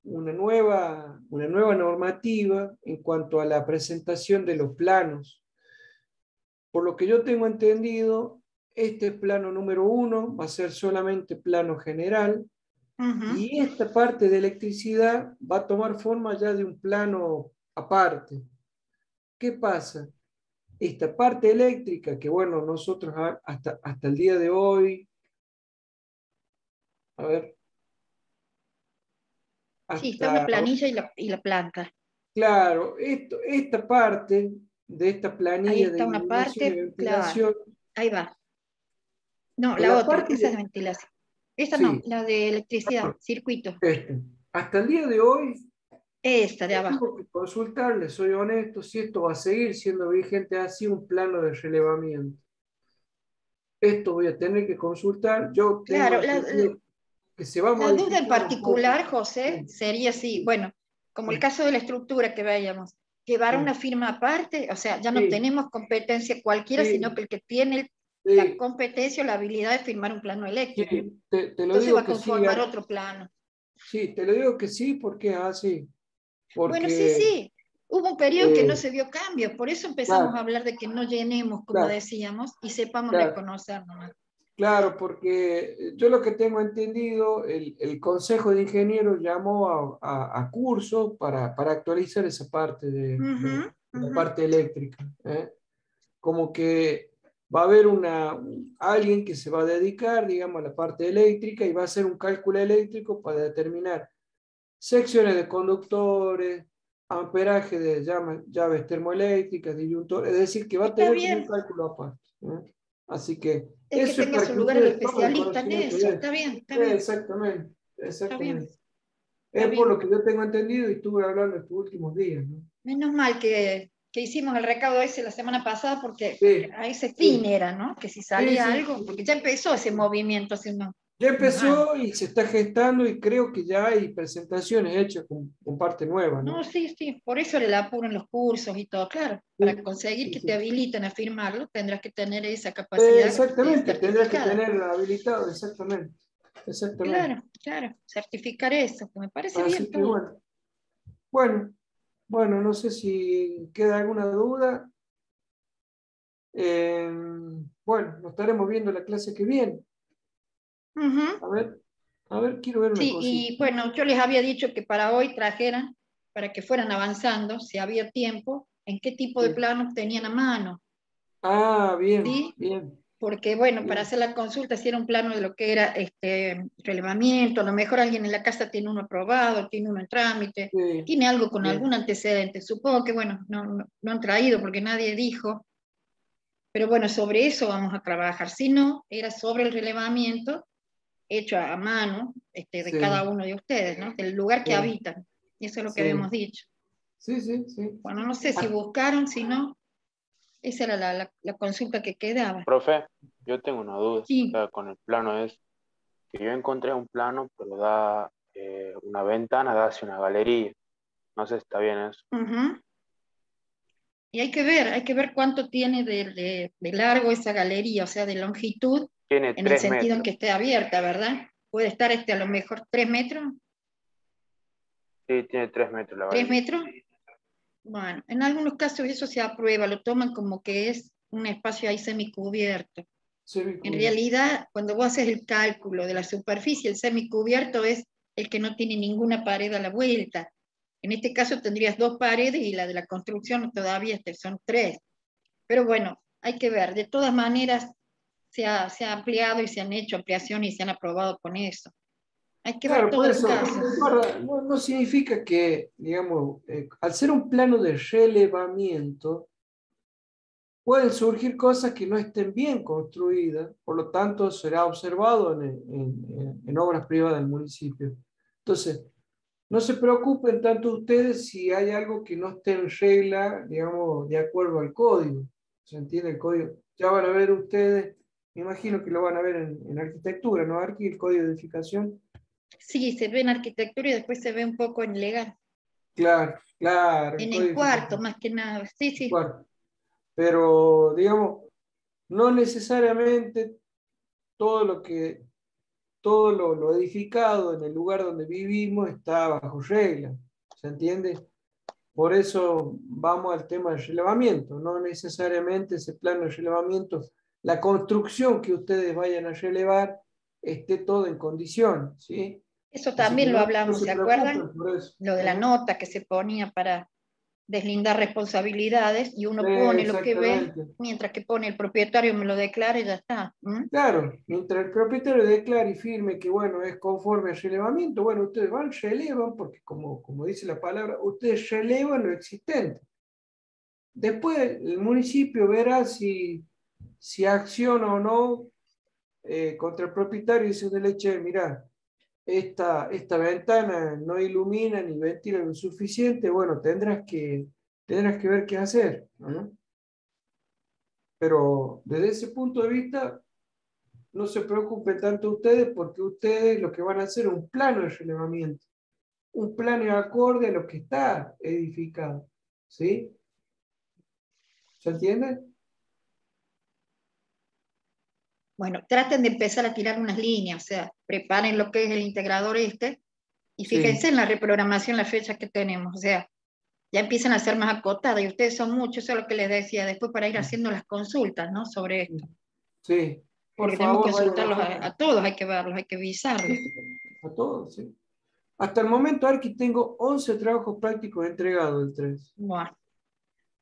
una nueva, una nueva normativa en cuanto a la presentación de los planos. Por lo que yo tengo entendido, este plano número uno va a ser solamente plano general y esta parte de electricidad va a tomar forma ya de un plano aparte. ¿Qué pasa? esta parte eléctrica que, bueno, nosotros hasta, hasta el día de hoy, a ver. sí, está la planilla y la, y la planta. Claro, esto, esta parte de esta planilla Ahí está una parte, ventilación. Ahí va. No, la, otra, esa es de ventilación. Esta no, la de electricidad, circuito. Este. Hasta el día de hoy. Esta de abajo. Tengo que consultarle, soy honesto, si esto va a seguir siendo vigente así un plano de relevamiento. Esto voy a tener que consultar. Yo claro, la, que se va a La duda en particular, José, sería así, bueno, como el caso de la estructura que veíamos, llevar una firma aparte, o sea, ya no tenemos competencia cualquiera, sino que el que tiene la competencia o la habilidad de firmar un plano eléctrico. Te, lo Entonces digo va a conformar otro plano. Sí, te lo digo que sí, porque es así. Bueno, sí, sí. Hubo un periodo en que no eh, se vio cambio, por eso empezamos a hablar de que no llenemos, como decíamos, y sepamos reconocernos. Claro, porque yo lo que tengo entendido, el, el Consejo de Ingenieros llamó a, a, curso para, para, actualizar esa parte de, la parte eléctrica. ¿eh? Como que va a haber una, alguien que se va a dedicar, digamos, a la parte eléctrica y va a hacer un cálculo eléctrico para determinar secciones de conductores, amperaje de llaves, termoeléctricas, disyuntores, es decir, que va a tener un cálculo aparte. Así que... Es que tenga su lugar el especialista en eso, está bien, está bien. Exactamente, exactamente. Es por lo que yo tengo entendido y estuve hablando estos últimos días. ¿no? Menos mal que, que, hicimos el recaudo ese la semana pasada porque a ese fin era, ¿no? Que si salía algo, porque ya empezó ese movimiento hace unos ya empezó y se está gestando y creo que ya hay presentaciones hechas con, con parte nueva. ¿no? ¿no? sí, sí, por eso le apuro en los cursos y todo, claro. Para conseguir que te habiliten a firmarlo, tendrás que tener esa capacidad. exactamente, tendrás que tener habilitado, exactamente. exactamente. Claro, claro, certificar eso, me parece bien. bueno. bueno, bueno, no sé si queda alguna duda. Eh, bueno, nos estaremos viendo la clase que viene. A ver, a ver, quiero ver una sí, y bueno, yo les había dicho que para hoy trajeran, para que fueran avanzando, si había tiempo, en qué tipo de planos tenían a mano. Ah, bien, bien. Porque bueno, para hacer la consulta, si era un plano de lo que era este relevamiento, a lo mejor alguien en la casa tiene uno aprobado, tiene uno en trámite, tiene algo con algún antecedente. Supongo que bueno, no, no han traído porque nadie dijo, pero bueno, sobre eso vamos a trabajar. Si no, era sobre el relevamiento hecho a mano este, de cada uno de ustedes, ¿no? Del lugar que habitan. Y eso es lo que habíamos dicho. Sí, sí, sí. Bueno, no sé si buscaron, si no. Esa era la, la, consulta que quedaba. Profe, yo tengo una duda con el plano. Es que yo encontré un plano, pero da eh, una ventana, da hacia una galería. No sé si está bien eso. Y hay que ver, hay que ver cuánto tiene de, de largo esa galería, o sea, de longitud en el sentido en que esté abierta, ¿verdad? Puede estar este a lo mejor tres metros. Sí, tiene tres metros la ¿Tres metros? Bueno, en algunos casos eso se aprueba, lo toman como que es un espacio ahí semicubierto. En realidad, cuando vos haces el cálculo de la superficie, el semicubierto es el que no tiene ninguna pared a la vuelta. En este caso tendrías dos paredes y la de la construcción todavía son tres. Pero bueno, hay que ver. De todas maneras, se ha, se ha, ampliado y se han hecho ampliaciones y se han aprobado con eso. Hay que ver todo eso, no, no, significa que, digamos, eh, al ser un plano de relevamiento, pueden surgir cosas que no estén bien construidas, por lo tanto será observado en, en, en, obras privadas del municipio. Entonces, no se preocupen tanto ustedes si hay algo que no esté en regla, digamos, de acuerdo al código. ¿Se entiende el código? Ya van a ver ustedes me imagino que lo van a ver en, arquitectura, ¿no, Arqui? El código de edificación. Sí, se ve en arquitectura y después se ve un poco en legal. Claro, claro. En el cuarto, más que nada. Sí, sí. Pero, digamos, no necesariamente todo lo que todo lo, lo, edificado en el lugar donde vivimos está bajo regla, ¿se entiende? Por eso vamos al tema del relevamiento, no necesariamente ese plano de relevamiento la construcción que ustedes vayan a relevar esté todo en condición, ¿sí? Eso también lo hablamos, ¿se acuerdan? Lo de la nota que se ponía para deslindar responsabilidades y uno pone lo que ve, mientras que pone el propietario me lo declare y ya está. Claro, mientras el propietario declare y firme que bueno, es conforme al relevamiento, bueno, ustedes van, relevan, porque como, como dice la palabra, ustedes relevan lo existente. después el municipio verá si, si acciona o no eh, contra el propietario y dice de leche, mira, esta, esta ventana no ilumina ni ventila lo suficiente, bueno, tendrás que, tendrás que ver qué hacer. Pero desde ese punto de vista, no se preocupen tanto ustedes porque ustedes lo que van a hacer es un plano de relevamiento, un plano acorde a lo que está edificado. ¿Sí? ¿Se entiende? Bueno, traten de empezar a tirar unas líneas, o sea, preparen lo que es el integrador este y fíjense en la reprogramación, las fechas que tenemos, o sea, ya empiezan a ser más acotadas y ustedes son muchos, eso es lo que les decía después para ir haciendo las consultas, ¿no? Sobre esto. Sí. Porque tenemos que consultarlos a, todos, hay que verlos, hay que visarlos. A todos, sí. Hasta el momento, aquí tengo 11 trabajos prácticos entregados del 3. Bueno.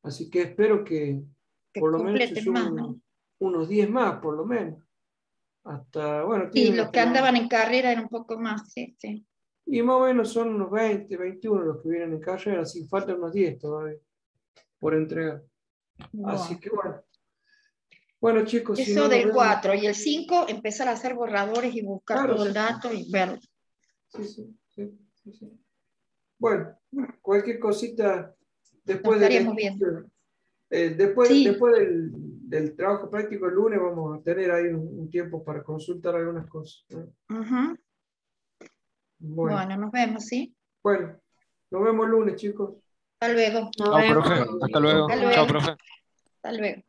Así que espero que, por lo menos unos 10 más, por lo menos. Hasta, bueno. Sí, los que andaban en carrera eran un poco más, sí, sí. Y más o menos son unos 20, 21 los que vienen en carrera, así faltan unos 10 todavía por entregar. Así que bueno. Bueno, chicos. Eso del 4 y el 5, empezar a hacer borradores y buscar todo el dato y verlo. Sí, sí, sí, sí, Bueno, cualquier cosita después de. viendo. Eh, después, después del, del, trabajo práctico el lunes vamos a tener ahí un, tiempo para consultar algunas cosas. bueno. nos vemos, ¿sí? Bueno, nos vemos el lunes, chicos. Hasta luego. Chao, profe. Hasta luego. Chao, profe. Hasta luego.